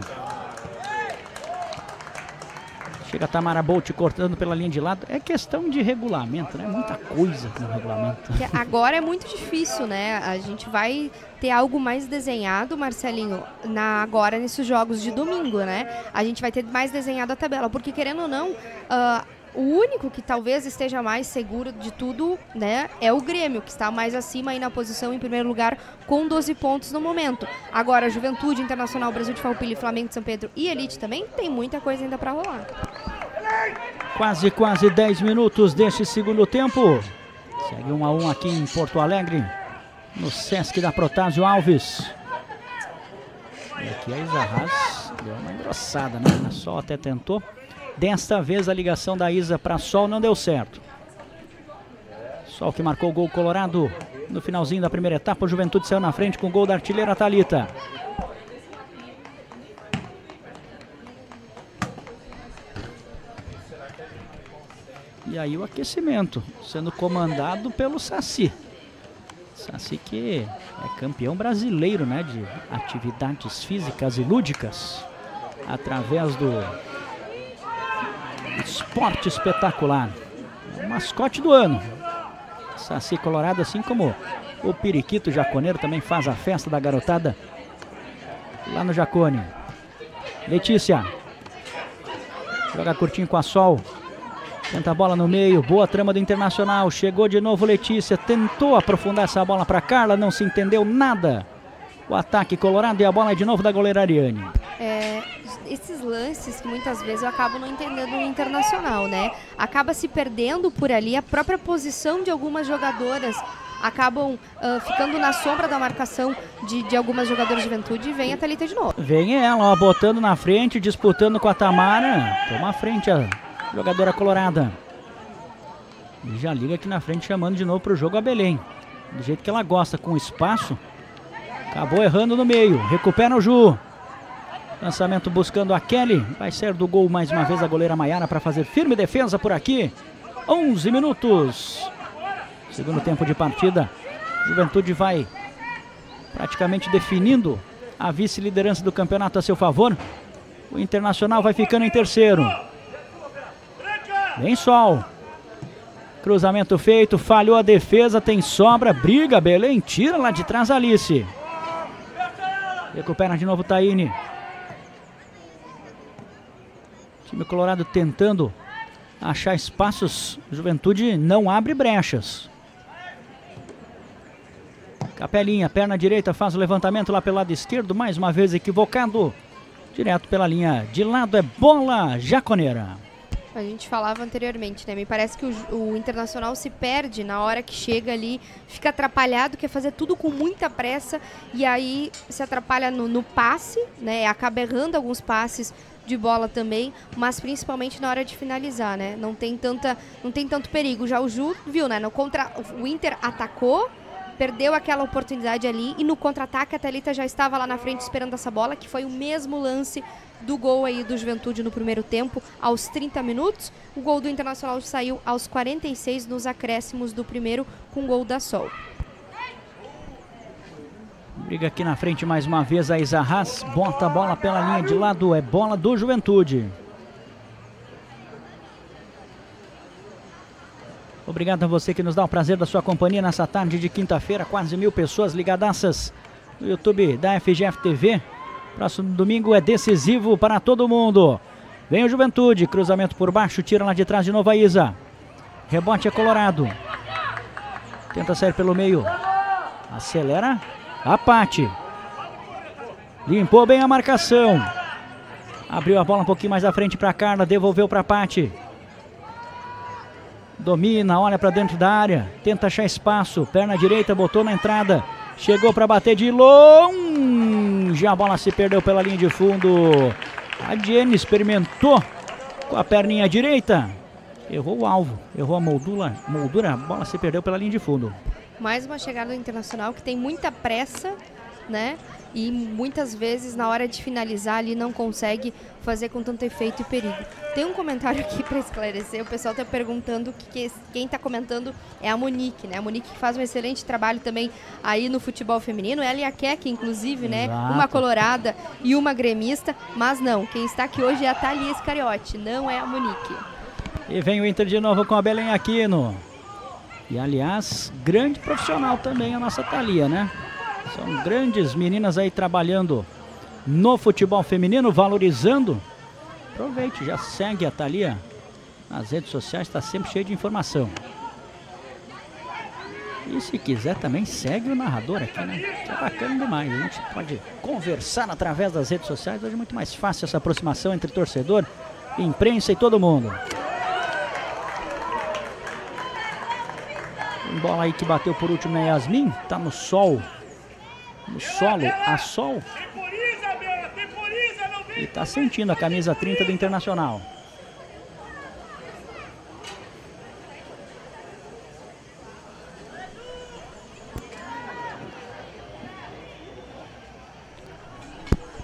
Chega Tamara Bolt cortando pela linha de lado. É questão de regulamento, né? Muita coisa no regulamento. Agora é muito difícil, né? A gente vai ter algo mais desenhado, Marcelinho, na, agora nesses jogos de domingo, né? A gente vai ter mais desenhado a tabela. Porque, querendo ou não, uh, o único que talvez esteja mais seguro de tudo, né, é o Grêmio, que está mais acima aí na posição em primeiro lugar com 12 pontos no momento. Agora, Juventude, Internacional, Brasil de Farroupilha, Flamengo São Pedro e Elite também tem muita coisa ainda para rolar. Quase, quase 10 minutos deste segundo tempo. Segue 1 um a 1 um aqui em Porto Alegre, no Sesc da Protásio Alves. E aqui a Isa deu uma engrossada, né? Sol até tentou. Desta vez a ligação da Isa para Sol não deu certo. Sol que marcou o gol colorado no finalzinho da primeira etapa. O Juventude saiu na frente com o gol da artilheira Talita. E aí o aquecimento, sendo comandado pelo Saci. Saci que é campeão brasileiro né, de atividades físicas e lúdicas. Através do Esporte espetacular. Mascote do ano. Saci Colorado, assim como o Periquito Jaconeiro também faz a festa da garotada lá no Jacone. Letícia. Joga curtinho com a Sol. Tenta a bola no meio. Boa trama do Internacional. Chegou de novo Letícia. Tentou aprofundar essa bola para Carla. Não se entendeu nada. O ataque colorado e a bola é de novo da goleira Ariane. É, esses lances que muitas vezes eu acabo não entendendo no internacional, né? Acaba se perdendo por ali a própria posição de algumas jogadoras acabam uh, ficando na sombra da marcação de, de algumas jogadoras de juventude e vem a Thalita de novo. Vem ela, ó, botando na frente, disputando com a Tamara. Toma a frente a jogadora colorada. E já liga aqui na frente, chamando de novo para o jogo a Belém. Do jeito que ela gosta, com espaço. Acabou errando no meio. Recupera o Ju. Lançamento buscando a Kelly. Vai ser do gol mais uma vez a goleira Maiara para fazer firme defesa por aqui. 11 minutos. Segundo tempo de partida. Juventude vai praticamente definindo a vice-liderança do campeonato a seu favor. O Internacional vai ficando em terceiro. Vem sol. Cruzamento feito, falhou a defesa, tem sobra, briga, Belém, tira lá de trás Alice. Recupera de novo Taine. Time Colorado tentando achar espaços. Juventude não abre brechas. Capelinha, perna direita, faz o levantamento lá pelo lado esquerdo. Mais uma vez equivocado. Direto pela linha de lado é bola jaconeira. A gente falava anteriormente, né? Me parece que o, o, Internacional se perde na hora que chega ali, fica atrapalhado, quer fazer tudo com muita pressa e aí se atrapalha no, no passe, né? Acaba errando alguns passes de bola também, mas principalmente na hora de finalizar, né? Não tem tanta, não tem tanto perigo. Já o Ju viu, né? No contra, o Inter atacou, perdeu aquela oportunidade ali e no contra-ataque a Thalita já estava lá na frente esperando essa bola, que foi o mesmo lance do gol aí do Juventude no primeiro tempo, aos 30 minutos. O gol do Internacional saiu aos 46 nos acréscimos do primeiro com gol da Sol. Briga aqui na frente mais uma vez a Isarraz. Bota a bola pela linha de lado. É bola do Juventude. Obrigado a você que nos dá o prazer da sua companhia nessa tarde de quinta-feira. Quase mil pessoas ligadaças no YouTube da FGF TV. Próximo domingo é decisivo para todo mundo. Vem o Juventude. Cruzamento por baixo. Tira lá de trás de novo a Isa. Rebote é colorado. Tenta sair pelo meio. Acelera a Pati. Limpou bem a marcação. Abriu a bola um pouquinho mais à frente para Carla, devolveu para Pati. Domina, olha para dentro da área, tenta achar espaço, perna direita, botou na entrada. Chegou para bater de longe. A bola se perdeu pela linha de fundo. A Jenny experimentou com a perninha direita. Errou o alvo, errou a moldura, moldura, a bola se perdeu pela linha de fundo. Mais uma chegada do Internacional que tem muita pressa, né? E muitas vezes na hora de finalizar ali não consegue fazer com tanto efeito e perigo. Tem um comentário aqui para esclarecer. O pessoal está perguntando que, que quem está comentando é a Monique, né? A Monique que faz um excelente trabalho também aí no futebol feminino. Ela e a Keck, inclusive, né? Exato. Uma colorada e uma gremista. Mas não, quem está aqui hoje é a Thalia Iscariote, não é a Monique. E vem o Inter de novo com a Belém Aquino. E aliás, grande profissional também a nossa Thalia, né? São grandes meninas aí trabalhando no futebol feminino, valorizando. Aproveite, já segue a Thalia nas redes sociais, está sempre cheio de informação. E se quiser também segue o narrador aqui, né? É bacana demais. A gente pode conversar através das redes sociais. Hoje é muito mais fácil essa aproximação entre torcedor, imprensa e todo mundo. Bola aí que bateu por último na Yasmin. Tá no sol. No solo, a sol. E tá sentindo a camisa 30 do Internacional.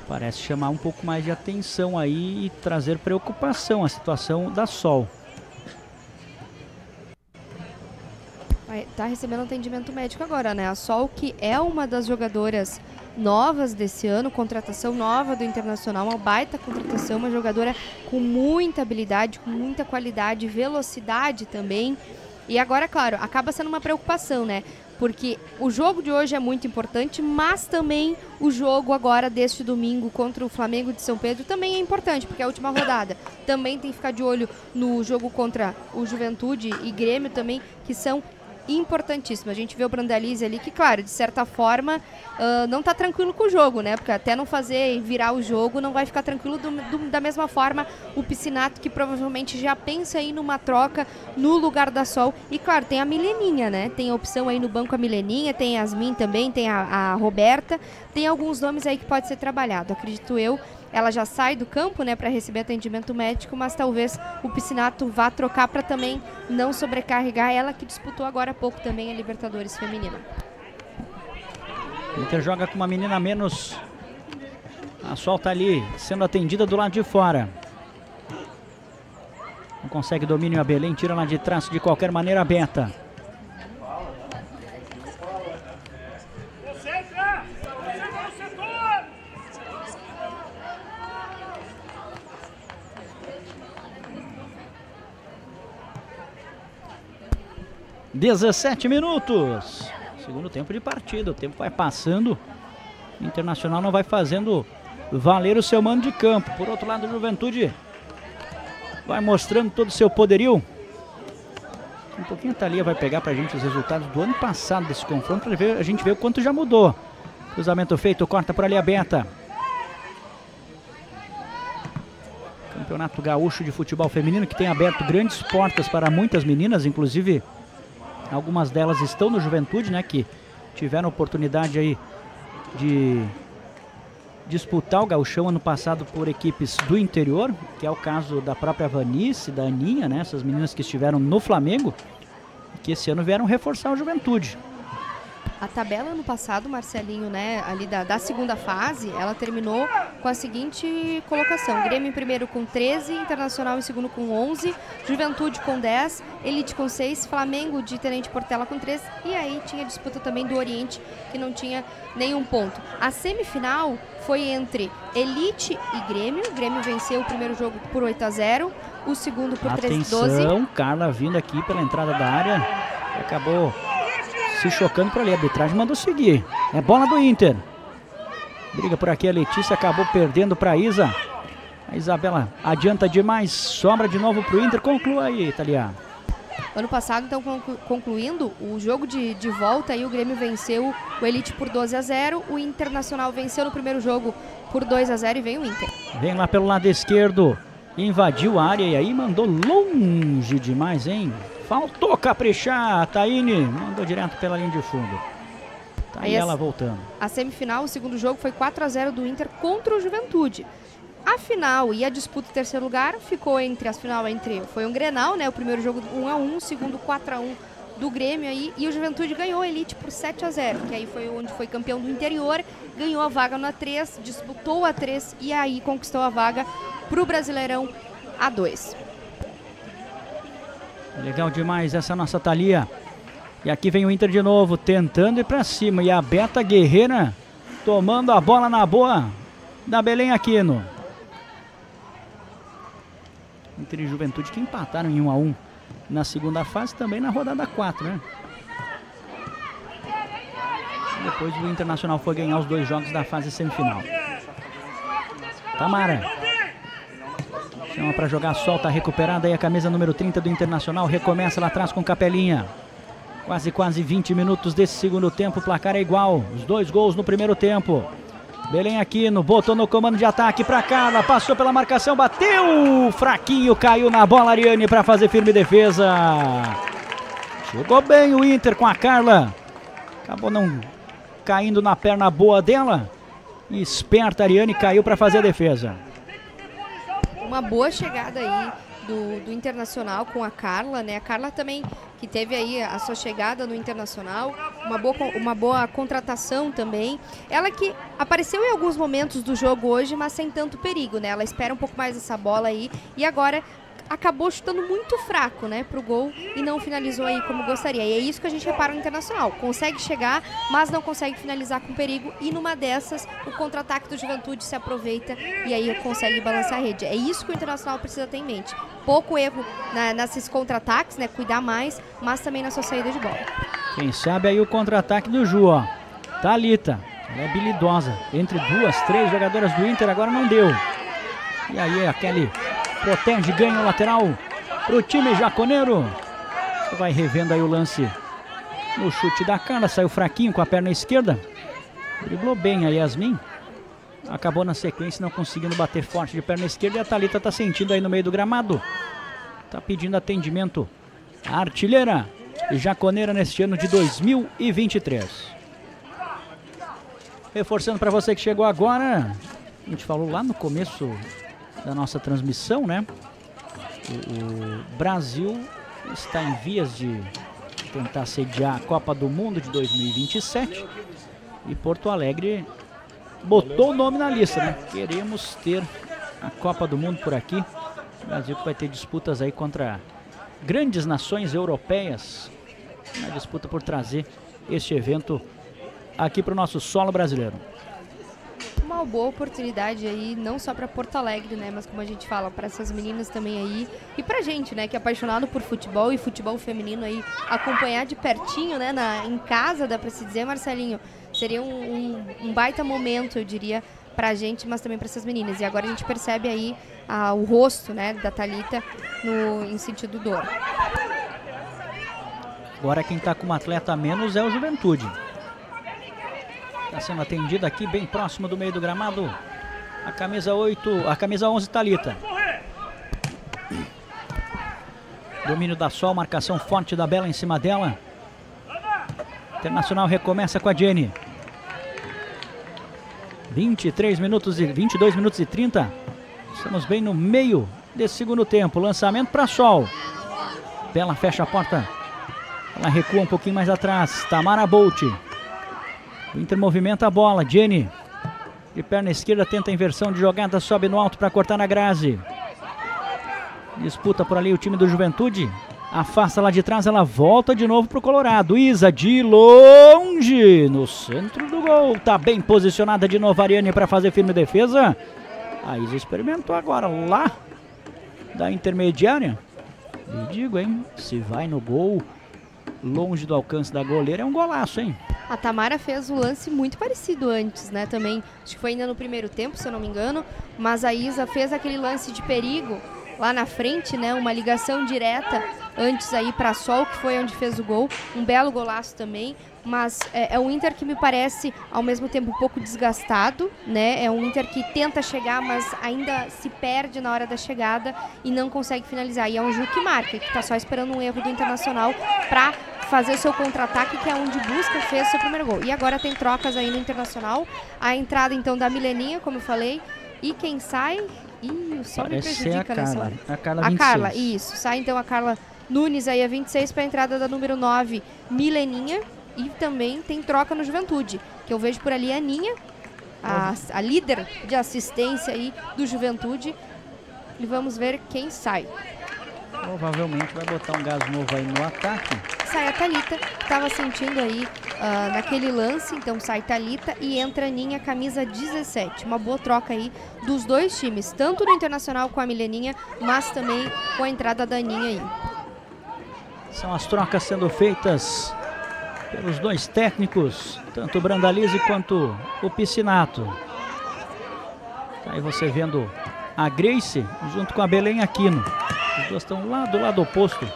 Parece chamar um pouco mais de atenção aí e trazer preocupação a situação da Sol. Vai, tá recebendo atendimento médico agora, né? A Sol, que é uma das jogadoras novas desse ano, contratação nova do Internacional, uma baita contratação, uma jogadora com muita habilidade, com muita qualidade, velocidade também. E agora, claro, acaba sendo uma preocupação, né? Porque o jogo de hoje é muito importante, mas também o jogo agora deste domingo contra o Flamengo de São Pedro também é importante, porque é a última rodada. Também tem que ficar de olho no jogo contra o Juventude e Grêmio também, que são importantíssimo. A gente vê o Brandalize ali que, claro, de certa forma, uh, não tá tranquilo com o jogo, né? Porque até não fazer virar o jogo, não vai ficar tranquilo do, do, da mesma forma o Piscinato, que provavelmente já pensa aí numa troca no lugar da Sol. E, claro, tem a Mileninha, né? Tem a opção aí no banco a Mileninha, tem a Yasmin também, tem a, a Roberta. Tem alguns nomes aí que pode ser trabalhado, acredito eu ela já sai do campo né, para receber atendimento médico, mas talvez o Piscinato vá trocar para também não sobrecarregar ela que disputou agora há pouco também a Libertadores Feminina. Inter joga com uma menina menos. A solta tá ali sendo atendida do lado de fora. Não consegue domínio a Belém, tira lá de trás de qualquer maneira a Beta. 17 minutos. Segundo tempo de partida. O tempo vai passando. O Internacional não vai fazendo valer o seu mando de campo. Por outro lado, a Juventude vai mostrando todo o seu poderio. Um pouquinho a Thalia vai pegar pra gente os resultados do ano passado desse confronto pra ver, a gente ver o quanto já mudou. Cruzamento feito, corta por ali Beta. Campeonato Gaúcho de Futebol Feminino que tem aberto grandes portas para muitas meninas, inclusive algumas delas estão no Juventude, né, que tiveram oportunidade aí de disputar o gauchão ano passado por equipes do interior, que é o caso da própria Vanice, da Aninha, né? Essas meninas que estiveram no Flamengo, que esse ano vieram reforçar o Juventude. A tabela no passado, Marcelinho, né, ali da, da, segunda fase, ela terminou com a seguinte colocação: Grêmio em primeiro com 13, Internacional em segundo com 11, Juventude com 10, Elite com 6, Flamengo de Tenente Portela com 3 e aí tinha disputa também do Oriente, que não tinha nenhum ponto. A semifinal foi entre Elite e Grêmio. O Grêmio venceu o primeiro jogo por 8 a 0, o segundo por 13 a 12. Atenção, Carla vindo aqui pela entrada da área. Acabou se chocando por ali. A arbitragem mandou seguir. É bola do Inter. Briga por aqui a Letícia, acabou perdendo para Isa. A Isabela adianta demais, sobra de novo para o Inter. Conclua aí, Italiano. Ano passado, então, concluindo, o jogo de, de volta aí o Grêmio venceu o Elite por 12 a 0, o Internacional venceu no primeiro jogo por 2 a 0 e vem o Inter. Vem lá pelo lado esquerdo, invadiu a área e aí mandou longe demais, hein? Faltou caprichar, a Taine mandou direto pela linha de fundo. Tá aí, aí ela voltando. A semifinal, o segundo jogo foi 4 a 0 do Inter contra o Juventude. A final e a disputa em terceiro lugar ficou entre as final entre foi um Grenal, né? O primeiro jogo 1 a 1, o segundo 4 a 1 do Grêmio aí e o Juventude ganhou a Elite por 7 a 0, que aí foi onde foi campeão do interior, ganhou a vaga na 3, disputou a 3 e aí conquistou a vaga para o Brasileirão A2. Legal demais essa nossa Thalia. E aqui vem o Inter de novo, tentando ir para cima. E a Beta Guerreira tomando a bola na boa da Belém Aquino. Inter e Juventude que empataram em 1 a 1 na segunda fase, também na rodada 4, né? Depois o Internacional foi ganhar os dois jogos da fase semifinal. Tamara. Chama para jogar, solta, recuperada aí a camisa número 30 do Internacional. Recomeça lá atrás com Capelinha. Quase, quase 20 minutos desse segundo tempo. O placar é igual. Os dois gols no primeiro tempo. Belém Aquino botou no comando de ataque para Carla. Passou pela marcação, bateu. Fraquinho, caiu na bola Ariane para fazer firme defesa. Chegou bem o Inter com a Carla. Acabou não caindo na perna boa dela. Esperta Ariane caiu para fazer a defesa uma boa chegada aí do, do, Internacional com a Carla, né? A Carla também, que teve aí a sua chegada no Internacional, uma boa, uma boa contratação também. Ela que apareceu em alguns momentos do jogo hoje, mas sem tanto perigo, né? Ela espera um pouco mais essa bola aí e agora acabou chutando muito fraco, né, pro gol e não finalizou aí como gostaria. E é isso que a gente repara no Internacional. Consegue chegar, mas não consegue finalizar com perigo e numa dessas o contra-ataque do Juventude se aproveita e aí consegue balançar a rede. É isso que o Internacional precisa ter em mente. Pouco erro na, nesses contra-ataques, né, cuidar mais, mas também na sua saída de bola. Quem sabe aí o contra-ataque do Ju, ó. Thalita, ela é habilidosa. Entre duas, três jogadoras do Inter, agora não deu. E aí aquele Protege, ganha o lateral pro time jaconeiro. Vai revendo aí o lance no chute da cara. Saiu fraquinho com a perna esquerda. Driblou bem a Yasmin. Acabou na sequência não conseguindo bater forte de perna esquerda. E a Thalita tá sentindo aí no meio do gramado. Tá pedindo atendimento. A artilheira jaconeira neste ano de 2023. Reforçando para você que chegou agora. A gente falou lá no começo da nossa transmissão, né? O, o Brasil está em vias de tentar sediar a Copa do Mundo de 2027 e Porto Alegre botou o nome na lista, né? Queremos ter a Copa do Mundo por aqui. O Brasil que vai ter disputas aí contra grandes nações europeias na disputa por trazer este evento aqui para o nosso solo brasileiro uma boa oportunidade aí, não só para Porto Alegre, né, mas como a gente fala, para essas meninas também aí e pra gente, né, que é apaixonado por futebol e futebol feminino aí, acompanhar de pertinho, né, na, em casa, dá para se dizer, Marcelinho, seria um, um, um baita momento, eu diria, pra gente, mas também para essas meninas. E agora a gente percebe aí o rosto, né, da Talita no em sentido dor. Agora quem está com um atleta a menos é o Juventude. Está sendo atendida aqui bem próximo do meio do gramado. A camisa 8, a camisa 11 Talita. Domínio da Sol, marcação forte da Bela em cima dela. Internacional recomeça com a Jenny. 23 minutos e 22 minutos e 30. Estamos bem no meio desse segundo tempo. Lançamento para Sol. Bela fecha a porta. Ela recua um pouquinho mais atrás. Tamara Bolt. O Inter movimenta a bola. Jenny. De perna esquerda tenta a inversão de jogada, sobe no alto para cortar na Grazi. Disputa por ali o time do Juventude. Afasta lá de trás, ela volta de novo pro Colorado. Isa de longe, no centro do gol. Tá bem posicionada de novo a Ariane para fazer firme defesa. A Isa experimentou agora lá da intermediária. E digo, hein, se vai no gol, longe do alcance da goleira, é um golaço, hein? A Tamara fez um lance muito parecido antes, né? Também, acho que foi ainda no primeiro tempo, se eu não me engano. Mas a Isa fez aquele lance de perigo lá na frente, né? Uma ligação direta antes aí para Sol, que foi onde fez o gol. Um belo golaço também. Mas é, é um Inter que me parece, ao mesmo tempo, um pouco desgastado, né? É um Inter que tenta chegar, mas ainda se perde na hora da chegada e não consegue finalizar. E é um Ju que marca, que está só esperando um erro do Internacional para fazer o seu contra-ataque, que é onde busca, fez o seu primeiro gol. E agora tem trocas aí no Internacional. A entrada, então, da Mileninha, como eu falei. E quem sai... Ih, o sol me Parece prejudica a nessa Carla. hora. A Carla A 26. Carla, isso. Sai então a Carla Nunes aí a 26 para a entrada da número 9, Mileninha. E também tem troca no Juventude, que eu vejo por ali a Aninha, a, a líder de assistência aí do Juventude. E vamos ver quem sai. Provavelmente vai botar um gás novo aí no ataque. Sai a Thalita, que estava sentindo aí ah, naquele lance, então sai Thalita e entra a Aninha, camisa 17. Uma boa troca aí dos dois times, tanto no Internacional com a Mileninha, mas também com a entrada da Aninha aí. São as trocas sendo feitas pelos dois técnicos, tanto o Brandalize quanto o Piscinato. Tá aí você vendo a Grace junto com a Belém Aquino. Os dois estão lá do lado oposto.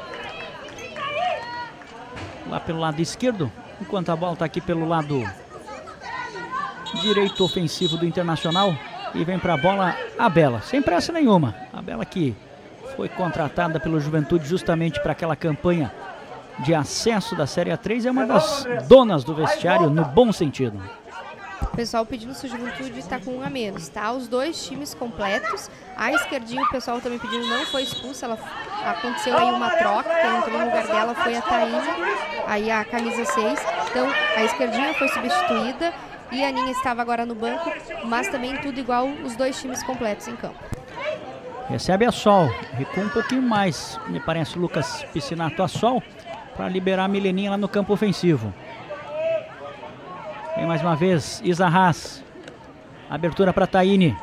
Lá pelo lado esquerdo, enquanto a bola está aqui pelo lado direito ofensivo do Internacional. E vem para a bola a Bela, sem pressa nenhuma. A Bela que foi contratada pelo Juventude justamente para aquela campanha de acesso da Série A3 é uma das donas do vestiário no bom sentido. O pessoal pedindo se o Juventude está com um a menos, tá? Os dois times completos. A esquerdinha, o pessoal também pedindo, não foi expulsa. Ela, aconteceu aí uma troca, quem entrou no lugar dela foi a Thaís, aí a camisa 6. Então, a esquerdinha foi substituída e a Aninha estava agora no banco, mas também tudo igual, os dois times completos em campo. Recebe a Sol, recua um pouquinho mais, me parece, Lucas Piscinato a Sol, para liberar a Mileninha lá no campo ofensivo. Vem mais uma vez, Isa Haas. Abertura para Taine.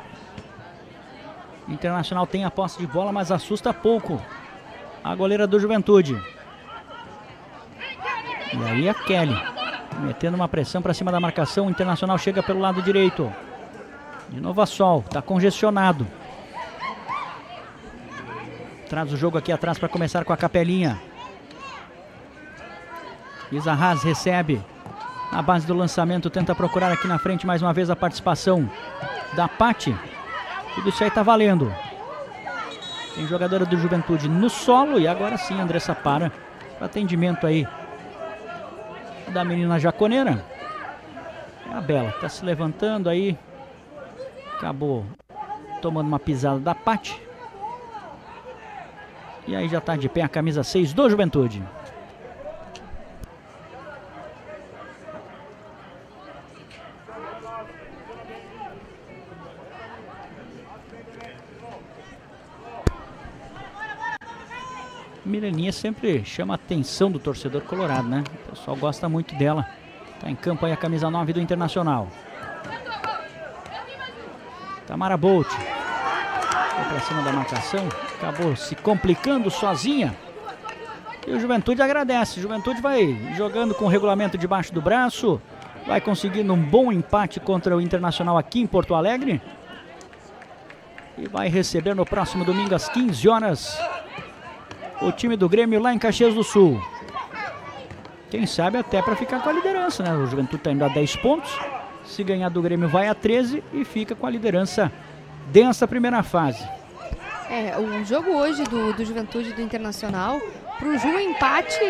Internacional tem a posse de bola, mas assusta pouco a goleira do Juventude. E aí a Kelly, metendo uma pressão para cima da marcação. O Internacional chega pelo lado direito. De novo a Sol, está congestionado. Traz o jogo aqui atrás para começar com a capelinha. Haas recebe. Na base do lançamento, tenta procurar aqui na frente mais uma vez a participação da Pati. Tudo isso aí tá valendo. Tem jogadora do Juventude no solo e agora sim Andressa para. Atendimento aí da menina jaconeira. É a Bela, tá se levantando aí. Acabou tomando uma pisada da Pati. E aí já tá de pé a camisa 6 do Juventude. Mileninha sempre chama a atenção do torcedor colorado, né? O pessoal gosta muito dela. Tá em campo aí a camisa 9 do Internacional. Tamara Bolt. Foi pra cima da marcação. Acabou se complicando sozinha. E o Juventude agradece. O Juventude vai jogando com o regulamento debaixo do braço. Vai conseguindo um bom empate contra o Internacional aqui em Porto Alegre. E vai receber no próximo domingo às 15 horas o time do Grêmio lá em Caxias do Sul. Quem sabe até para ficar com a liderança, né? O Juventude está indo a 10 pontos. Se ganhar do Grêmio vai a 13 e fica com a liderança dessa primeira fase. É, o jogo hoje do, do Juventude do Internacional, pro Ju o empate,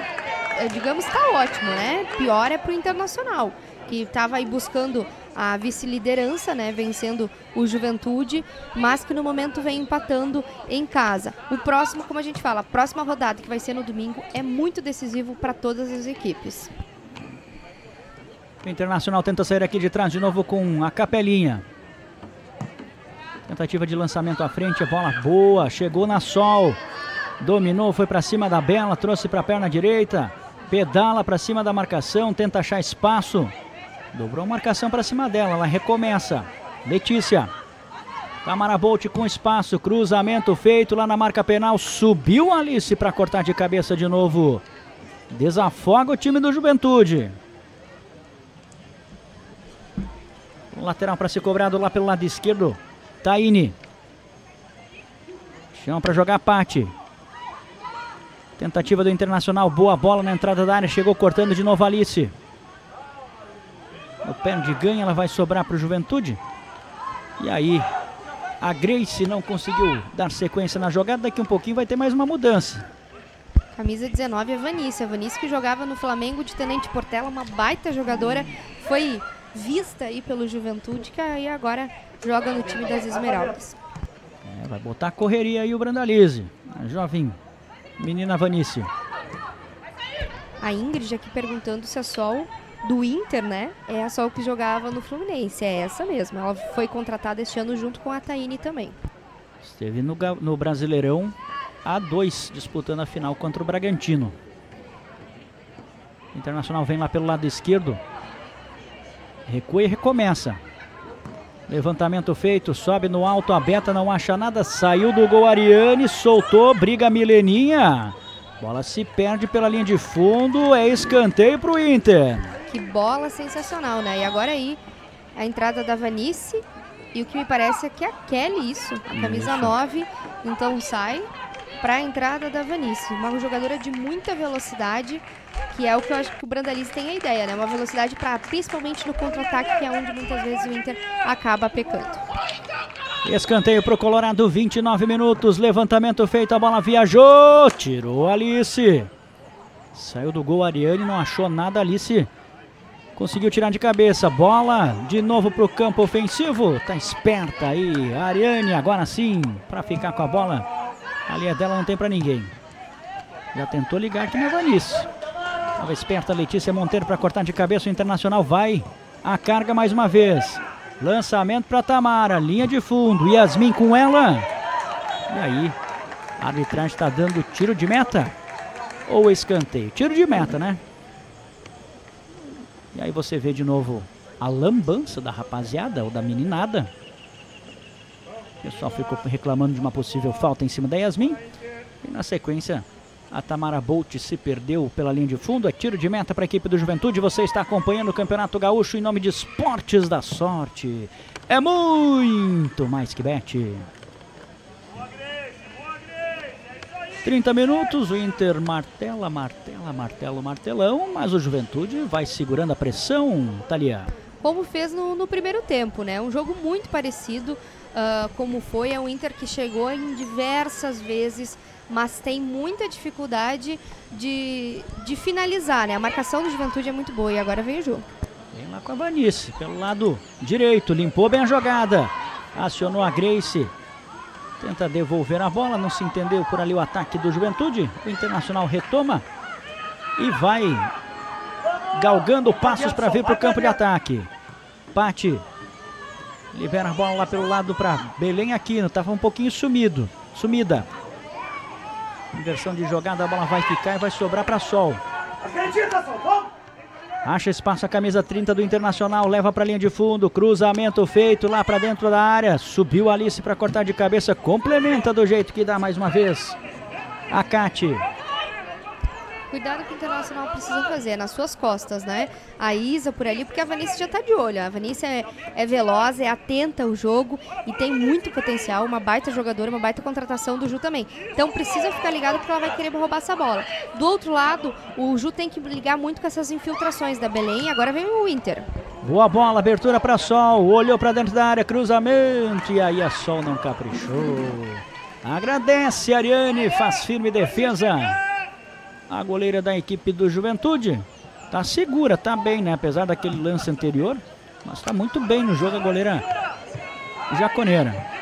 é, digamos, tá ótimo, né? Pior é pro Internacional, que tava aí buscando a vice-liderança, né? Vencendo o Juventude, mas que no momento vem empatando em casa. O próximo, como a gente fala, a próxima rodada, que vai ser no domingo, é muito decisivo para todas as equipes. O Internacional tenta sair aqui de trás de novo com a capelinha. Tentativa de lançamento à frente, bola boa, chegou na sol. Dominou, foi para cima da Bela, trouxe para a perna direita. Pedala para cima da marcação, tenta achar espaço. Dobrou marcação para cima dela, ela recomeça. Letícia. Tamara Bolt com espaço, cruzamento feito lá na marca penal. Subiu Alice para cortar de cabeça de novo. Desafoga o time do Juventude. Lateral para ser cobrado lá pelo lado esquerdo. Taine. Chama para jogar Pati. Tentativa do Internacional, boa bola na entrada da área, chegou cortando de novo Alice. O pé de ganha, ela vai sobrar para o Juventude. E aí, a Grace não conseguiu dar sequência na jogada, daqui um pouquinho vai ter mais uma mudança. Camisa 19 é Vanice. A Vanice que jogava no Flamengo de Tenente Portela, uma baita jogadora. Foi vista aí pelo Juventude, que aí agora joga no time das Esmeraldas. É, vai botar a correria aí o Brandalize. A jovem menina Vanice. A Ingrid aqui perguntando se a Sol do Inter, né? É a Sol que jogava no Fluminense. É essa mesmo. Ela foi contratada este ano junto com a Taine também. Esteve no, no Brasileirão A2 disputando a final contra o Bragantino. Internacional vem lá pelo lado esquerdo. Recua e recomeça. Levantamento feito, sobe no alto, a Beta não acha nada, saiu do gol Ariane, soltou, briga Mileninha. Bola se perde pela linha de fundo, é escanteio para o Inter. Que bola sensacional, né? E agora aí, a entrada da Vanice, e o que me parece é que é a Kelly isso, a camisa isso. 9, então sai para a entrada da Vanice. Uma jogadora de muita velocidade, que é o que eu acho que o Brandalize tem a ideia, né? Uma velocidade para principalmente no contra-ataque, que é onde muitas vezes o Inter acaba pecando. Escanteio para o Colorado, 29 minutos. Levantamento feito, a bola viajou. Tirou Alice. Saiu do gol Ariane, não achou nada Alice. Conseguiu tirar de cabeça. Bola de novo para o campo ofensivo. Tá esperta aí. Ariane agora sim para ficar com a bola. A linha dela não tem para ninguém. Já tentou ligar aqui na Vanice. Estava esperta Letícia Monteiro para cortar de cabeça. O Internacional vai a carga mais uma vez. Lançamento para Tamara. Linha de fundo. Yasmin com ela. E aí, a arbitragem está dando tiro de meta ou escanteio? Tiro de meta, né? E aí você vê de novo a lambança da rapaziada ou da meninada. O pessoal ficou reclamando de uma possível falta em cima da Yasmin. E na sequência, a Tamara Bolt se perdeu pela linha de fundo. É tiro de meta para a equipe do Juventude. Você está acompanhando o Campeonato Gaúcho em nome de Esportes da Sorte. É muito mais que bete. 30 minutos, o Inter martela, martela, martelo, martelão, mas o Juventude vai segurando a pressão, Thalia. Como fez no, no primeiro tempo, né? Um jogo muito parecido uh, como foi. É um Inter que chegou em diversas vezes, mas tem muita dificuldade de, de finalizar, né? A marcação do Juventude é muito boa e agora vem o jogo. Vem lá com a Vanice, pelo lado direito, limpou bem a jogada. Acionou a Grace, Tenta devolver a bola, não se entendeu por ali o ataque do Juventude. O Internacional retoma e vai galgando passos para vir para o campo de ataque. Pati libera a bola lá pelo lado para Belém Aquino. Estava um pouquinho sumido, sumida. Inversão de jogada, a bola vai ficar e vai sobrar para Sol. Acredita, Sol, vamos! Acha espaço a camisa 30 do Internacional, leva para a linha de fundo, cruzamento feito lá para dentro da área. Subiu Alice para cortar de cabeça, complementa do jeito que dá mais uma vez. A Cate cuidado que o Internacional precisa fazer, nas suas costas, né? A Isa por ali, porque a Vanessa já tá de olho. A Vanessa é, é veloz, é atenta ao jogo e tem muito potencial, uma baita jogadora, uma baita contratação do Ju também. Então precisa ficar ligado porque ela vai querer roubar essa bola. Do outro lado, o Ju tem que ligar muito com essas infiltrações da Belém. Agora vem o Inter. Boa bola, abertura para Sol, olhou para dentro da área, cruzamento e aí a Sol não caprichou. Agradece, Ariane, faz firme defesa a goleira da equipe do Juventude. Tá segura, tá bem, né? Apesar daquele lance anterior, mas tá muito bem no jogo a goleira jaconeira.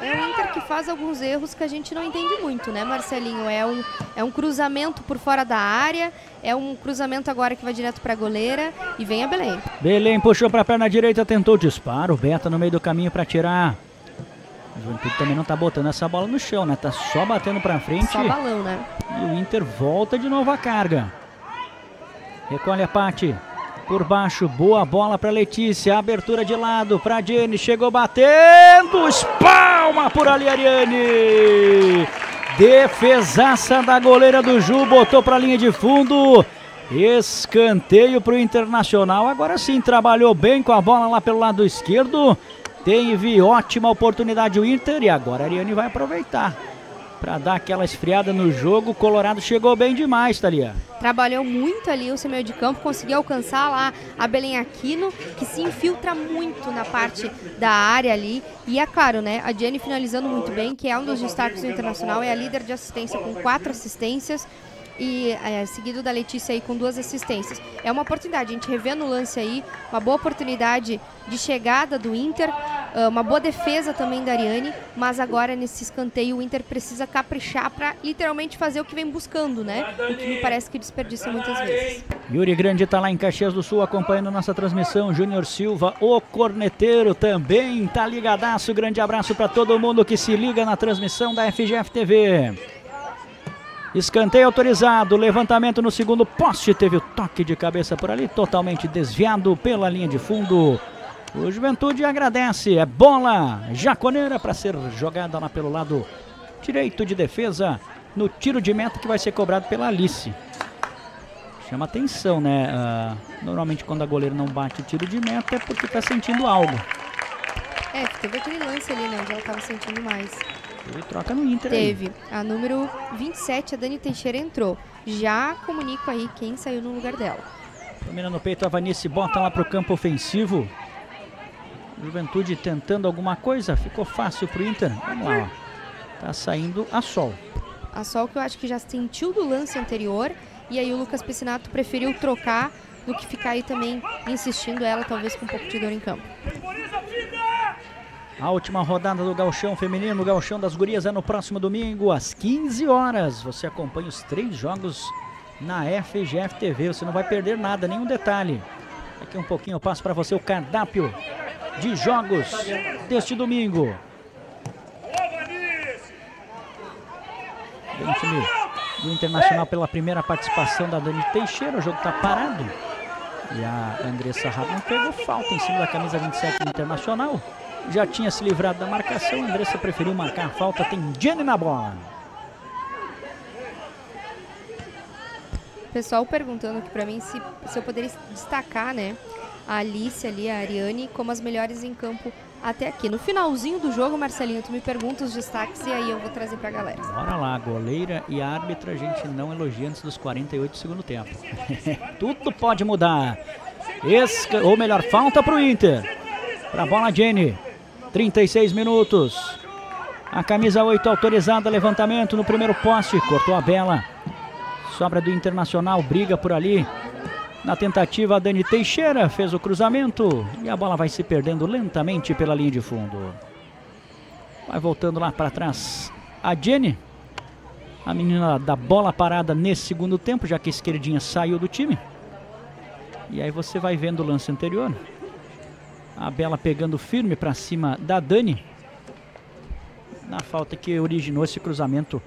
É o Inter que faz alguns erros que a gente não entende muito, né, Marcelinho? É um, é um cruzamento por fora da área, é um cruzamento agora que vai direto para a goleira e vem a Belém. Belém puxou para a perna direita, tentou o disparo. Beta no meio do caminho para tirar. O Juventude também não tá botando essa bola no chão, né? Tá só batendo para frente. Só balão, né? E o Inter volta de novo a carga. Recolhe a Pati. Por baixo, boa bola para Letícia. Abertura de lado para Jenny. Chegou batendo. Espalma por ali, Ariane. Defesaça da goleira do Ju. Botou para a linha de fundo. Escanteio para o Internacional. Agora sim, trabalhou bem com a bola lá pelo lado esquerdo. Teve ótima oportunidade o Inter e agora a Ariane vai aproveitar para dar aquela esfriada no jogo. O Colorado chegou bem demais, Thalia. Trabalhou muito ali o seu meio de campo, conseguiu alcançar lá a Belém Aquino, que se infiltra muito na parte da área ali. E é claro, né, a Jenny finalizando muito bem, que é um dos destaques do Internacional, é a líder de assistência com quatro assistências e é, seguido da Letícia aí com duas assistências. É uma oportunidade, a gente revendo o lance aí, uma boa oportunidade de chegada do Inter, ah, uma boa defesa também da Ariane, mas agora nesse escanteio o Inter precisa caprichar para literalmente fazer o que vem buscando, né? O que me parece que desperdiça muitas vezes. Yuri Grande está lá em Caxias do Sul acompanhando nossa transmissão. Júnior Silva, o corneteiro, também tá ligadaço. Grande abraço para todo mundo que se liga na transmissão da FGF TV. Escanteio autorizado, levantamento no segundo poste, teve o toque de cabeça por ali, totalmente desviado pela linha de fundo. O Juventude agradece, é bola jaconeira para ser jogada lá pelo lado direito de defesa, no tiro de meta que vai ser cobrado pela Alice. Chama atenção, né? Uh, normalmente quando a goleira não bate o tiro de meta é porque está sentindo algo. É, teve aquele lance ali, né? Ela estava sentindo mais. Teve troca no Inter Teve. Aí. A número 27, a Dani Teixeira entrou. Já comunico aí quem saiu no lugar dela. Domina no peito, a Vanice bota lá pro campo ofensivo. Juventude tentando alguma coisa, ficou fácil pro Inter. Vamos lá, ó. Tá saindo a Sol. A Sol que eu acho que já sentiu do lance anterior. E aí o Lucas Piscinato preferiu trocar do que ficar aí também insistindo ela, talvez com um pouco de dor em campo. A última rodada do Galchão Feminino, Galchão das Gurias é no próximo domingo, às 15 horas. Você acompanha os três jogos na FGF TV. Você não vai perder nada, nenhum detalhe. Daqui um pouquinho eu passo para você o cardápio de jogos deste domingo. Bem, time do Internacional pela primeira participação da Dani Teixeira. O jogo está parado. E a Andressa Rabin pegou falta em cima da camisa 27 do Internacional já tinha se livrado da marcação. Andressa preferiu marcar a falta. Tem Jenny na bola. Pessoal perguntando aqui para mim se, se eu poderia destacar, né? A Alice ali, a Ariane, como as melhores em campo até aqui. No finalzinho do jogo, Marcelinho, tu me pergunta os destaques e aí eu vou trazer pra galera. Bora lá, goleira e árbitra a gente não elogia antes dos 48 do segundo tempo. [laughs] Tudo pode mudar. Esca... Ou melhor, falta pro Inter. Pra bola, Jenny. 36 minutos. A camisa 8 autorizada, levantamento no primeiro poste, cortou a bela. Sobra do Internacional, briga por ali. Na tentativa, Dani Teixeira fez o cruzamento e a bola vai se perdendo lentamente pela linha de fundo. Vai voltando lá para trás a Jenny. A menina da bola parada nesse segundo tempo, já que a esquerdinha saiu do time. E aí você vai vendo o lance anterior. A Bela pegando firme para cima da Dani. Na falta que originou esse cruzamento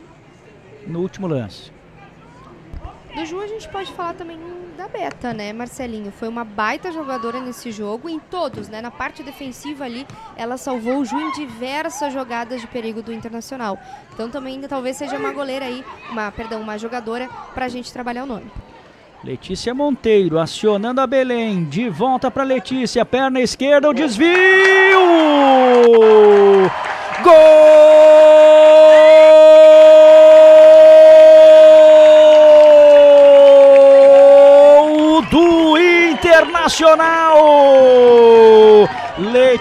no último lance. Do Ju a gente pode falar também da Beta, né, Marcelinho? Foi uma baita jogadora nesse jogo, em todos, né? Na parte defensiva ali, ela salvou o Ju em diversas jogadas de perigo do Internacional. Então também talvez seja uma goleira aí, uma, perdão, uma jogadora para a gente trabalhar o nome. Letícia Monteiro acionando a Belém. De volta para Letícia. Perna esquerda, o desvio! Gol do Internacional!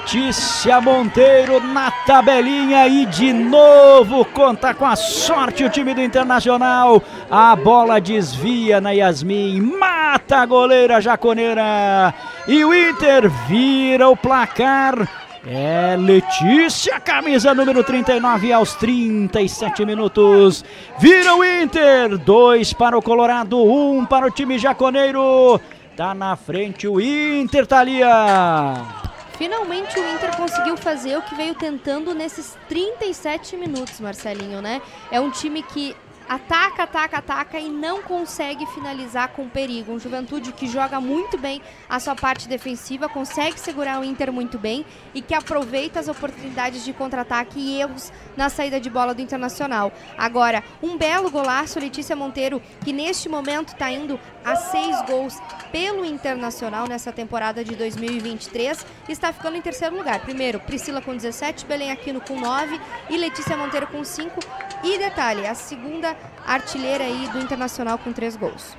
Letícia Monteiro na tabelinha e de novo conta com a sorte o time do Internacional. A bola desvia na Yasmin, mata a goleira jaconeira e o Inter vira o placar É Letícia, camisa número 39 aos 37 minutos. Vira o Inter, dois para o Colorado, um para o time jaconeiro. Tá na frente o Inter, Thalia. Finalmente o Inter conseguiu fazer o que veio tentando nesses 37 minutos, Marcelinho, né? É um time que ataca, ataca, ataca e não consegue finalizar com perigo. Um Juventude que joga muito bem a sua parte defensiva, consegue segurar o Inter muito bem e que aproveita as oportunidades de contra-ataque e erros na saída de bola do Internacional. Agora, um belo golaço, Letícia Monteiro, que neste momento está indo a seis gols pelo Internacional nessa temporada de 2023 está ficando em terceiro lugar. Primeiro, Priscila com 17, Belém Aquino com 9 e Letícia Monteiro com 5. E detalhe, a segunda artilheira aí do Internacional com 3 gols.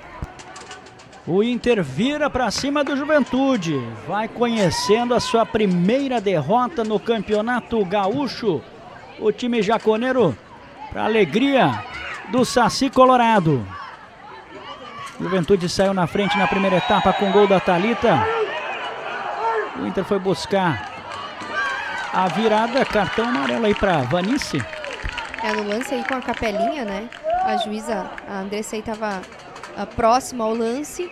O Inter vira para cima do Juventude. Vai conhecendo a sua primeira derrota no Campeonato Gaúcho. O time jaconeiro, para alegria do Saci Colorado. Juventude saiu na frente na primeira etapa com gol da Talita. O Inter foi buscar a virada, cartão amarelo aí para Vanice. É, no lance aí com a capelinha, né? A juíza, a Andressa aí tava uh, próxima ao lance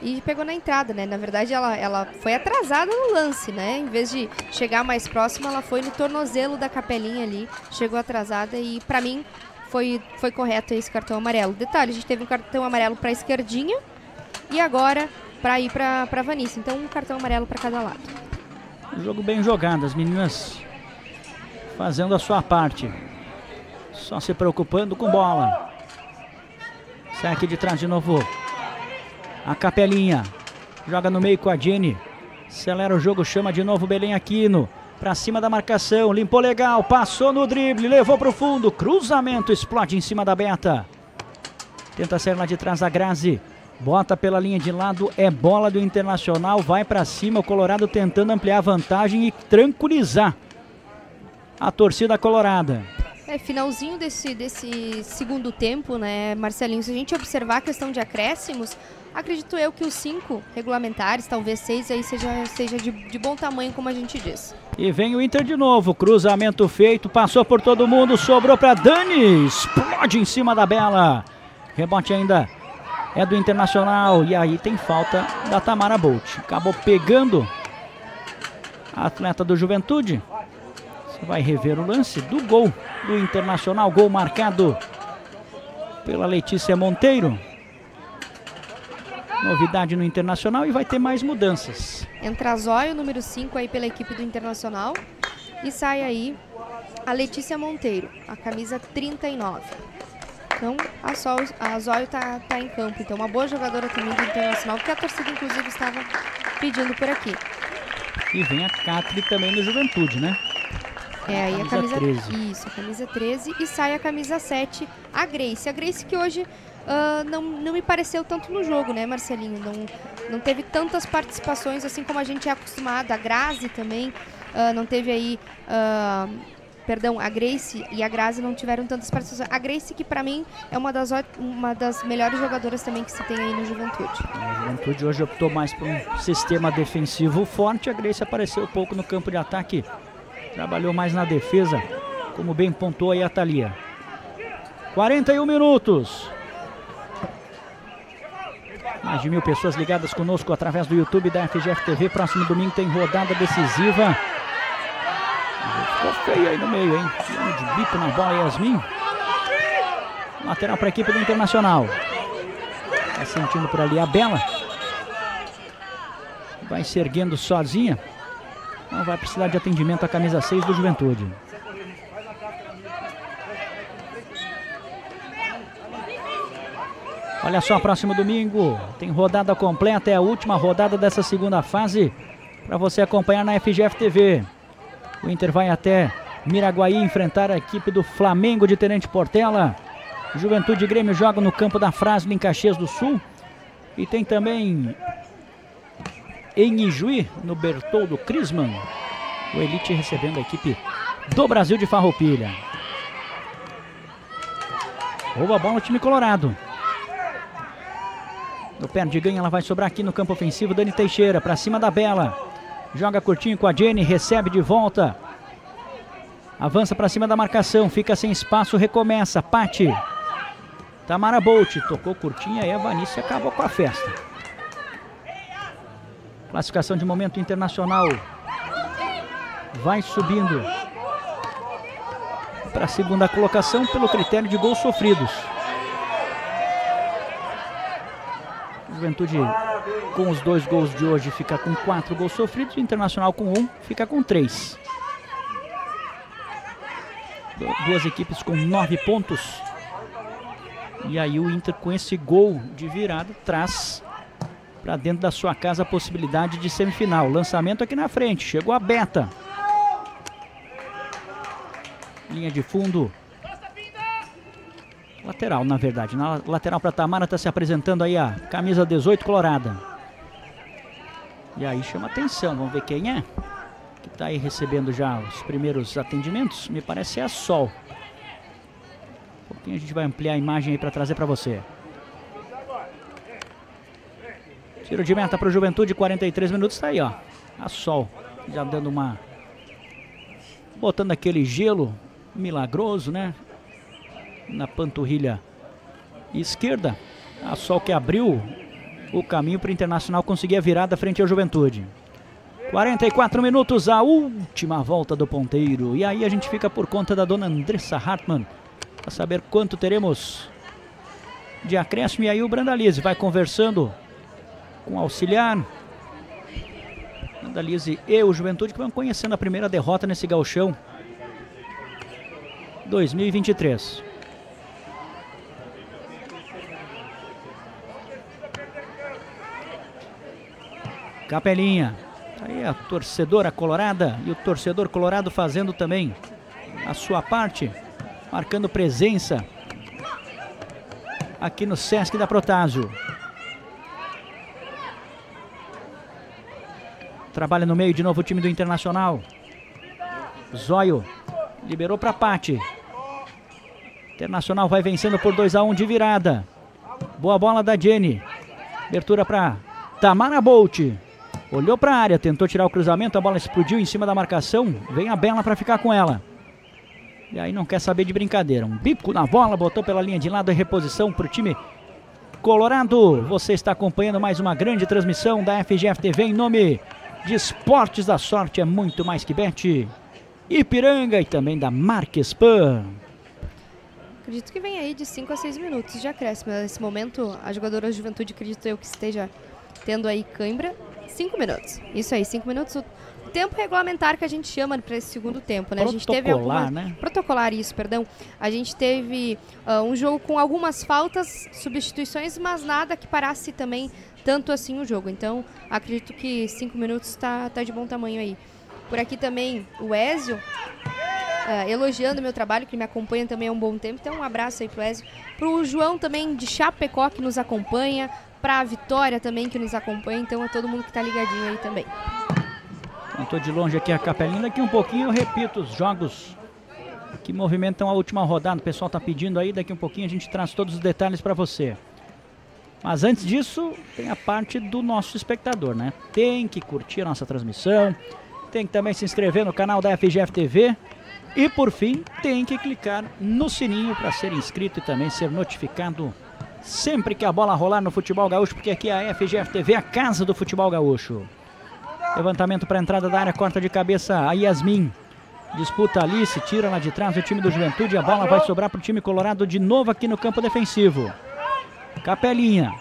e pegou na entrada, né? Na verdade, ela, ela foi atrasada no lance, né? Em vez de chegar mais próxima, ela foi no tornozelo da capelinha ali, chegou atrasada e para mim foi, foi correto esse cartão amarelo. Detalhe, a gente teve um cartão amarelo para esquerdinha e agora para ir para Vanice. Então um cartão amarelo para cada lado. Jogo bem jogado, as meninas fazendo a sua parte. Só se preocupando com bola. Sai aqui de trás de novo. A capelinha. Joga no meio com a Jenny. Acelera o jogo, chama de novo Belém Aquino. Pra cima da marcação, limpou legal, passou no drible, levou pro fundo, cruzamento, explode em cima da Beta. Tenta sair lá de trás da Grazi. Bota pela linha de lado, é bola do Internacional, vai para cima, o Colorado tentando ampliar a vantagem e tranquilizar a torcida colorada. É, finalzinho desse, desse segundo tempo, né, Marcelinho? Se a gente observar a questão de acréscimos, acredito eu que os cinco regulamentares, talvez seis, aí seja, seja de, de bom tamanho, como a gente diz. E vem o Inter de novo, cruzamento feito, passou por todo mundo, sobrou para Dani, explode em cima da Bela. Rebote ainda é do Internacional e aí tem falta da Tamara Bolt. Acabou pegando a atleta do Juventude. Você vai rever o lance do gol do Internacional, gol marcado pela Letícia Monteiro. Novidade no Internacional e vai ter mais mudanças. Entra a Zóio, número 5 aí pela equipe do Internacional. E sai aí a Letícia Monteiro, a camisa 39. Então a, Sol, a Zóio tá, tá em campo. Então uma boa jogadora também do Internacional, que a torcida inclusive estava pedindo por aqui. E vem a Catri também no Juventude, né? É, aí a camisa 13. Isso, a camisa 13 e sai a camisa 7, a Grace. A Grace que hoje uh, não, não me pareceu tanto no jogo, né, Marcelinho? Não, não teve tantas participações assim como a gente é acostumado. A Grazi também uh, não teve aí. Uh, perdão, a Grace e a Grazi não tiveram tantas participações. A Grace, que para mim é uma das, uma das melhores jogadoras também que se tem aí no Juventude. A Juventude hoje optou mais por um sistema defensivo forte. A Grace apareceu um pouco no campo de ataque Trabalhou mais na defesa, como bem pontuou aí a Thalia. 41 minutos. Mais de mil pessoas ligadas conosco através do YouTube da FGF TV. Próximo domingo tem rodada decisiva. Ficou feio aí no meio, hein? De bico na bola, Yasmin. Lateral para a equipe do Internacional. Tá sentindo por ali a Bela. Vai se erguendo sozinha. Não vai precisar de atendimento a camisa 6 do Juventude. Olha só, próximo domingo tem rodada completa, é a última rodada dessa segunda fase para você acompanhar na FGF TV. O Inter vai até Miraguaí enfrentar a equipe do Flamengo de Tenente Portela. Juventude e Grêmio jogam no campo da Frasle em Caxias do Sul. E tem também em Ijuí, no Bertoldo Crisman. O Elite recebendo a equipe do Brasil de Farroupilha. Rouba a bola o time colorado. No pé de ganho, ela vai sobrar aqui no campo ofensivo. Dani Teixeira para cima da Bela. Joga curtinho com a Jenny, recebe de volta. Avança para cima da marcação, fica sem espaço, recomeça. Pati. Tamara Bolt tocou curtinha e a Vanice acabou com a festa. Classificação de momento internacional. Vai subindo para a segunda colocação pelo critério de gols sofridos. Juventude com os dois gols de hoje fica com quatro gols sofridos, o Internacional com um fica com três. Duas equipes com nove pontos. E aí o Inter com esse gol de virada traz para dentro da sua casa a possibilidade de semifinal. Lançamento aqui na frente, chegou a Beta. Linha de fundo. Lateral, na verdade. Na lateral para Tamara está se apresentando aí a camisa 18 colorada. E aí chama atenção, vamos ver quem é. Que está aí recebendo já os primeiros atendimentos. Me parece é a Sol. Um pouquinho a gente vai ampliar a imagem aí para trazer para você. Tiro de meta para o Juventude, 43 minutos, está aí, ó. A Sol, já dando uma... Botando aquele gelo milagroso, né? Na panturrilha esquerda. A Sol que abriu o caminho para o Internacional conseguir a virada frente ao Juventude. 44 minutos, a última volta do ponteiro. E aí a gente fica por conta da dona Andressa Hartmann. Para saber quanto teremos de acréscimo. E aí o Brandalize vai conversando com auxiliar. Brandalize e o Juventude que vão conhecendo a primeira derrota nesse galchão 2023. Capelinha. Aí a torcedora colorada e o torcedor colorado fazendo também a sua parte, marcando presença aqui no Sesc da Protásio. Trabalha no meio de novo o time do Internacional. Zóio liberou para Pati. Internacional vai vencendo por 2 a 1 um de virada. Boa bola da Jenny. Abertura para Tamara Bolt. Olhou para a área, tentou tirar o cruzamento, a bola explodiu em cima da marcação. Vem a Bela para ficar com ela. E aí não quer saber de brincadeira. Um bico na bola, botou pela linha de lado em reposição para o time colorado. Você está acompanhando mais uma grande transmissão da FGF TV em nome de Esportes da Sorte. É muito mais que bet. Ipiranga e também da Marquespan. Acredito que vem aí de 5 a 6 minutos de acréscimo. Nesse momento, a jogadora de juventude, acredito eu que esteja tendo aí cãibra. 5 minutos. Isso aí, 5 minutos. O tempo regulamentar que a gente chama para esse segundo tempo, né? Protocolar, a gente teve algumas... né? Protocolar, isso, perdão. A gente teve uh, um jogo com algumas faltas, substituições, mas nada que parasse também tanto assim o jogo. Então, acredito que 5 minutos está tá de bom tamanho aí. Por aqui também o Ezio, uh, elogiando meu trabalho, que me acompanha também há um bom tempo. Então, um abraço aí pro Ezio. Pro João também de Chapecó, que nos acompanha. Pra Vitória também, que nos acompanha. Então, é todo mundo que tá ligadinho aí também. Estou de longe aqui a capelinha. Daqui um pouquinho eu repito os jogos que movimentam a última rodada. O pessoal está pedindo aí. Daqui um pouquinho a gente traz todos os detalhes para você. Mas antes disso, tem a parte do nosso espectador, né? Tem que curtir a nossa transmissão, tem que também se inscrever no canal da FGF TV e, por fim, tem que clicar no sininho para ser inscrito e também ser notificado sempre que a bola rolar no futebol gaúcho, porque aqui é a FGF TV, a casa do futebol gaúcho. Levantamento para a entrada da área, corta de cabeça a Yasmin. Disputa ali, se tira lá de trás o time do Juventude. A bola vai sobrar para o time colorado de novo aqui no campo defensivo. Capelinha.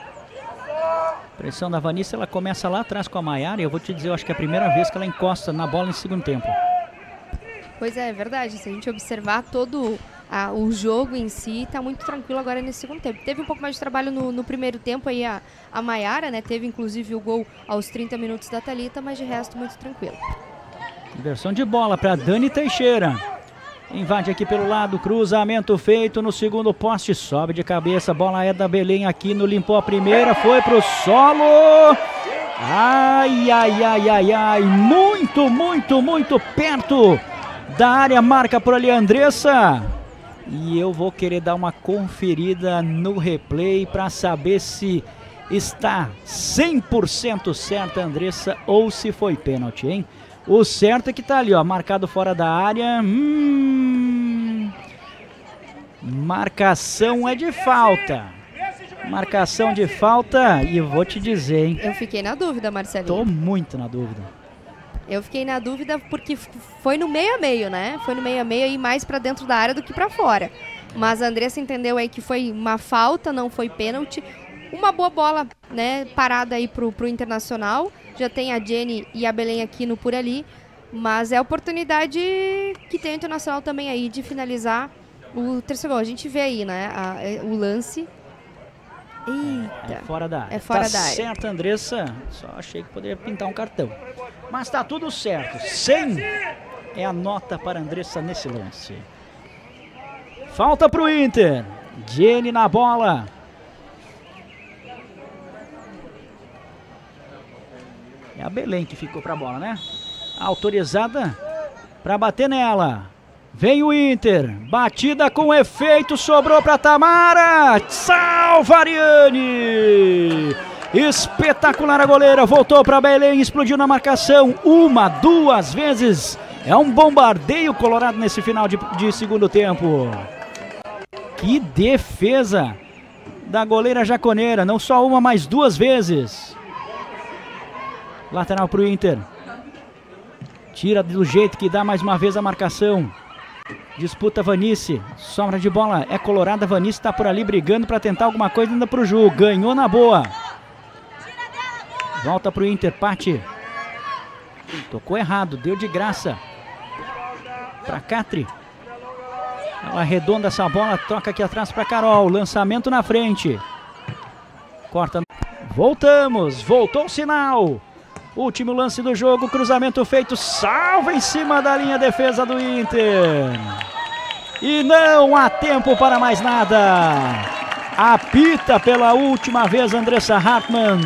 Pressão da Vanessa, ela começa lá atrás com a Maiara. E eu vou te dizer, eu acho que é a primeira vez que ela encosta na bola nesse segundo tempo. Pois é, é verdade. Se a gente observar todo o jogo em si, está muito tranquilo agora nesse segundo tempo. Teve um pouco mais de trabalho no, no primeiro tempo aí a, a Maiara, né? Teve inclusive o gol aos 30 minutos da Talita, mas de resto muito tranquilo. Inversão de bola para Dani Teixeira. Invade aqui pelo lado, cruzamento feito no segundo poste, sobe de cabeça, bola é da Belém aqui no limpou a primeira, foi pro solo. Ai, ai, ai, ai, ai, muito, muito, muito perto da área, marca por ali a Andressa. E eu vou querer dar uma conferida no replay para saber se está 100% certa, Andressa, ou se foi pênalti, hein? O certo é que tá ali, ó, marcado fora da área. Hum, marcação é de falta. Marcação de falta e vou te dizer, hein? Eu fiquei na dúvida, Marcelinho. Tô muito na dúvida. Eu fiquei na dúvida porque foi no meio a meio, né? Foi no meio a meio e mais para dentro da área do que para fora. Mas a Andressa entendeu aí que foi uma falta, não foi pênalti. Uma boa bola, né? Parada aí pro, pro Internacional. Já tem a Jenny e a Belém Aquino por ali. Mas é a oportunidade que tem o Internacional também aí de finalizar o terceiro gol. A gente vê aí, né? A, é, o lance Eita. É fora da área. É fora tá da área. certo, Andressa. Só achei que poderia pintar um cartão. Mas tá tudo certo. 100 é a nota para Andressa nesse lance. Falta pro Inter. Jenny na bola. É a Belém que ficou pra bola, né? Autorizada para bater nela. Vem o Inter, batida com efeito, sobrou para Tamara, salva Ariane! Espetacular a goleira, voltou para Belém, explodiu na marcação, uma, duas vezes. É um bombardeio colorado nesse final de, de segundo tempo. Que defesa da goleira jaconeira, não só uma, mas duas vezes. Lateral para o Inter. Tira do jeito que dá mais uma vez a marcação. Disputa Vanice, sobra de bola, é colorada, Vanice está por ali brigando para tentar alguma coisa ainda para o Ju, ganhou na boa. Volta para o Inter, Pati. Tocou errado, deu de graça. Para Catri. Ela arredonda essa bola, troca aqui atrás para Carol, lançamento na frente. Corta. Voltamos, voltou o sinal. Último lance do jogo, cruzamento feito, salva em cima da linha defesa do Inter. E não há tempo para mais nada. Apita pela última vez Andressa Hartmann.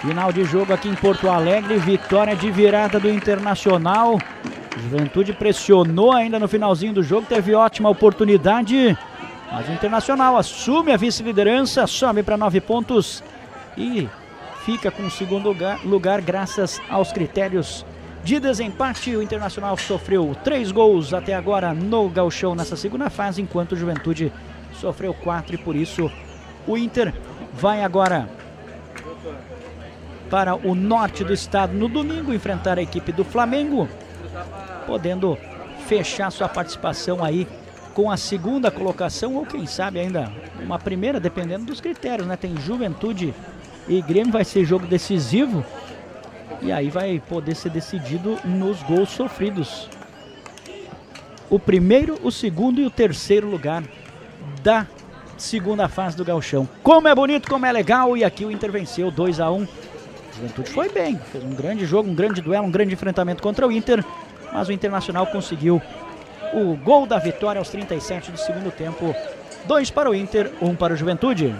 Final de jogo aqui em Porto Alegre, vitória de virada do Internacional. Juventude pressionou ainda no finalzinho do jogo, teve ótima oportunidade. Mas o Internacional assume a vice-liderança, sobe para nove pontos e fica com o segundo lugar, lugar graças aos critérios de desempate. O Internacional sofreu três gols até agora no Gauchão nessa segunda fase, enquanto o Juventude sofreu quatro e por isso o Inter vai agora para o norte do estado no domingo enfrentar a equipe do Flamengo, podendo fechar sua participação aí com a segunda colocação ou quem sabe ainda uma primeira, dependendo dos critérios, né? Tem Juventude e Grêmio vai ser jogo decisivo. E aí vai poder ser decidido nos gols sofridos. O primeiro, o segundo e o terceiro lugar da segunda fase do Galchão. Como é bonito, como é legal. E aqui o Inter venceu 2 a 1 um. Juventude foi bem, fez um grande jogo, um grande duelo, um grande enfrentamento contra o Inter. Mas o Internacional conseguiu o gol da vitória aos 37 do segundo tempo. Dois para o Inter, um para o Juventude.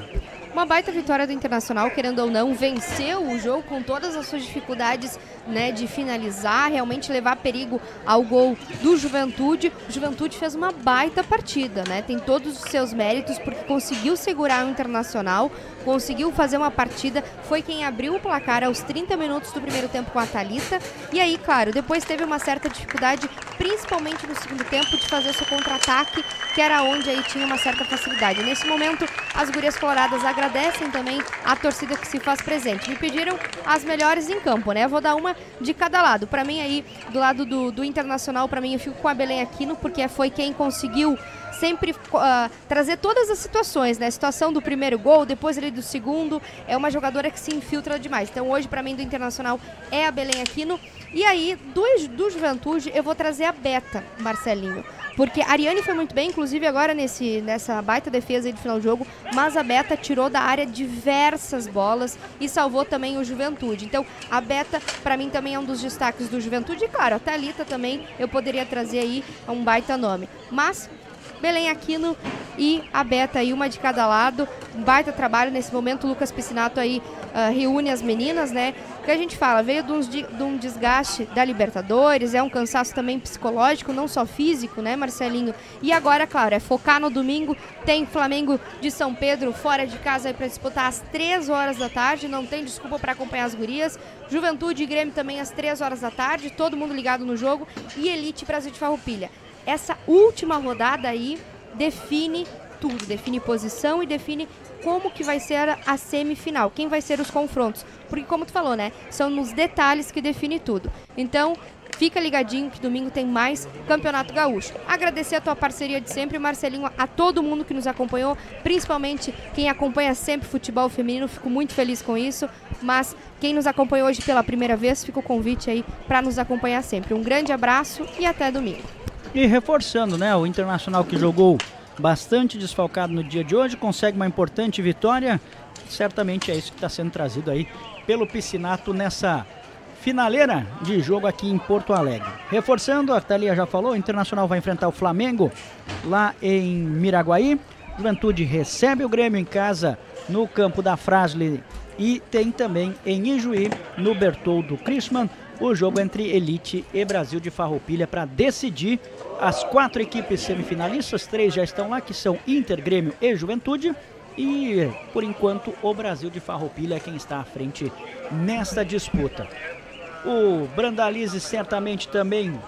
Uma baita vitória do Internacional, querendo ou não, venceu o jogo com todas as suas dificuldades né, de finalizar, realmente levar perigo ao gol do Juventude. O Juventude fez uma baita partida, né? Tem todos os seus méritos porque conseguiu segurar o Internacional, conseguiu fazer uma partida, foi quem abriu o placar aos 30 minutos do primeiro tempo com a Talita. E aí, claro, depois teve uma certa dificuldade, principalmente no segundo tempo, de fazer seu contra-ataque, que era onde aí tinha uma certa facilidade. Nesse momento, as gurias coloradas agradecem também a torcida que se faz presente. Me pediram as melhores em campo, né? Eu vou dar uma de cada lado. Para mim aí, do lado do, do Internacional, para mim eu fico com a Belém Aquino, porque foi quem conseguiu sempre uh, trazer todas as situações, né? A situação do primeiro gol, depois ali do segundo, é uma jogadora que se infiltra demais. Então hoje, para mim, do Internacional é a Belém Aquino. E aí, do, do Juventude, eu vou trazer a Beta, Marcelinho. Porque a Ariane foi muito bem, inclusive agora nesse, nessa baita defesa do final do jogo, mas a Beta tirou da área diversas bolas e salvou também o Juventude. Então, a Beta, para mim, também é um dos destaques do Juventude. E claro, a Thalita também eu poderia trazer aí um baita nome. Mas Belém Aquino e a Beta aí, uma de cada lado. Um baita trabalho nesse momento. O Lucas Piscinato aí uh, reúne as meninas, né? Que a gente fala, veio de, de, de um desgaste da Libertadores, é um cansaço também psicológico, não só físico, né, Marcelinho? E agora, claro, é focar no domingo. Tem Flamengo de São Pedro fora de casa para disputar às 3 horas da tarde. Não tem desculpa para acompanhar as gurias. Juventude e Grêmio também às 3 horas da tarde. Todo mundo ligado no jogo. E Elite Brasil de Farroupilha. Essa última rodada aí define tudo, define posição e define como que vai ser a semifinal, quem vai ser os confrontos. Porque como tu falou, né, são nos detalhes que define tudo. Então, fica ligadinho que domingo tem mais Campeonato Gaúcho. Agradecer a tua parceria de sempre, Marcelinho, a todo mundo que nos acompanhou, principalmente quem acompanha sempre futebol feminino, fico muito feliz com isso, mas quem nos acompanhou hoje pela primeira vez, fica o convite aí para nos acompanhar sempre. Um grande abraço e até domingo. E reforçando, né, o Internacional que jogou bastante desfalcado no dia de hoje, consegue uma importante vitória. Certamente é isso que está sendo trazido aí pelo Piscinato nessa finaleira de jogo aqui em Porto Alegre. Reforçando, a Thalia já falou, o Internacional vai enfrentar o Flamengo lá em Miraguaí. Juventude recebe o Grêmio em casa no campo da Frasle e tem também em Ijuí, no Bertoldo Chrisman, o jogo entre Elite e Brasil de Farroupilha para decidir as quatro equipes semifinalistas. Três já estão lá, que são Inter, Grêmio e Juventude. E, por enquanto, o Brasil de Farroupilha é quem está à frente nesta disputa. O Brandalize certamente também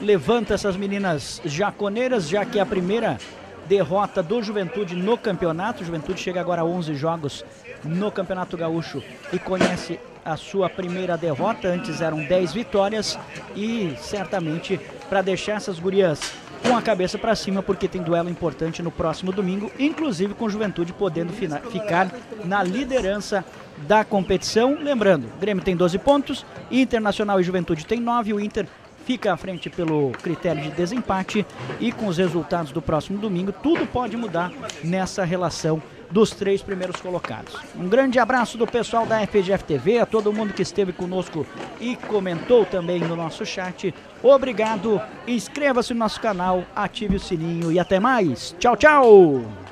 levanta essas meninas jaconeiras, já que a primeira derrota do Juventude no campeonato. O Juventude chega agora a 11 jogos no Campeonato Gaúcho e conhece a sua primeira derrota. Antes eram 10 vitórias e certamente para deixar essas gurias com a cabeça para cima, porque tem duelo importante no próximo domingo, inclusive com Juventude podendo ficar na liderança da competição. Lembrando, Grêmio tem 12 pontos, Internacional e Juventude tem 9, o Inter fica à frente pelo critério de desempate e com os resultados do próximo domingo, tudo pode mudar nessa relação dos três primeiros colocados. Um grande abraço do pessoal da FGF TV, a todo mundo que esteve conosco e comentou também no nosso chat. Obrigado, inscreva-se no nosso canal, ative o sininho e até mais. Tchau, tchau!